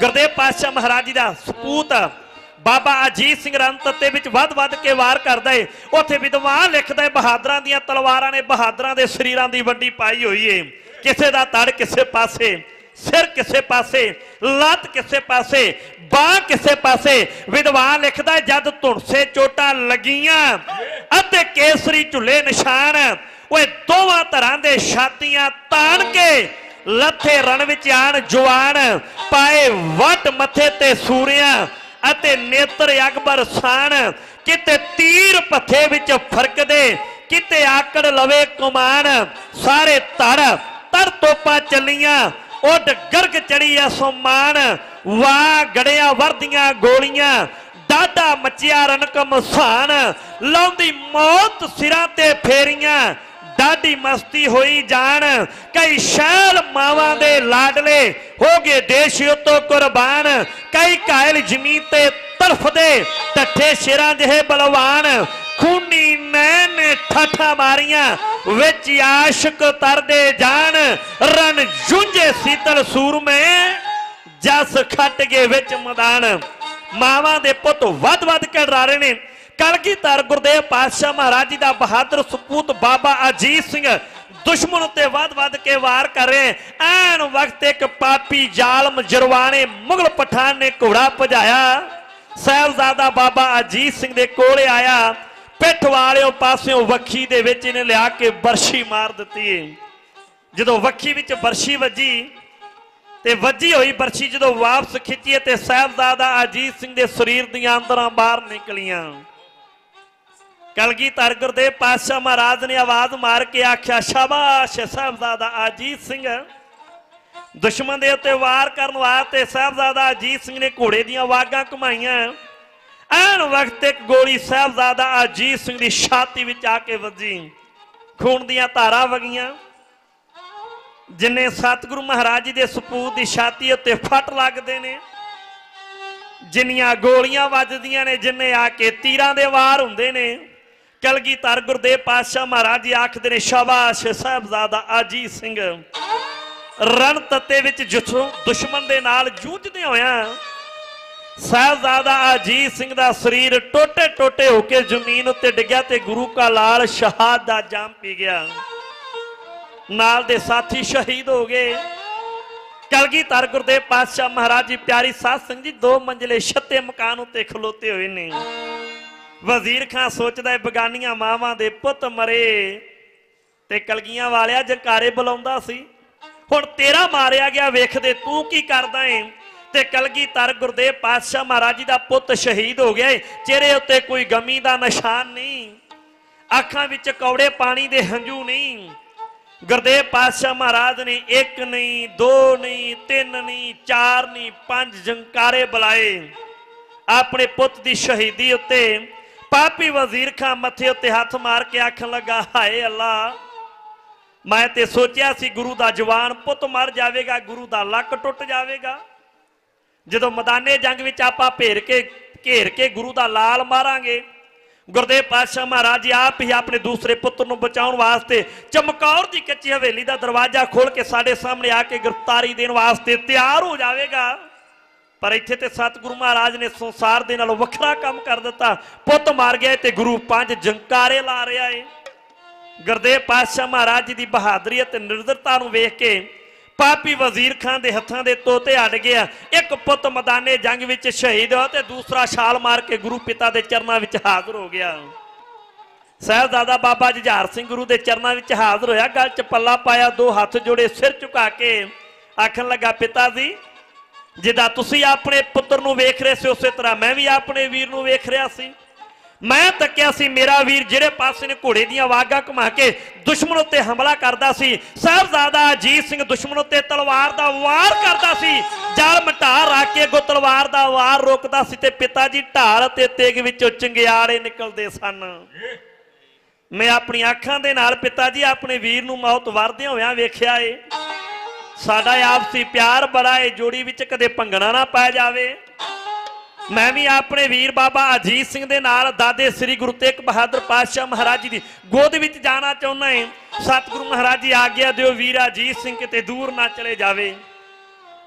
E: ਗੁਰਦੇਵ ਪਾਤਸ਼ਾਹ ਮਹਾਰਾਜ ਜੀ ਦਾ ਸਪੂਤ ਬਾਬਾ ਅਜੀਤ ਸਿੰਘ ਰਣਤੱਤੇ ਵਿੱਚ ਵੱਧ-ਵੱਧ ਕੇ ਵਾਰ ਕਰਦਾ ਏ। ਉੱਥੇ ਵਿਦਵਾਨ ਲਿਖਦਾ ਏ, ਬਹਾਦਰਾਂ ਦੀਆਂ ਤਲਵਾਰਾਂ ਨੇ ਬਹਾਦਰਾਂ ਦੇ ਸਰੀਰਾਂ ਦੀ ਵੱਡੀ ਪਾਈ ਹੋਈ ਏ। ਕਿਸੇ ਦਾ ਤੜ ਕਿਸੇ ਪਾਸੇ। ਸਿਰ ਕਿਸੇ ਪਾਸੇ, ਲੱਤ ਕਿਸੇ ਪਾਸੇ, ਬਾਹ ਕਿਸੇ ਪਾਸੇ ਵਿਦਵਾਨ ਲਿਖਦਾ ਜਦ ਧੁਣਸੇ ਚੋਟਾਂ ਲੱਗੀਆਂ ਅਤੇ ਕੇਸਰੀ ਝੁੱਲੇ ਨਿਸ਼ਾਨ, ਓਏ ਦੋਵਾਂ ਧਰਾਂ ਦੇ ਛਾਤੀਆਂ ਤਾਣ ਕੇ ਲੱਥੇ ਰਣ ਵਿੱਚ ਆਣ ਜਵਾਨ ਪਾਏ ਵੱਟ ਮੱਥੇ ਤੇ ਸੂਰਿਆਂ ਅਤੇ ਨੇਤਰ ਅਕਬਰ ਸਾਨ ਕਿਤੇ ਤੀਰ ਪੱਥੇ ਵਿੱਚ ਫਰਕਦੇ, ਕਿਤੇ ਆਕੜ ਲਵੇ ਕੁਮਾਨ ਸਾਰੇ ਧੜ ਤਰ ਤੋਪਾਂ ਚੱਲੀਆਂ ਉੱਡ ਗਰਗ ਚੜੀ ਅਸਮਾਨ ਵਾਹ ਗੜਿਆ ਵਰਦੀਆਂ ਗੋਲੀਆਂ ਡਾਡਾ ਮਚਿਆ ਰਣਕ ਮਸਾਨ ਲਾਉਂਦੀ ਮੌਤ ਸਿਰਾਂ ਤੇ ਫੇਰੀਆਂ ਡਾਡੀ ਮਸਤੀ ਹੋਈ ਜਾਣ ਕਈ ਸ਼ੈਲ ਮਾਵਾਂ ਦੇ ਲਾਡਲੇ, ਹੋ ਗਏ ਦੇਸ਼ ਉਤੋਂ ਕੁਰਬਾਨ, ਕਈ ਕਾਇਲ ਜ਼ਮੀਨ ਤੇ ਤਰਫਦੇ ਟੱਠੇ ਸ਼ੇਰਾਂ ਜਿਹੇ ਬਲਵਾਨ ਖੂਨੀ ਨੈਣ ਠਾਠਾ ਮਾਰੀਆਂ, ਵਿੱਚ ਆਸ਼ਕ ਤਰਦੇ ਜਾਣ ਰਨ ਜੁੰਝੇ ਸੀਤਲ ਸੂਰਮੇ, ਜਸ ਖੱਟ ਗਏ ਵਿੱਚ ਮੈਦਾਨ। ਮਾਵਾਂ ਦੇ ਪੁੱਤ ਵੱਧ-ਵੱਧ ਕੇ ਡਰਾਰੇ ਨੇ। ਕਲਗੀਧਰ ਗੁਰਦੇਵ ਪਾਤਸ਼ਾਹ ਮਹਾਰਾਜ ਜੀ ਦਾ ਬਹਾਦਰ ਸਪੂਤ ਬਾਬਾ ਅਜੀਤ ਸਿੰਘ ਦੁਸ਼ਮਣ ਉੱਤੇ ਵੱਧ-ਵੱਧ ਕੇ ਵਾਰ ਕਰ ਰਹੇ ਐਨ ਵਕਤ ਇੱਕ ਪਾਪੀ ਜ਼ਾਲਮ ਜਰਵਾਣੇ ਮੁਗਲ ਪਠਾਨ ਨੇ ਘੋੜਾ ਭਜਾਇਆ। ਸਾਹਿਬਜ਼ਾਦਾ ਬਾਬਾ ਅਜੀਤ ਸਿੰਘ ਦੇ ਕੋਲੇ ਆਇਆ। ਪਿੱਠ ਵਾਲਿਓ ਪਾਸਿਓਂ ਵੱਖੀ ਦੇ ਵਿੱਚ ਇਹਨੇ ਲਿਆ ਕੇ ਬਰਸ਼ੀ ਮਾਰ ਦਿੱਤੀ ਏ। ਜਦੋਂ ਵੱਖੀ ਵਿੱਚ ਬਰਸ਼ੀ ਵੱਜੀ ਤੇ ਵੱਜੀ ਹੋਈ ਬਰਸ਼ੀ ਜਦੋਂ ਵਾਪਸ ਖਿੱਚੀ ਤੇ ਸਾਹਿਬਜ਼ਾਦਾ ਅਜੀਤ ਸਿੰਘ ਦੇ ਸਰੀਰ ਦੀਆਂ ਅੰਦਰਾਂ ਬਾਹਰ ਨਿਕਲੀਆਂ। ਕਲਗੀਧਰ ਗੁਰਦੇਵ ਪਾਤਸ਼ਾਹ ਮਹਾਰਾਜ ਨੇ ਆਵਾਜ਼ ਮਾਰ ਕੇ ਆਖਿਆ, ਸ਼ਾਬਾਸ਼ ਸਾਹਿਬਜ਼ਾਦਾ ਅਜੀਤ ਸਿੰਘ। ਦੁਸ਼ਮਣ ਦੇ ਉੱਤੇ ਵਾਰ ਕਰਨ ਵਾਸਤੇ ਸਾਹਿਬਜ਼ਾਦਾ ਅਜੀਤ ਸਿੰਘ ਨੇ ਘੋੜੇ ਦੀਆਂ ਵਾਗਾਂ ਘੁਮਾਈਆਂ। ਐਨ ਵਕਤ ਇੱਕ ਗੋਲੀ ਸਾਹਿਬਜ਼ਾਦਾ ਅਜੀਤ ਸਿੰਘ ਦੀ ਛਾਤੀ ਵਿੱਚ ਆ ਕੇ ਵੱਜੀ। ਖੂਨ ਦੀਆਂ ਧਾਰਾਂ ਵਗੀਆਂ। ਜਿੰਨੇ ਸਤਿਗੁਰੂ ਮਹਾਰਾਜ ਜੀ ਦੇ ਸਪੂਤ ਦੀ ਛਾਤੀ ਉੱਤੇ ਫੱਟ ਲੱਗਦੇ ਨੇ। ਜਿੰਨੀਆਂ ਗੋਲੀਆਂ ਵੱਜਦੀਆਂ ਨੇ, ਜਿੰਨੇ ਆ ਕੇ ਤੀਰਾਂ ਦੇ ਵਾਰ ਹੁੰਦੇ ਨੇ। ਕਲਗੀਧਰ ਗੁਰਦੇਵ ਪਾਤਸ਼ਾਹ ਮਹਾਰਾਜ ਜੀ ਆਖਦੇ ਨੇ, ਸ਼ਾਬਾਸ਼ ਸਾਹਿਬਜ਼ਾਦਾ ਅਜੀਤ ਸਿੰਘ। ਰਣ ਤੱਤੇ ਵਿੱਚ ਜਿੱਥੋਂ ਦੁਸ਼ਮਣ ਦੇ ਨਾਲ ਜੂਝਦੇ ਹੋਇਆਂ ਸਾਹਿਬਜ਼ਾਦਾ ਅਜੀਤ ਸਿੰਘ ਦਾ ਸਰੀਰ ਟੋਟੇ ਟੋਟੇ ਹੋ ਕੇ ਜ਼ਮੀਨ ਉੱਤੇ ਡਿੱਗਿਆ ਤੇ ਗੁਰੂ ਕਾ ਲਾਲ ਸ਼ਹਾਦ ਦਾ ਜਾਮ ਪੀ ਗਿਆ। ਨਾਲ ਦੇ ਸਾਥੀ ਸ਼ਹੀਦ ਹੋ ਗਏ। ਕਲਗੀਧਰ ਗੁਰਦੇਵ ਪਾਤਸ਼ਾਹ ਮਹਾਰਾਜ ਜੀ, ਪਿਆਰੀ ਸਾਧ ਸੰਗਤ ਜੀ, ਦੋ ਮੰਜ਼ਲੇ ਛੱਤੇ ਮਕਾਨ ਉੱਤੇ ਖਲੋਤੇ ਹੋਏ ਨੇ। ਵਜ਼ੀਰ ਖਾਂ ਸੋਚਦਾ ਹੈ, ਬਗਾਨੀਆਂ ਮਾਵਾਂ ਦੇ ਪੁੱਤ ਮਰੇ ਤੇ ਕਲਗੀਆਂ ਵਾਲਿਆ ਜਕਾਰੇ ਬੁਲਾਉਂਦਾ ਸੀ। ਹੁਣ ਤੇਰਾ ਮਾਰਿਆ ਗਿਆ, ਵੇਖਦੇ ਤੂੰ ਕੀ ਕਰਦਾ ਏ? ਤੇ ਕਲਗੀਧਰ ਗੁਰਦੇਵ ਪਾਤਸ਼ਾਹ ਮਹਾਰਾਜ ਜੀ ਦਾ ਪੁੱਤ ਸ਼ਹੀਦ ਹੋ ਗਿਆ ਚਿਹਰੇ ਉੱਤੇ ਕੋਈ ਗਮੀ ਦਾ ਨਿਸ਼ਾਨ ਨਹੀਂ। ਅੱਖਾਂ ਵਿੱਚ ਕੌੜੇ ਪਾਣੀ ਦੇ ਹੰਝੂ ਨਹੀਂ। ਗੁਰਦੇਵ ਪਾਤਸ਼ਾਹ ਮਹਾਰਾਜ ਨੇ ਇੱਕ ਨਹੀਂ, ਦੋ ਨਹੀਂ, ਤਿੰਨ ਨਹੀਂ, ਚਾਰ ਨਹੀਂ, ਪੰਜ ਜੰਕਾਰੇ ਬੁਲਾਏ ਆਪਣੇ ਪੁੱਤ ਦੀ ਸ਼ਹੀਦੀ ਉੱਤੇ। ਪਾਪੀ ਵਜ਼ੀਰ ਖਾਂ ਮੱਥੇ ਉੱਤੇ ਹੱਥ ਮਾਰ ਕੇ ਆਖਣ ਲੱਗਾ, ਹਾਏ ਅੱਲਾ, ਮੈਂ ਤੇ ਸੋਚਿਆ ਸੀ ਗੁਰੂ ਦਾ ਜਵਾਨ ਪੁੱਤ ਮਰ ਜਾਵੇਗਾ, ਗੁਰੂ ਦਾ ਲੱਕ ਟੁੱਟ ਜਾਵੇਗਾ। ਜਦੋਂ ਮੈਦਾਨੇ ਜੰਗ ਵਿੱਚ ਆਪਾਂ ਭੇਰ ਕੇ, ਘੇਰ ਕੇ ਗੁਰੂ ਦਾ ਲਾਲ ਮਾਰਾਂਗੇ, ਗੁਰਦੇਵ ਪਾਤਸ਼ਾਹ ਮਹਾਰਾਜ ਜੀ ਆਪ ਹੀ ਆਪਣੇ ਦੂਸਰੇ ਪੁੱਤਰ ਨੂੰ ਬਚਾਉਣ ਵਾਸਤੇ ਚਮਕੌਰ ਦੀ ਕੱਚੀ ਹਵੇਲੀ ਦਾ ਦਰਵਾਜ਼ਾ ਖੋਲ ਕੇ ਸਾਡੇ ਸਾਹਮਣੇ ਆ ਕੇ ਗ੍ਰਿਫਤਾਰੀ ਦੇਣ ਵਾਸਤੇ ਤਿਆਰ ਹੋ ਜਾਵੇਗਾ। ਪਰ ਇੱਥੇ ਤੇ ਸਤਿਗੁਰੂ ਮਹਾਰਾਜ ਨੇ ਸੰਸਾਰ ਦੇ ਨਾਲੋਂ ਵੱਖਰਾ ਕੰਮ ਕਰ ਦਿੱਤਾ। ਪੁੱਤ ਮਾਰ ਗਿਆ ਤੇ ਗੁਰੂ ਪੰਜ ਜੰਕਾਰੇ ਲਾ ਰਿਹਾ ਏ। ਗੁਰਦੇਵ ਪਾਤਸ਼ਾਹ ਮਹਾਰਾਜ ਜੀ ਦੀ ਬਹਾਦਰੀ ਅਤੇ ਨਿਰਦਰਤਾ ਨੂੰ ਵੇਖ ਕੇ ਪਾਪੀ ਵਜ਼ੀਰ ਖਾਨ ਦੇ ਹੱਥਾਂ ਦੇ ਤੋਤੇ ਅੜ ਗਿਆ ਇੱਕ ਪੁੱਤ ਮੈਦਾਨੇ ਜੰਗ ਵਿੱਚ ਸ਼ਹੀਦ ਹੋਇਆ ਤੇ ਦੂਸਰਾ ਛਾਲ ਮਾਰ ਕੇ ਗੁਰੂ ਪਿਤਾ ਦੇ ਚਰਨਾਂ ਵਿੱਚ ਹਾਜ਼ਰ ਹੋ ਗਿਆ। ਸਾਹਿਬਜ਼ਾਦਾ ਬਾਬਾ ਜੁਝਾਰ ਸਿੰਘ ਗੁਰੂ ਦੇ ਚਰਨਾਂ ਵਿੱਚ ਹਾਜ਼ਰ ਹੋਇਆ। ਗਲ 'ਚ ਪੱਲਾ ਪਾਇਆ, ਦੋ ਹੱਥ ਜੋੜੇ ਸਿਰ ਝੁਕਾ ਕੇ ਆਖਣ ਲੱਗਾ, ਪਿਤਾ ਜੀ, ਜਿੱਦਾਂ ਤੁਸੀਂ ਆਪਣੇ ਪੁੱਤਰ ਨੂੰ ਵੇਖ ਰਹੇ ਸੀ, ਉਸੇ ਤਰ੍ਹਾਂ ਮੈਂ ਵੀ ਆਪਣੇ ਵੀਰ ਨੂੰ ਵੇਖ ਰਿਹਾ ਸੀ। ਮੈਂ ਤੱਕਿਆ ਸੀ, ਮੇਰਾ ਵੀਰ ਜਿਹੜੇ ਪਾਸੇ ਨੇ ਘੋੜੇ ਦੀਆਂ ਵਾਗਾਂ ਘੁਮਾ ਕੇ ਦੁਸ਼ਮਣ ਉੱਤੇ ਹਮਲਾ ਕਰਦਾ ਸੀ, ਸਾਹਿਬਜ਼ਾਦਾ ਅਜੀਤ ਸਿੰਘ ਦੁਸ਼ਮਣ ਉੱਤੇ ਤਲਵਾਰ ਦਾ ਵਾਰ ਕਰਦਾ ਸੀ, ਜਲ ਮਟਾਰ ਰੱਖ ਕੇ ਅੱਗੋਂ ਤਲਵਾਰ ਦਾ ਵਾਰ ਰੋਕਦਾ ਸੀ ਤੇ ਪਿਤਾ ਜੀ ਢਾਲ ਤੇ ਤੇਗ ਵਿੱਚੋਂ ਚੰਗਿਆੜੇ ਨਿਕਲਦੇ ਸਨ। ਮੈਂ ਆਪਣੀ ਅੱਖਾਂ ਦੇ ਨਾਲ ਪਿਤਾ ਜੀ ਆਪਣੇ ਵੀਰ ਨੂੰ ਮੌਤ ਵਰਦਿਆਂ ਹੋਇਆਂ ਵੇਖਿਆ ਏ। ਸਾਡਾ ਆਪਸੀ ਪਿਆਰ ਬੜਾ ਏ, ਜੋੜੀ ਵਿੱਚ ਕਦੇ ਭੰਗਣਾ ਨਾ ਪੈ ਜਾਵੇ। ਮੈਂ ਵੀ ਆਪਣੇ ਵੀਰ ਬਾਬਾ ਅਜੀਤ ਸਿੰਘ ਦੇ ਨਾਲ ਦਾਦੇ ਸ੍ਰੀ ਗੁਰੂ ਤੇਗ ਬਹਾਦਰ ਪਾਤਸ਼ਾਹ ਮਹਾਰਾਜ ਜੀ ਦੀ ਗੋਦ ਵਿੱਚ ਜਾਣਾ ਚਾਹੁੰਦਾ ਏ ਸਤਿਗੁਰੂ ਮਹਾਰਾਜ ਜੀ, ਆਗਿਆ ਦਿਓ ਵੀਰ ਅਜੀਤ ਸਿੰਘ ਕਿਤੇ ਦੂਰ ਨਾ ਚਲੇ ਜਾਵੇ।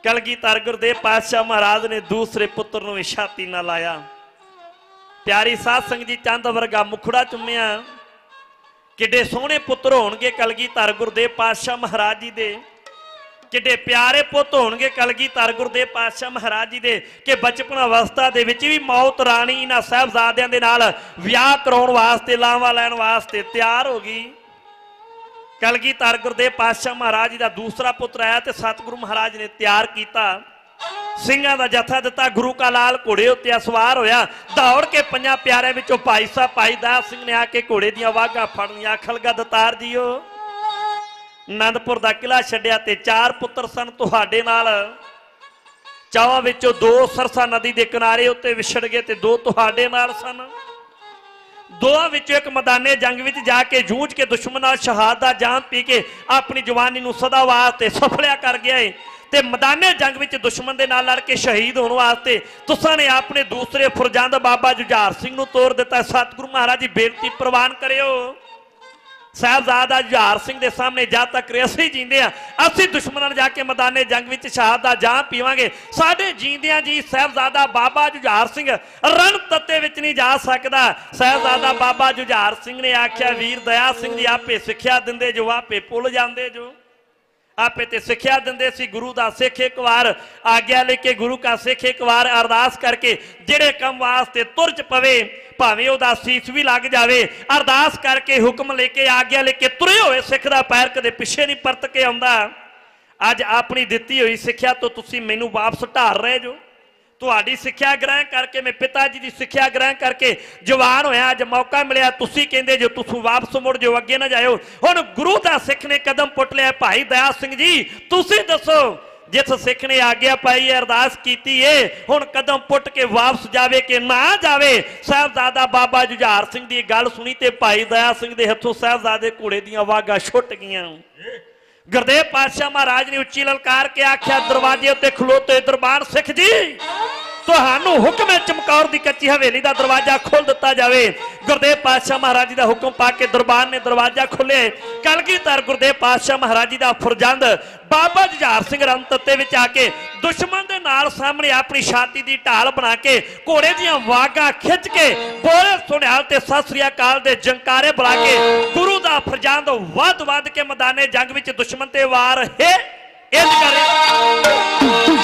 E: ਕਲਗੀਧਰ ਗੁਰਦੇਵ ਪਾਤਸ਼ਾਹ ਮਹਾਰਾਜ ਨੇ ਦੂਸਰੇ ਪੁੱਤਰ ਨੂੰ ਵੀ ਛਾਤੀ ਨਾਲ ਲਾਇਆ। ਪਿਆਰੀ ਸਾਧ ਸੰਗਤ ਜੀ, ਚੰਦ ਵਰਗਾ ਮੁਖੜਾ ਚੁੰਮਿਆ। ਕਿੱਡੇ ਸੋਹਣੇ ਪੁੱਤਰ ਹੋਣਗੇ ਕਲਗੀਧਰ ਗੁਰਦੇਵ ਪਾਤਸ਼ਾਹ ਮਹਾਰਾਜ ਜੀ ਦੇ। ਕਿੱਡੇ ਪਿਆਰੇ ਪੁੱਤ ਹੋਣਗੇ ਕਲਗੀਧਰ ਗੁਰਦੇਵ ਪਾਤਸ਼ਾਹ ਮਹਾਰਾਜ ਜੀ ਦੇ, ਕਿ ਬਚਪਨ ਅਵਸਥਾ ਦੇ ਵਿੱਚ ਵੀ ਮੌਤ ਰਾਣੀ ਇਹਨਾਂ ਸਾਹਿਬਜ਼ਾਦਿਆਂ ਦੇ ਨਾਲ ਵਿਆਹ ਕਰਾਉਣ ਵਾਸਤੇ, ਲਾਵਾ ਲੈਣ ਵਾਸਤੇ ਤਿਆਰ ਹੋ ਗਈ। ਕਲਗੀਧਰ ਗੁਰਦੇਵ ਪਾਤਸ਼ਾਹ ਮਹਾਰਾਜ ਜੀ ਦਾ ਦੂਸਰਾ ਪੁੱਤਰ ਆਇਆ ਤੇ ਸਤਿਗੁਰੂ ਮਹਾਰਾਜ ਨੇ ਤਿਆਰ ਕੀਤਾ। ਸਿੰਘਾਂ ਦਾ ਜਥਾ ਦਿੱਤਾ, ਗੁਰੂ ਕਾ ਲਾਲ ਘੋੜੇ ਉੱਤੇ ਸਵਾਰ ਹੋਇਆ। ਦੌੜ ਕੇ ਪੰਜਾਂ ਪਿਆਰਿਆਂ ਵਿੱਚੋਂ ਭਾਈ ਸਾਹਿਬ, ਭਾਈ ਦਾਸ ਸਿੰਘ ਨੇ ਆ ਕੇ ਘੋੜੇ ਦੀਆਂ ਵਾਗਾਂ ਫੜ ਲੀਆਂ ਖਲਗਾ ਦਤਾਰ ਜੀਓ। ਆਨੰਦਪੁਰ ਦਾ ਕਿਲਾ ਛੱਡਿਆ ਤੇ ਚਾਰ ਪੁੱਤਰ ਸਨ ਤੁਹਾਡੇ ਨਾਲ। ਚਾਵਾਂ ਵਿੱਚੋਂ ਦੋ ਸਰਸਾ ਨਦੀ ਦੇ ਕਿਨਾਰੇ ਉੱਤੇ ਵਿਛੜ ਗਏ ਤੇ ਦੋ ਤੁਹਾਡੇ ਨਾਲ ਸਨ। ਦੋਹਾਂ ਵਿੱਚੋਂ ਇੱਕ ਮੈਦਾਨੇ ਜੰਗ ਵਿੱਚ ਜਾ ਕੇ ਜੂਝ ਕੇ ਦੁਸ਼ਮਣ ਨਾਲ ਸ਼ਹਾਦਤ ਦਾ ਜਾਮ ਪੀ ਕੇ ਆਪਣੀ ਜਵਾਨੀ ਨੂੰ ਸਦਾ ਵਾਸਤੇ ਸਫਲਿਆ ਕਰ ਗਿਆ ਏ ਤੇ ਮੈਦਾਨੇ ਜੰਗ ਵਿੱਚ ਦੁਸ਼ਮਣ ਦੇ ਨਾਲ ਲੜ ਕੇ ਸ਼ਹੀਦ ਹੋਣ ਵਾਸਤੇ ਤੁਸਾਂ ਨੇ ਆਪਣੇ ਦੂਸਰੇ ਫਰਜ਼ੰਦ ਬਾਬਾ ਜੁਝਾਰ ਸਿੰਘ ਨੂੰ ਤੋਰ ਦਿੱਤਾ। ਸਤਿਗੁਰੂ ਮਹਾਰਾਜ ਜੀ, ਬੇਨਤੀ ਪ੍ਰਵਾਨ ਕਰਿਓ। ਸਾਹਿਬਜ਼ਾਦਾ ਜੁਝਾਰ ਸਿੰਘ ਦੇ ਸਾਹਮਣੇ ਜਦ ਤੱਕ ਅਸੀਂ ਜੀਂਦੇ ਆ ਅਸੀਂ ਦੁਸ਼ਮਣਾਂ ਨਾਲ ਜਾ ਕੇ ਮੈਦਾਨੇ ਜੰਗ ਵਿੱਚ ਸ਼ਹਾਦਤ ਦਾ ਜਾਮ ਪੀਵਾਂਗੇ। ਸਾਡੇ ਜੀਂਦਿਆਂ ਜੀ ਸਾਹਿਬਜ਼ਾਦਾ ਬਾਬਾ ਜੁਝਾਰ ਸਿੰਘ ਰਣ ਤੱਤੇ ਵਿੱਚ ਨਹੀਂ ਜਾ ਸਕਦਾ। ਸਾਹਿਬਜ਼ਾਦਾ ਬਾਬਾ ਜੁਝਾਰ ਸਿੰਘ ਨੇ ਆਖਿਆ, ਵੀਰ ਦਇਆ ਸਿੰਘ ਜੀ, ਆਪੇ ਸਿੱਖਿਆ ਦਿੰਦੇ ਜੋ, ਆਪੇ ਭੁੱਲ ਜਾਂਦੇ ਜੋ। ਆਪੇ ਤੇ ਸਿੱਖਿਆ ਦਿੰਦੇ ਸੀ, ਗੁਰੂ ਦਾ ਸਿੱਖ ਇੱਕ ਵਾਰ। ਆਗਿਆ ਲੈ ਕੇ ਗੁਰੂ ਕਾ ਸਿੱਖ ਇੱਕ ਵਾਰ ਅਰਦਾਸ ਕਰਕੇ ਜਿਹੜੇ ਕੰਮ ਵਾਸਤੇ ਤੁਰਜ ਪਵੇ, ਭਾਵੇਂ ਉਹਦਾ ਸੀਸ ਵੀ ਲੱਗ ਜਾਵੇ, ਅਰਦਾਸ ਕਰਕੇ ਹੁਕਮ ਲੈ ਕੇ, ਆਗਿਆ ਲੈ ਕੇ ਤੁਰੇ ਹੋਏ ਸਿੱਖ ਦਾ ਪੈਰ ਕਦੇ ਪਿੱਛੇ ਨਹੀਂ ਪਰਤ ਕੇ ਆਉਂਦਾ। ਅੱਜ ਆਪਣੀ ਦਿੱਤੀ ਹੋਈ ਸਿੱਖਿਆ ਤੋਂ ਤੁਸੀਂ ਮੈਨੂੰ ਵਾਪਸ ਢਾਰ ਰਹੇ ਜੋ। ਤੁਹਾਡੀ ਸਿੱਖਿਆ ਗ੍ਰਹਿਣ ਕਰਕੇ, ਮੈਂ ਪਿਤਾ ਜੀ ਦੀ ਸਿੱਖਿਆ ਗ੍ਰਹਿਣ ਕਰਕੇ ਜਵਾਨ ਹੋਇਆ, ਅੱਜ ਮੌਕਾ ਮਿਲਿਆ। ਤੁਸੀਂ ਕਹਿੰਦੇ ਜੋ, ਤੁਸੀਂ ਵਾਪਸ ਮੁੜ ਜਾਓ, ਅੱਗੇ ਨਾ ਜਾਇਓ। ਹੁਣ ਗੁਰੂ ਦਾ ਸਿੱਖ ਨੇ ਕਦਮ ਪੁੱਟ ਲਿਆ, ਭਾਈ ਦਇਆ ਸਿੰਘ ਜੀ, ਤੁਸੀਂ ਦੱਸੋ ਜਿਸ ਸਿੱਖ ਨੇ ਆਗਿਆ ਪਾਈ ਹੈ, ਅਰਦਾਸ ਕੀਤੀ ਏ, ਹੁਣ ਕਦਮ ਪੁੱਟ ਕੇ ਵਾਪਸ ਜਾਵੇ ਕਿ ਨਾ ਜਾਵੇ? ਸਾਹਿਬਜ਼ਾਦਾ ਬਾਬਾ ਜੁਝਾਰ ਸਿੰਘ ਦੀ ਗੱਲ ਸੁਣੀ ਤੇ ਭਾਈ ਦਇਆ ਸਿੰਘ ਦੇ ਹੱਥੋਂ ਸਾਹਿਬਜ਼ਾਦੇ ਘੋੜੇ ਦੀਆਂ ਵਾਗਾਂ ਛੁੱਟ ਗਈਆਂ। ਗੁਰਦੇਵ ਪਾਤਸ਼ਾਹ ਮਹਾਰਾਜ ਨੇ ਉੱਚੀ ਲਲਕਾਰ ਕੇ ਆਖਿਆ ਦਰਵਾਜ਼ੇ ਉੱਤੇ ਖਲੋਤੇ ਦਰਬਾਰ ਸਿੱਖ ਜੀ। ਤੁਹਾਨੂੰ ਹੁਕਮ ਹੈ, ਚਮਕੌਰ ਦੀ ਕੱਚੀ ਹਵੇਲੀ ਦਾ ਦਰਵਾਜ਼ਾ ਖੋਲ ਦਿੱਤਾ ਜਾਵੇ। ਗੁਰਦੇਵ ਪਾਤਸ਼ਾਹ ਮਹਾਰਾਜ ਜੀ ਦਾ ਹੁਕਮ ਪਾ ਕੇ ਦਰਬਾਰ ਨੇ ਦਰਵਾਜ਼ਾ ਖੋਲੇ ਕਲਗੀਧਰ ਗੁਰਦੇਵ ਪਾਤਸ਼ਾਹ ਮਹਾਰਾਜ ਜੀ ਦਾ ਫਰਜ਼ੰਦ ਬਾਬਾ ਜੁਝਾਰ ਸਿੰਘ ਰਣਤੱਤੇ ਵਿੱਚ ਆ ਕੇ ਦੁਸ਼ਮਣ ਦੇ ਨਾਲ ਸਾਹਮਣੇ ਆਪਣੀ ਛਾਤੀ ਦੀ ਢਾਲ ਬਣਾ ਕੇ ਘੋੜੇ ਦੀਆਂ ਵਾਗਾਂ ਖਿੱਚ ਕੇ ਬੋਲੇ ਸੁਣਿਆਲ ਤੇ ਸਤਿ ਸ੍ਰੀ ਅਕਾਲ ਦੇ ਜੰਕਾਰੇ ਬੁਲਾ ਕੇ ਗੁਰੂ ਦਾ ਫਰਜ਼ੰਦ ਵੱਧ ਵੱਧ ਕੇ ਮੈਦਾਨੇ ਜੰਗ ਵਿੱਚ ਦੁਸ਼ਮਣ ਤੇ ਵਾਰ ਹੈ। ਇੰਜ ਕਰੇ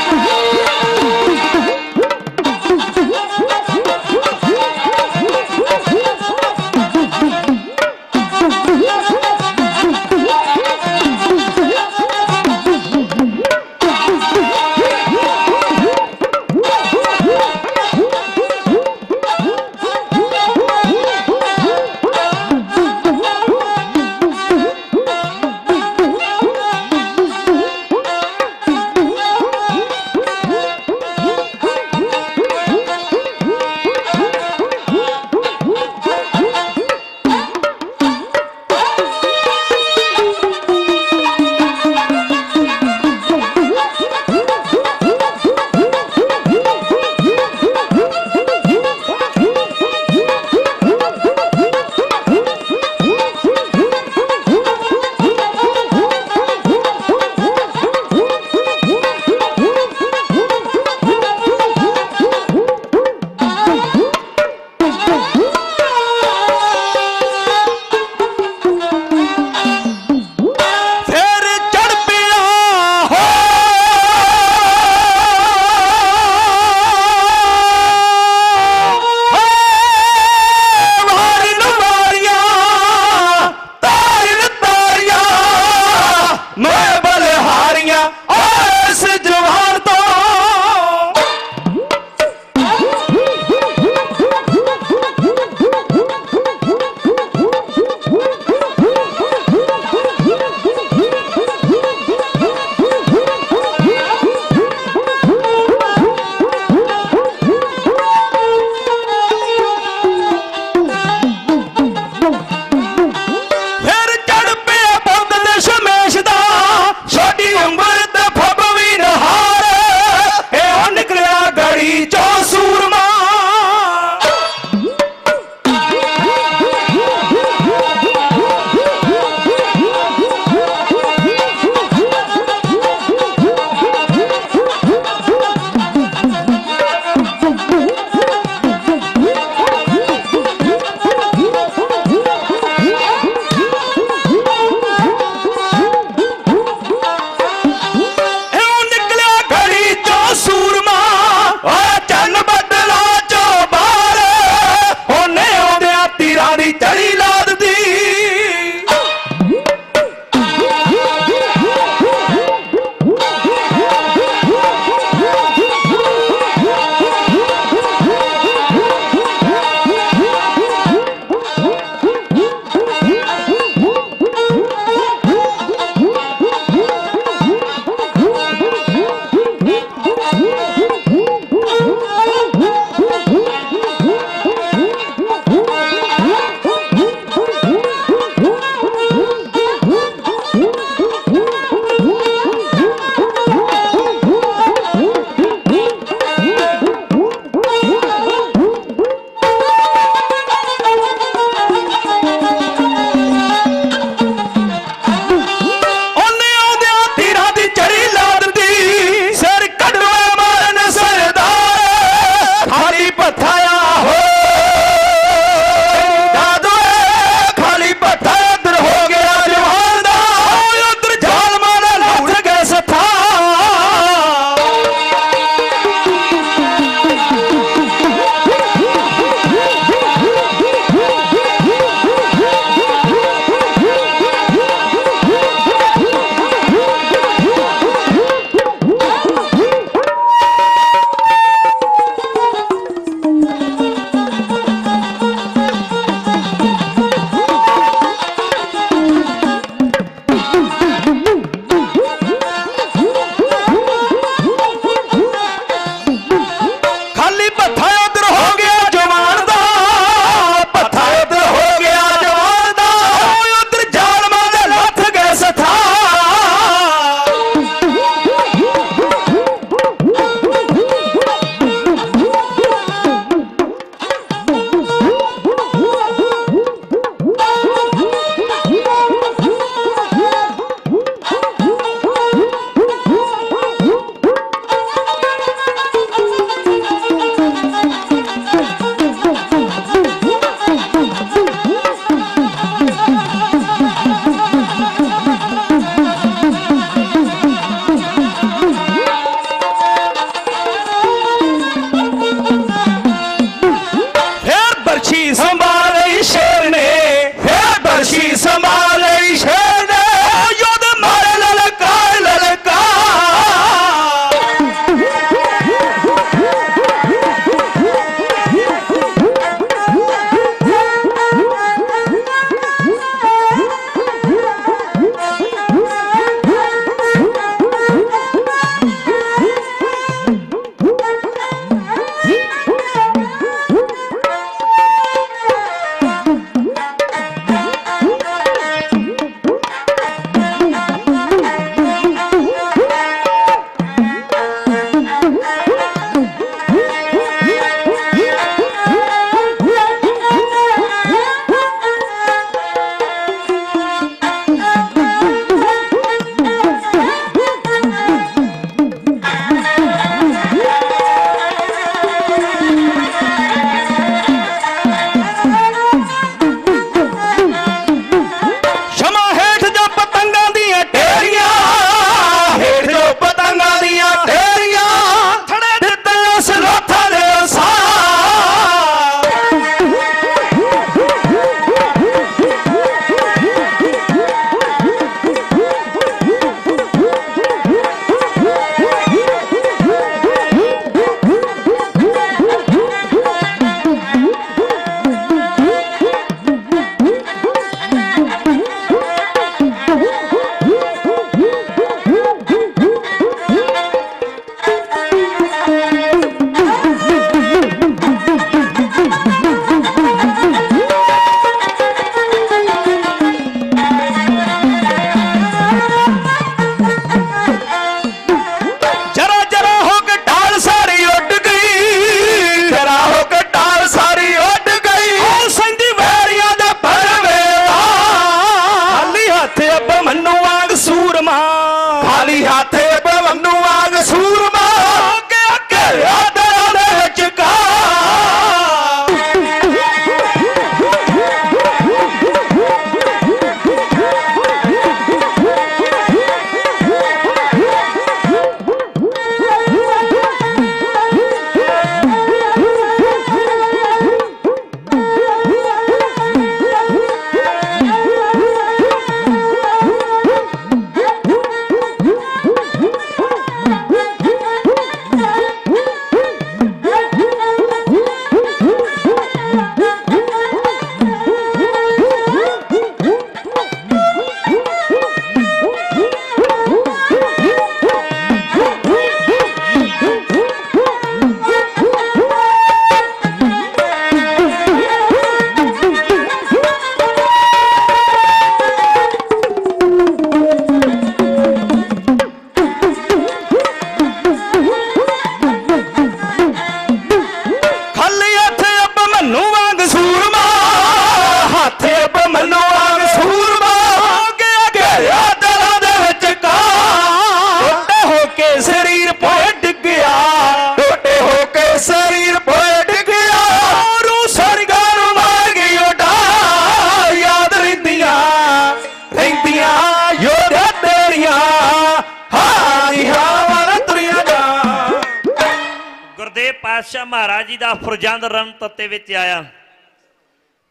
E: ਰਨ ਵਿੱਚ ਆਇਆ।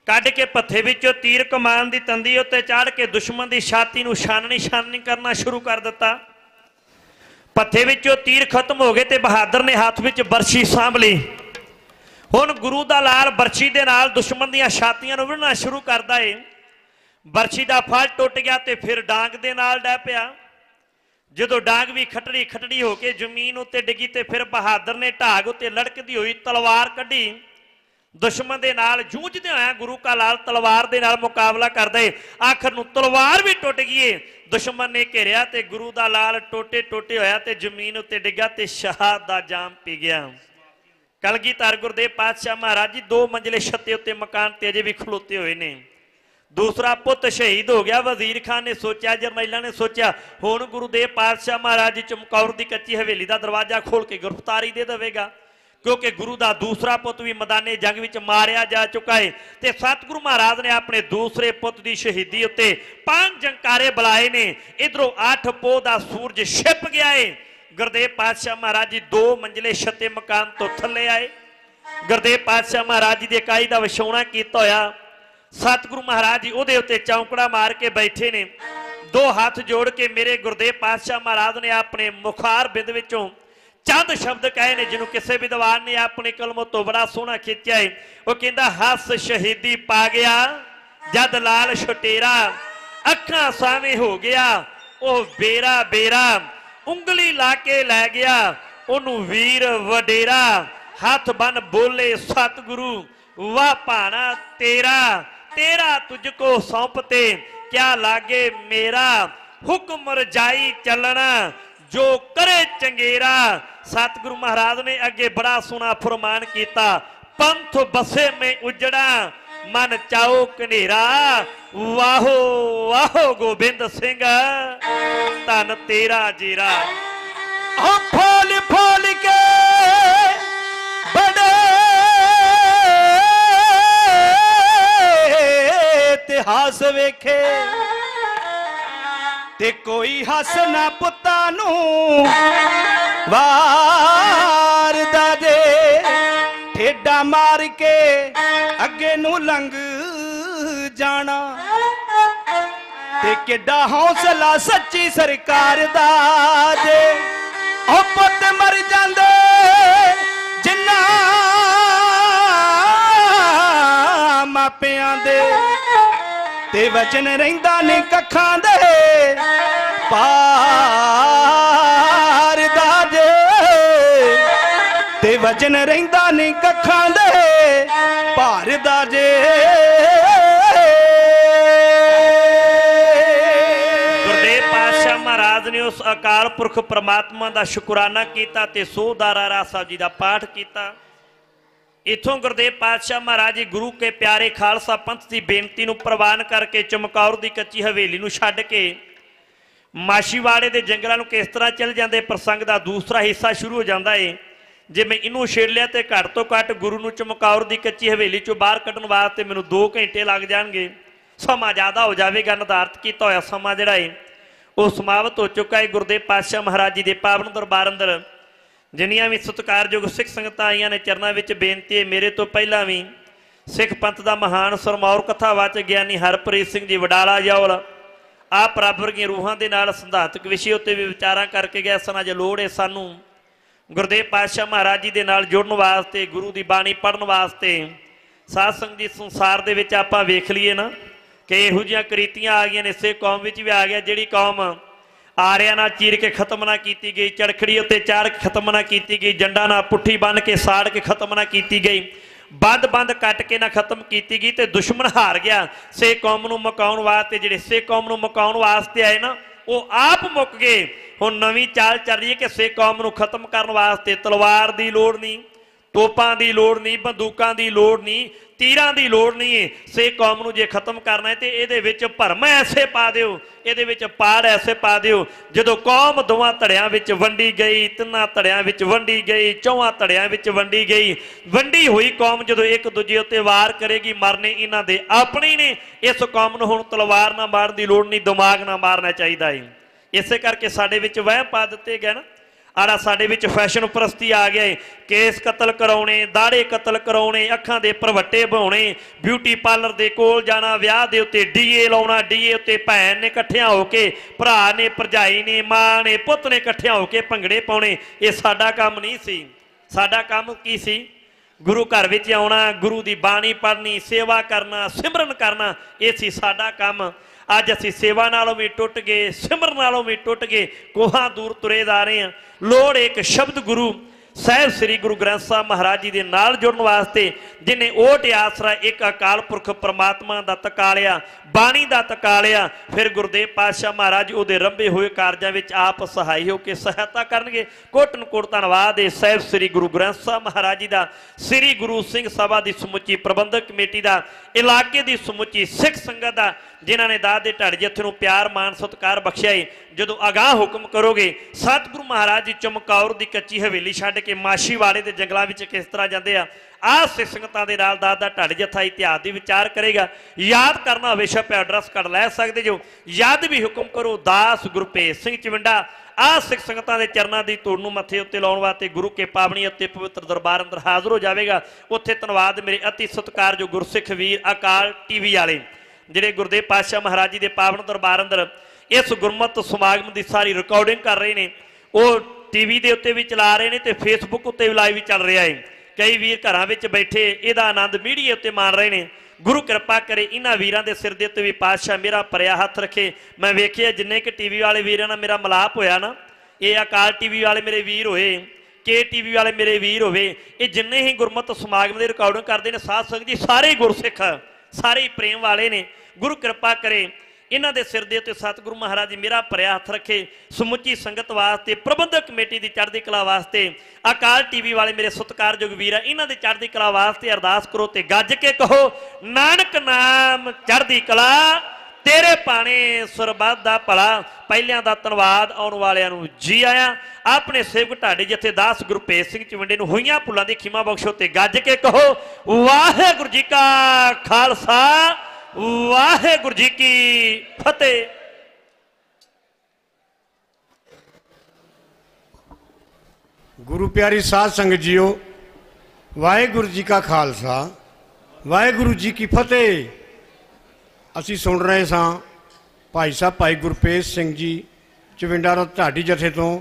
E: ਕੱਢ ਕੇ ਪੱਥੇ ਵਿੱਚੋਂ ਤੀਰ ਕਮਾਨ ਦੀ ਤੰਦੀ ਉੱਤੇ ਚਾੜ ਕੇ ਦੁਸ਼ਮਣ ਦੀ ਛਾਤੀ ਨੂੰ ਛਾਨਣੀ ਛਾਨਣੀ ਕਰਨਾ ਸ਼ੁਰੂ ਕਰ ਦਿੱਤਾ। ਪੱਥੇ ਵਿੱਚੋਂ ਤੀਰ ਖਤਮ ਹੋ ਗਏ ਤੇ ਬਹਾਦਰ ਨੇ ਹੱਥ ਵਿੱਚ ਬਰਸ਼ੀ ਸਾਂਭ ਲਈ। ਹੁਣ ਗੁਰੂ ਦਾ ਲਾਲ ਬਰਸ਼ੀ ਦੇ ਨਾਲ ਦੁਸ਼ਮਣ ਦੀਆਂ ਛਾਤੀਆਂ ਨੂੰ ਵਿੜਨਾ ਸ਼ੁਰੂ ਕਰਦਾ ਏ। ਬਰਸ਼ੀ ਦਾ ਫਲ ਟੁੱਟ ਗਿਆ ਤੇ ਫਿਰ ਡਾਂਗ ਦੇ ਨਾਲ ਡੈ ਪਿਆ। ਜਦੋਂ ਡਾਂਗ ਵੀ ਖਟੜੀ ਖਟੜੀ ਹੋ ਕੇ ਜ਼ਮੀਨ ਉੱਤੇ ਡਿੱਗੀ ਤੇ ਫਿਰ ਬਹਾਦਰ ਨੇ ਢਾਗ ਉੱਤੇ ਲੜਕਦੀ ਹੋਈ ਤਲਵਾਰ ਕੱਢੀ। ਦੁਸ਼ਮਣ ਦੇ ਨਾਲ ਜੂਝਦੇ ਹੋਇਆ ਗੁਰੂ ਕਾ ਲਾਲ ਤਲਵਾਰ ਦੇ ਨਾਲ ਮੁਕਾਬਲਾ ਕਰਦਾ ਏ ਆਖਰ ਨੂੰ ਤਲਵਾਰ ਵੀ ਟੁੱਟ ਗਈ ਏ। ਦੁਸ਼ਮਣ ਨੇ ਘੇਰਿਆ ਤੇ ਗੁਰੂ ਦਾ ਲਾਲ ਟੋਟੇ ਟੋਟੇ ਹੋਇਆ ਤੇ ਜ਼ਮੀਨ ਉੱਤੇ ਡਿੱਗਾ ਤੇ ਸ਼ਹਾਦ ਦਾ ਜਾਮ ਪੀ ਗਿਆ। ਕਲਗੀਧਰ ਗੁਰਦੇਵ ਪਾਤਸ਼ਾਹ ਮਹਾਰਾਜ ਜੀ ਦੋ ਮੰਜ਼ਲੇ ਛੱਤੇ ਉੱਤੇ ਮਕਾਨ ਤੇ ਅਜੇ ਵੀ ਖਲੋਤੇ ਹੋਏ ਨੇ। ਦੂਸਰਾ ਪੁੱਤ ਸ਼ਹੀਦ ਹੋ ਗਿਆ, ਵਜ਼ੀਰ ਖਾਨ ਨੇ ਸੋਚਿਆ, ਜਰਨੈਲਾਂ ਨੇ ਸੋਚਿਆ, ਹੁਣ ਗੁਰੂਦੇਵ ਪਾਤਸ਼ਾਹ ਮਹਾਰਾਜ ਜੀ ਚਮਕੌਰ ਦੀ ਕੱਚੀ ਹਵੇਲੀ ਦਾ ਦਰਵਾਜ਼ਾ ਖੋਲ ਕੇ ਗ੍ਰਿਫਤਾਰੀ ਦੇ ਦੇਵੇਗਾ। ਕਿਉਂਕਿ ਗੁਰੂ ਦਾ ਦੂਸਰਾ ਪੁੱਤ ਵੀ ਮੈਦਾਨੇ ਜੰਗ ਵਿੱਚ ਮਾਰਿਆ ਜਾ ਚੁੱਕਾ ਹੈ ਤੇ ਸਤਿਗੁਰੂ ਮਹਾਰਾਜ ਨੇ ਆਪਣੇ ਦੂਸਰੇ ਪੁੱਤ ਦੀ ਸ਼ਹੀਦੀ ਉੱਤੇ ਪੰਜ ਜੰਕਾਰੇ ਬੁਲਾਏ ਨੇ। ਇਧਰੋਂ ਅੱਠ ਪੋਹ ਦਾ ਸੂਰਜ ਛਿਪ ਗਿਆ ਏ। ਗੁਰਦੇਵ ਪਾਤਸ਼ਾਹ ਮਹਾਰਾਜ ਜੀ ਦੋ ਮੰਜ਼ਲੇ ਛੱਤੇ ਮਕਾਨ ਤੋਂ ਥੱਲੇ ਆਏ। ਗੁਰਦੇਵ ਪਾਤਸ਼ਾਹ ਮਹਾਰਾਜ ਜੀ ਦੀ ਇਕਾਈ ਦਾ ਵਿਛੋਣਾ ਕੀਤਾ ਹੋਇਆ। ਸਤਿਗੁਰੂ ਮਹਾਰਾਜ ਜੀ ਉਹਦੇ ਉੱਤੇ ਚੌਂਕੜਾ ਮਾਰ ਕੇ ਬੈਠੇ ਨੇ। ਦੋ ਹੱਥ ਜੋੜ ਕੇ ਮੇਰੇ ਗੁਰਦੇਵ ਪਾਤਸ਼ਾਹ ਮਹਾਰਾਜ ਨੇ ਆਪਣੇ ਮੁਖਾਰ ਬਿੰਦ ਵਿੱਚੋਂ ਚੰਦ ਸ਼ਬਦ ਕਹੇ ਨੇ, ਜਿਹਨੂੰ ਕਿਸੇ ਵਿਦਵਾਨ ਨੇ ਆਪਣੇ ਕਲਮ ਤੋਂ ਬੜਾ ਸੋਹਣਾ ਖਿੱਚਿਆ ਹੈ ਉਹ ਕਹਿੰਦਾ, ਹੱਸ ਸ਼ਹੀਦੀ ਪਾ ਗਿਆ, ਜਦ ਲਾਲ ਛਟੇਰਾ ਅੱਖਾਂ ਸਾਵੇਂ ਹੋ ਗਿਆ, ਉਹ ਬੇਰਾ ਬੇਰਾ ਉਂਗਲੀ ਲਾ ਕੇ ਲੈ ਗਿਆ, ਉਹਨੂੰ ਵੀਰ ਵਡੇਰਾ, ਹੱਥ ਬਨ ਬੋਲੇ, ਸਤਿਗੁਰੂ, ਵਾਹ ਭਾਣਾ ਤੇਰਾ ਤੇਰਾ ਤੁਝ ਕੋ ਸੌਂਪਤੇ ਕਿਆ ਲਾਗੇ ਮੇਰਾ ਹੁਕਮ ਰਜਾਈ ਚੱਲਣਾ ਜੋ ਕਰੇ ਚੰਗੇਰਾ ਸਤਿਗੁਰੂ ਮਹਾਰਾਜ ਨੇ ਅੱਗੇ ਬੜਾ ਸੋਹਣਾ ਫਰਮਾਨ ਕੀਤਾ ਪੰਥ ਬਸੇ ਮੈਂ ਉਜੜਾ ਮਨ ਚਾਓ ਕਨੇਰਾ ਵਾਹੋ ਵਾਹੋ ਗੋਬਿੰਦ ਸਿੰਘ ਧਨ ਤੇਰਾ ਜੀਰਾ
C: ਆ ਫੋਲ ਫੋਲ ਕੇ ਬੜੇ ਇਤਿਹਾਸ ਵੇਖੇ ਤੇ ਕੋਈ ਹੱਸ ਨਾ ਪੁੱਤਾਂ ਨੂੰ ਵਾਰਦਾ ਦੇ ਠੇਡਾ ਮਾਰ ਕੇ ਅੱਗੇ ਨੂੰ ਲੰਘ ਜਾਣਾ। ਤੇ ਕਿੱਡਾ ਹੌਸਲਾ ਸੱਚੀ ਸਰਕਾਰ ਦਾ ਜੇ। ਉਹ ਪੁੱਤ ਮਰ ਜਾਂਦੇ ਜਿੰਨਾ ਮਾਪਿਆਂ ਦੇ ਤੇ ਵਚਨ ਰਹਿੰਦਾ ਨੇ ਕੱਖਾਂ ਦੇ। ਪਾਰ ਦਾ ਜੇ। ਤੇ ਵਚਨ ਰਹਿੰਦਾ ਨੇ ਕੱਖਾਂ ਦੇ। ਭਾਰ ਦਾ ਜੇ।
E: ਗੁਰਦੇਵ ਪਾਤਸ਼ਾਹ ਮਹਾਰਾਜ ਨੇ ਉਸ ਅਕਾਲ ਪੁਰਖ ਪ੍ਰਮਾਤਮਾ ਦਾ ਸ਼ੁਕਰਾਨਾ ਕੀਤਾ ਤੇ ਸੋਦਾਰਾ ਰਾ ਸਾਹਿਬ ਜੀ ਦਾ ਪਾਠ ਕੀਤਾ। ਇਥੋਂ ਗੁਰਦੇਵ ਪਾਤਸ਼ਾਹ ਮਹਾਰਾਜ ਜੀ ਗੁਰੂ ਕੇ ਪਿਆਰੇ ਖਾਲਸਾ ਪੰਥ ਦੀ ਬੇਨਤੀ ਨੂੰ ਪ੍ਰਵਾਨ ਕਰਕੇ ਚਮਕੌਰ ਦੀ ਕੱਚੀ ਹਵੇਲੀ ਨੂੰ ਛੱਡ ਕੇ ਮਾਸ਼ੀਵਾੜੇ ਦੇ ਜੰਗਲਾਂ ਨੂੰ ਕਿਸ ਤਰ੍ਹਾਂ ਚੱਲ ਜਾਂਦੇ, ਪ੍ਰਸੰਗ ਦਾ ਦੂਸਰਾ ਹਿੱਸਾ ਸ਼ੁਰੂ ਹੋ ਜਾਂਦਾ ਏ। ਜੇ ਮੈਂ ਇਹਨੂੰ ਛੇੜ ਲਿਆ ਤੇ ਘੱਟ ਤੋਂ ਘੱਟ ਗੁਰੂ ਨੂੰ ਚਮਕੌਰ ਦੀ ਕੱਚੀ ਹਵੇਲੀ ਚੋਂ ਬਾਹਰ ਕੱਢਣ ਵਾਸਤੇ ਮੈਨੂੰ 2 ਘੰਟੇ ਲੱਗ ਜਾਣਗੇ। ਸਮਾਂ ਜ਼ਿਆਦਾ ਹੋ ਜਾਵੇਗਾ, ਨਿਰਧਾਰਤ ਕੀਤਾ ਹੋਇਆ ਸਮਾਂ ਜਿਹੜਾ ਏ, ਉਹ ਸਮਾਪਤ ਹੋ ਚੁੱਕਾ ਹੈ ਗੁਰਦੇਵ ਪਾਤਸ਼ਾਹ ਮਹਾਰਾਜ ਜੀ ਦੇ ਪਾਵਨ ਦਰਬਾਰ ਅੰਦਰ ਜਿੰਨੀਆਂ ਵੀ ਸਤਿਕਾਰਯੋਗ ਸਿੱਖ ਸੰਗਤਾਂ ਆਈਆਂ ਨੇ ਚਰਨਾਂ ਵਿੱਚ ਬੇਨਤੀ ਹੈ, ਮੇਰੇ ਤੋਂ ਪਹਿਲਾਂ ਵੀ ਸਿੱਖ ਪੰਥ ਦਾ ਮਹਾਨ ਸਰਮੌਰ ਕਥਾਵਾਚਕ ਗਿਆਨੀ ਹਰਪ੍ਰੀਤ ਸਿੰਘ ਜੀ ਵਡਾਲਾ ਜੌਲ, ਆਪ ਬਰਾਬਰ ਦੀਆਂ ਰੂਹਾਂ ਦੇ ਨਾਲ ਸਿਧਾਂਤਕ ਵਿਸ਼ੇ ਉੱਤੇ ਵੀ ਵਿਚਾਰਾਂ ਕਰਕੇ ਗਏ ਸਨ, ਅੱਜ ਲੋੜ ਹੈ ਸਾਨੂੰ ਗੁਰਦੇਵ ਪਾਤਸ਼ਾਹ ਮਹਾਰਾਜ ਜੀ ਦੇ ਨਾਲ ਜੁੜਨ ਵਾਸਤੇ, ਗੁਰੂ ਦੀ ਬਾਣੀ ਪੜ੍ਹਨ ਵਾਸਤੇ, ਸਾਧ ਸੰਗਤ ਜੀ ਸੰਸਾਰ ਦੇ ਵਿੱਚ ਆਪਾਂ ਵੇਖ ਲਈਏ ਨਾ, ਕਿ ਇਹੋ ਜਿਹੀਆਂ ਕ੍ਰਿਤੀਆਂ ਆ ਗਈਆਂ ਨੇ, ਇਸੇ ਕੌਮ ਵਿੱਚ ਵੀ ਆ ਗਿਆ, ਜਿਹੜੀ ਕੌਮ ਆਰਿਆਂ ਨਾਲ ਚੀਰ ਕੇ ਖਤਮ ਨਾ ਕੀਤੀ ਗਈ, ਚੜਖੜੀ ਉੱਤੇ ਚਾੜ ਕੇ ਖਤਮ ਨਾ ਕੀਤੀ ਗਈ, ਜੰਡਾ ਨਾਲ ਪੁੱਠੀ ਬੰਨ ਕੇ ਸਾੜ ਕੇ ਖਤਮ ਨਾ ਕੀਤੀ ਗਈ। ਬੰਦ ਬੰਦ ਕੱਟ ਕੇ ਨਾ ਖਤਮ ਕੀਤੀ ਗਈ ਤੇ ਦੁਸ਼ਮਣ ਹਾਰ ਗਿਆ। ਸੇ ਕੌਮ ਨੂੰ ਮਕਾਉਣ ਵਾਸਤੇ ਜਿਹੜੇ ਸੇ ਕੌਮ ਨੂੰ ਮਕਾਉਣ ਵਾਸਤੇ ਆਏ ਨਾ, ਉਹ ਆਪ ਮੁੱਕ ਗਏ। ਹੁਣ ਨਵੀਂ ਚਾਲ ਚੱਲ ਰਹੀ ਹੈ ਕਿ ਸੇ ਕੌਮ ਨੂੰ ਖਤਮ ਕਰਨ ਵਾਸਤੇ ਤਲਵਾਰ ਦੀ ਲੋੜ ਨਹੀਂ। ਤੋਪਾਂ ਦੀ ਲੋੜ ਨਹੀਂ, ਬੰਦੂਕਾਂ ਦੀ ਲੋੜ ਨਹੀਂ, ਤੀਰਾਂ ਦੀ ਲੋੜ ਨਹੀਂ। ਏ ਸੇ ਕੌਮ ਨੂੰ ਜੇ ਖਤਮ ਕਰਨਾ ਹੈ ਤੇ ਇਹਦੇ ਵਿੱਚ ਭਰਮ ਐਸੇ ਪਾ ਦਿਓ, ਇਹਦੇ ਵਿੱਚ ਪਾੜ ਐਸੇ ਪਾ ਦਿਓ। ਜਦੋਂ ਕੌਮ ਦੋਵਾਂ ਧੜਿਆਂ ਵਿੱਚ ਵੰਡੀ ਗਈ, ਤਿੰਨਾਂ ਧੜਿਆਂ ਵਿੱਚ ਵੰਡੀ ਗਈ ਚੌਹਾਂ ਧੜਿਆਂ ਵਿੱਚ ਵੰਡੀ ਗਈ, ਵੰਡੀ ਹੋਈ ਕੌਮ ਜਦੋਂ ਇੱਕ ਦੂਜੇ ਉੱਤੇ ਵਾਰ ਕਰੇਗੀ, ਮਰਨੇ ਇਹਨਾਂ ਦੇ ਆਪਣੇ ਨੇ। ਇਸ ਕੌਮ ਨੂੰ ਹੁਣ ਤਲਵਾਰ ਨਾਲ ਮਾਰਨ ਦੀ ਲੋੜ ਨਹੀਂ, ਦਿਮਾਗ ਨਾਲ ਮਾਰਨਾ ਚਾਹੀਦਾ ਏ ਇਸੇ ਕਰਕੇ ਸਾਡੇ ਵਿੱਚ ਵਹਿਮ ਪਾ ਦਿੱਤੇ ਗਏ ਨਾ। ਆੜਾ ਸਾਡੇ ਵਿੱਚ ਫੈਸ਼ਨ ਪ੍ਰਸਤੀ ਆ ਗਿਆ ਏ। ਕੇਸ ਕਤਲ ਕਰਾਉਣੇ, ਦਾੜੇ ਕਤਲ ਕਰਾਉਣੇ, ਅੱਖਾਂ ਦੇ ਪਰਵੱਟੇ ਬਣਾਉਣੇ ਬਿਊਟੀ ਪਾਰਲਰ ਦੇ ਕੋਲ ਜਾਣਾ, ਵਿਆਹ ਦੇ ਉੱਤੇ ਡੀਏ ਲਾਉਣਾ ਡੀਏ ਉੱਤੇ ਭੈਣ ਨੇ ਇਕੱਠਿਆਂ ਹੋ ਕੇ, ਭਰਾ ਨੇ, ਭਰਜਾਈ ਨੇ, ਮਾਂ ਨੇ, ਪੁੱਤ ਨੇ ਇਕੱਠਿਆਂ ਹੋ ਕੇ ਭੰਗੜੇ ਪਾਉਣੇ, ਇਹ ਸਾਡਾ ਕੰਮ ਨਹੀਂ ਸੀ। ਸਾਡਾ ਕੰਮ ਕੀ ਸੀ? ਗੁਰੂ ਘਰ ਵਿੱਚ ਆਉਣਾ, ਗੁਰੂ ਦੀ ਬਾਣੀ ਪੜ੍ਹਨੀ, ਸੇਵਾ ਕਰਨਾ, ਸਿਮਰਨ ਕਰਨਾ, ਇਹ ਸੀ ਸਾਡਾ ਕੰਮ। ਅੱਜ ਅਸੀਂ ਸੇਵਾ ਨਾਲੋਂ ਵੀ ਟੁੱਟ ਗਏ, ਸਿਮਰਨ ਨਾਲੋਂ ਵੀ ਟੁੱਟ ਗਏ, ਕੋਹਾਂ ਦੂਰ ਤੁਰੇ ਜਾ ਰਹੇ ਹਾਂ। ਲੋੜ ਇੱਕ ਸ਼ਬਦ ਗੁਰੂ ਸਾਹਿਬ ਸ੍ਰੀ ਗੁਰੂ ਗ੍ਰੰਥ ਸਾਹਿਬ ਮਹਾਰਾਜ ਜੀ ਦੇ ਨਾਲ ਜੁੜਨ ਵਾਸਤੇ, ਜਿਨੇ ਓਟ ਆਸਰਾ ਇੱਕ ਅਕਾਲ ਪੁਰਖ ਪ੍ਰਮਾਤਮਾ ਦਾ ਤਕਾਲਿਆ ਬਾਣੀ ਦਾ ਤਕਾਲਿਆ। ਫਿਰ ਗੁਰਦੇਵ ਪਾਤਸ਼ਾਹ ਮਹਾਰਾਜ ਉਹਦੇ ਰੰਭੇ ਹੋਏ ਕਾਰਜਾਂ ਵਿੱਚ ਆਪ ਸਹਾਈ ਹੋ ਕੇ ਸਹਾਇਤਾ ਕਰਨਗੇ। ਕੋਟਨ ਕੋਟ ਧੰਨਵਾਦ। ਹੈ ਸਾਹਿਬ ਸ੍ਰੀ ਗੁਰੂ ਗ੍ਰੰਥ ਸਾਹਿਬ ਮਹਾਰਾਜ ਜੀ ਦਾ, ਸ੍ਰੀ ਗੁਰੂ ਸਿੰਘ ਸਭਾ ਦੀ ਸਮੁੱਚੀ ਪ੍ਰਬੰਧਕ ਕਮੇਟੀ ਦਾ, ਇਲਾਕੇ ਦੀ ਸਮੁੱਚੀ ਸਿੱਖ ਸੰਗਤ ਦਾ, ਜਿਨ੍ਹਾਂ ਨੇ ਦਾਦ ਦੇ ਢੜ ਜਥੇ ਨੂੰ ਪਿਆਰ ਮਾਨ ਸਤਿਕਾਰ ਬਖਸ਼ਿਆ ਏ ਜਦੋਂ ਅਗਾਹ ਹੁਕਮ ਕਰੋਗੇ, ਸਤਿਗੁਰੂ ਮਹਾਰਾਜ ਜੀ ਚਮਕੌਰ ਦੀ ਕੱਚੀ ਹਵੇਲੀ ਛੱਡ ਕੇ ਮਾਸ਼ੀ ਵਾਲੇ ਦੇ ਜੰਗਲਾਂ ਵਿੱਚ ਕਿਸ ਤਰ੍ਹਾਂ ਜਾਂਦੇ ਆ? ਆਹ ਸਿੱਖ ਸੰਗਤਾਂ ਦੇ ਨਾਲ ਦਾਦ ਦਾ ਢੜ ਜਥਾ ਇਤਿਹਾਸ ਦੀ ਵਿਚਾਰ ਕਰੇਗਾ। ਯਾਦ ਕਰਨਾ ਹਮੇਸ਼ਾ ਪੇ ਐਡਰੈਸ ਕੱਢ ਲੈ ਸਕਦੇ ਜੋ। ਯਾਦ ਵੀ ਹੁਕਮ ਕਰੋ, ਦਾਸ ਗੁਰਪੇਜ ਸਿੰਘ ਚਵਿੰਡਾ। ਆਹ ਸਿੱਖ ਸੰਗਤਾਂ ਦੇ ਚਰਨਾਂ ਦੀ ਧੂੜ ਨੂੰ ਮੱਥੇ ਉੱਤੇ ਲਾਉਣ ਵਾਸਤੇ ਗੁਰੂ ਕੇ ਪਾਵਨੀ ਅਤੇ ਪਵਿੱਤਰ ਦਰਬਾਰ ਅੰਦਰ ਹਾਜ਼ਰ ਹੋ ਜਾਵੇਗਾ। ਉੱਥੇ ਧੰਨਵਾਦ ਮੇਰੇ ਅਤੀ ਸਤਿਕਾਰਯੋਗ ਗੁਰਸਿੱਖ ਵੀਰ ਅਕਾਲ ਟੀਵੀ ਵਾਲੇ, ਜਿਹੜੇ ਗੁਰਦੇਵ ਪਾਤਸ਼ਾਹ ਮਹਾਰਾਜ ਜੀ ਦੇ ਪਾਵਨ ਦਰਬਾਰ ਅੰਦਰ ਇਸ ਗੁਰਮਤਿ ਸਮਾਗਮ ਦੀ ਸਾਰੀ ਰਿਕਾਰਡਿੰਗ ਕਰ ਰਹੇ ਨੇ। ਉਹ ਟੀਵੀ ਦੇ ਉੱਤੇ ਵੀ ਚਲਾ ਰਹੇ ਨੇ ਤੇ ਫੇਸਬੁੱਕ ਉੱਤੇ ਵੀ ਲਾਈਵ ਚੱਲ ਰਿਹਾ ਹੈ ਕਈ ਵੀਰ ਘਰਾਂ ਵਿੱਚ ਬੈਠੇ, ਇਹਦਾ ਆਨੰਦ ਮੀਡੀਆ ਉੱਤੇ ਮਾਣ ਰਹੇ ਨੇ। ਗੁਰੂ ਕਿਰਪਾ ਕਰੇ ਇਹਨਾਂ ਵੀਰਾਂ ਦੇ ਸਿਰ ਦੇ ਉੱਤੇ ਵੀ ਪਾਤਸ਼ਾਹ ਮੇਰਾ ਪਰਿਆ ਹੱਥ ਰੱਖੇ। ਮੈਂ ਵੇਖਿਆ ਜਿੰਨੇ ਕਿ ਟੀਵੀ ਵਾਲੇ ਵੀਰਾਂ ਨਾਲ ਮੇਰਾ ਮਲਾਪ ਹੋਇਆ ਨਾ, ਇਹ ਅਕਾਲ ਟੀਵੀ ਵਾਲੇ ਮੇਰੇ ਵੀਰ ਹੋਏ, ਕੇ ਟੀਵੀ ਵਾਲੇ ਮੇਰੇ ਵੀਰ ਹੋਵੇ, ਇਹ ਜਿੰਨੇ ਹੀ ਗੁਰਮਤਿ ਸਮਾਗਮ ਦੇ ਰਿਕਾਰਡਿੰਗ ਕਰਦੇ ਨੇ, ਸਾਧ ਸੰਗਤ ਜੀ, ਸਾਰੇ ਗੁਰਸਿੱਖ, ਸਾਰੇ ਪ੍ਰੇਮ ਵਾਲੇ ਨੇ। ਗੁਰੂ ਕਿਰਪਾ ਕਰੇ ਇਹਨਾਂ ਦੇ ਸਿਰ ਦੇ ਉੱਤੇ ਸਤਿਗੁਰੂ ਮਹਾਰਾਜ ਜੀ ਮੇਰਾ ਭਰਿਆ ਹੱਥ ਰੱਖੇ, ਸਮੁੱਚੀ ਸੰਗਤ ਵਾਸਤੇ, ਪ੍ਰਬੰਧਕ ਕਮੇਟੀ ਦੀ ਚੜ੍ਹਦੀ ਕਲਾ ਵਾਸਤੇ, ਅਕਾਲ ਟੀਵੀ ਵਾਲੇ ਮੇਰੇ ਸਤਿਕਾਰਯੋਗ ਵੀਰ ਆ, ਇਹਨਾਂ ਦੀ ਚੜ੍ਹਦੀ ਕਲਾ ਵਾਸਤੇ ਅਰਦਾਸ ਕਰੋ ਤੇ ਗੱਜ ਕੇ ਕਹੋ, ਨਾਨਕ ਨਾਮ ਚੜ੍ਹਦੀ ਕਲਾ, ਤੇਰੇ ਪਾਣੇ ਸੁਰਬੱਤ ਦਾ ਭਲਾ, ਪਹਿਲਿਆਂ ਦਾ ਧੰਨਵਾਦ ਆਉਣ ਵਾਲਿਆਂ ਨੂੰ ਜੀ ਆਇਆਂ। ਆਪਣੇ ਸੇਵਕ ਢਾਡੇ ਜਿੱਥੇ ਦਾਸ ਗੁਰਪ੍ਰੀਤ ਸਿੰਘ ਚਵੰਡੇ ਨੂੰ ਹੋਈਆਂ ਭੁੱਲਾਂ ਦੀ ਖਿਮਾ ਬਖਸ਼ੋ ਤੇ ਗੱਜ ਕੇ ਕਹੋ, ਵਾਹਿਗੁਰੂ ਜੀ ਕਾ ਖਾਲਸਾ ਵਾਹਿਗੁਰੂ ਜੀ ਕੀ ਫਤਿਹ।
F: ਗੁਰੂ ਪਿਆਰੀ ਸਾਧ ਸੰਗਤ ਜੀਓ, ਵਾਹਿਗੁਰੂ ਜੀ ਕਾ ਖਾਲਸਾ, ਵਾਹਿਗੁਰੂ ਜੀ ਕੀ ਫਤਿਹ। ਅਸੀਂ ਸੁਣ ਰਹੇ ਸਾਂ ਭਾਈ ਸਾਹਿਬ, ਭਾਈ ਗੁਰਪ੍ਰੀਤ ਸਿੰਘ ਜੀ, ਚਵਿੰਡਾ ਰਤ ਢਾਡੀ ਜਥੇ ਤੋਂ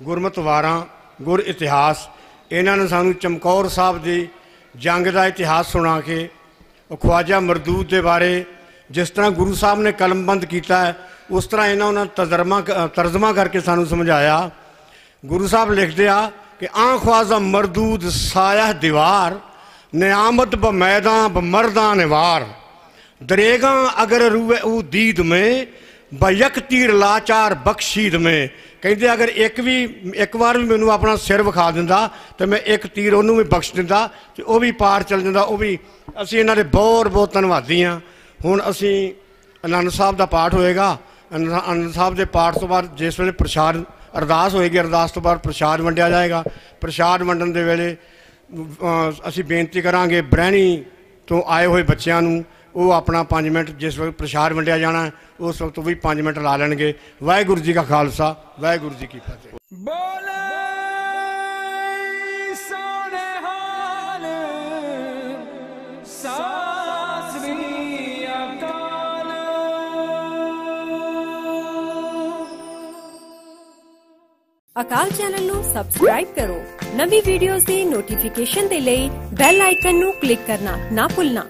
F: ਗੁਰਮਤਿ ਵਾਰਾਂ, ਗੁਰ ਇਤਿਹਾਸ। ਇਹਨਾਂ ਨੇ ਸਾਨੂੰ ਚਮਕੌਰ ਸਾਹਿਬ ਦੀ ਜੰਗ ਦਾ ਇਤਿਹਾਸ ਸੁਣਾ ਕੇ ਖਵਾਜਾ ਮਰਦੂਦ ਦੇ ਬਾਰੇ ਜਿਸ ਤਰ੍ਹਾਂ ਗੁਰੂ ਸਾਹਿਬ ਨੇ ਕਲਮਬੰਦ ਕੀਤਾ ਹੈ, ਉਸ ਤਰ੍ਹਾਂ ਇਹਨਾਂ ਉਹਨਾਂ ਤਜਰਮਾ ਤਰਜਮਾ ਕਰਕੇ ਸਾਨੂੰ ਸਮਝਾਇਆ। ਗੁਰੂ ਸਾਹਿਬ ਲਿਖਦੇ ਆ ਕਿ ਆਂ ਖਵਾਜ਼ਾ ਮਰਦੂਦ ਸਾਇਆ ਦੀਵਾਰ, ਨਿਆਮਤ ਬ ਮੈਦਾਨ ਬ ਮਰਦਾਂ ਨਿਵਾਰ। ਦਰੇਗਾ ਅਗਰ ਰੂਵੇ ਉਹ ਦੀਦ ਮੇ, ਬਯਕ ਤੀਰ ਲਾਚਾਰ ਬਖਸ਼ੀਦ ਮੇ। ਕਹਿੰਦੇ ਅਗਰ ਇੱਕ ਵੀ, ਇੱਕ ਵਾਰ ਵੀ ਮੈਨੂੰ ਆਪਣਾ ਸਿਰ ਵਿਖਾ ਦਿੰਦਾ, ਤੇ ਮੈਂ ਇੱਕ ਤੀਰ ਉਹਨੂੰ ਵੀ ਬਖਸ਼ ਦਿੰਦਾ, ਤੇ ਉਹ ਵੀ ਪਾਰ ਚੱਲ ਜਾਂਦਾ, ਉਹ ਵੀ ਅਸੀਂ ਇਹਨਾਂ ਦੇ ਬਹੁਤ ਬਹੁਤ ਧੰਨਵਾਦੀ ਆ ਹੁਣ ਅਸੀਂ ਆਨੰਦ ਸਾਹਿਬ ਦਾ ਪਾਠ ਹੋਏਗਾ। ਅਨੰਦ ਆਨੰਦ ਸਾਹਿਬ ਦੇ ਪਾਠ ਤੋਂ ਬਾਅਦ ਜਿਸ ਵੇਲੇ ਪ੍ਰਸ਼ਾਦ, ਅਰਦਾਸ ਹੋਏਗੀ, ਅਰਦਾਸ ਤੋਂ ਬਾਅਦ ਪ੍ਰਸ਼ਾਦ ਵੰਡਿਆ ਜਾਏਗਾ। ਪ੍ਰਸ਼ਾਦ ਵੰਡਣ ਦੇ ਵੇਲੇ ਅਸੀਂ ਬੇਨਤੀ ਕਰਾਂਗੇ ਬ੍ਰਹਿਣੀ ਤੋਂ ਆਏ ਹੋਏ ਬੱਚਿਆਂ ਨੂੰ ਉਹ ਆਪਣਾ 5 ਮਿੰਟ ਜਿਸ ਵਕਤ ਪ੍ਰਸ਼ਾਦ ਵੰਡਿਆ ਜਾਣਾ ਉਸ ਵਕਤ ਉਹ ਵੀ 5 ਮਿੰਟ ਲਾ ਲੈਣਗੇ। ਵਾਹਿਗੁਰੂ ਜੀ ਕਾ ਖਾਲਸਾ ਵਾਹਿਗੁਰੂ ਜੀ ਕੀ ਫਤਿਹ।
B: ਬੋਲੇ
A: ਅਕਾਲ। ਚੈਨਲ ਨੂੰ ਸਬਸਕ੍ਰਾਈਬ ਕਰੋ। ਨਵੀਂ ਵੀਡੀਓਜ਼ ਦੀ ਨੋਟੀਫਿਕੇਸ਼ਨ ਦੇ ਲਈ ਬੈਲ ਆਈਕਨ ਨੂੰ ਕਲਿੱਕ ਕਰਨਾ ਨਾ ਭੁੱਲਣਾ।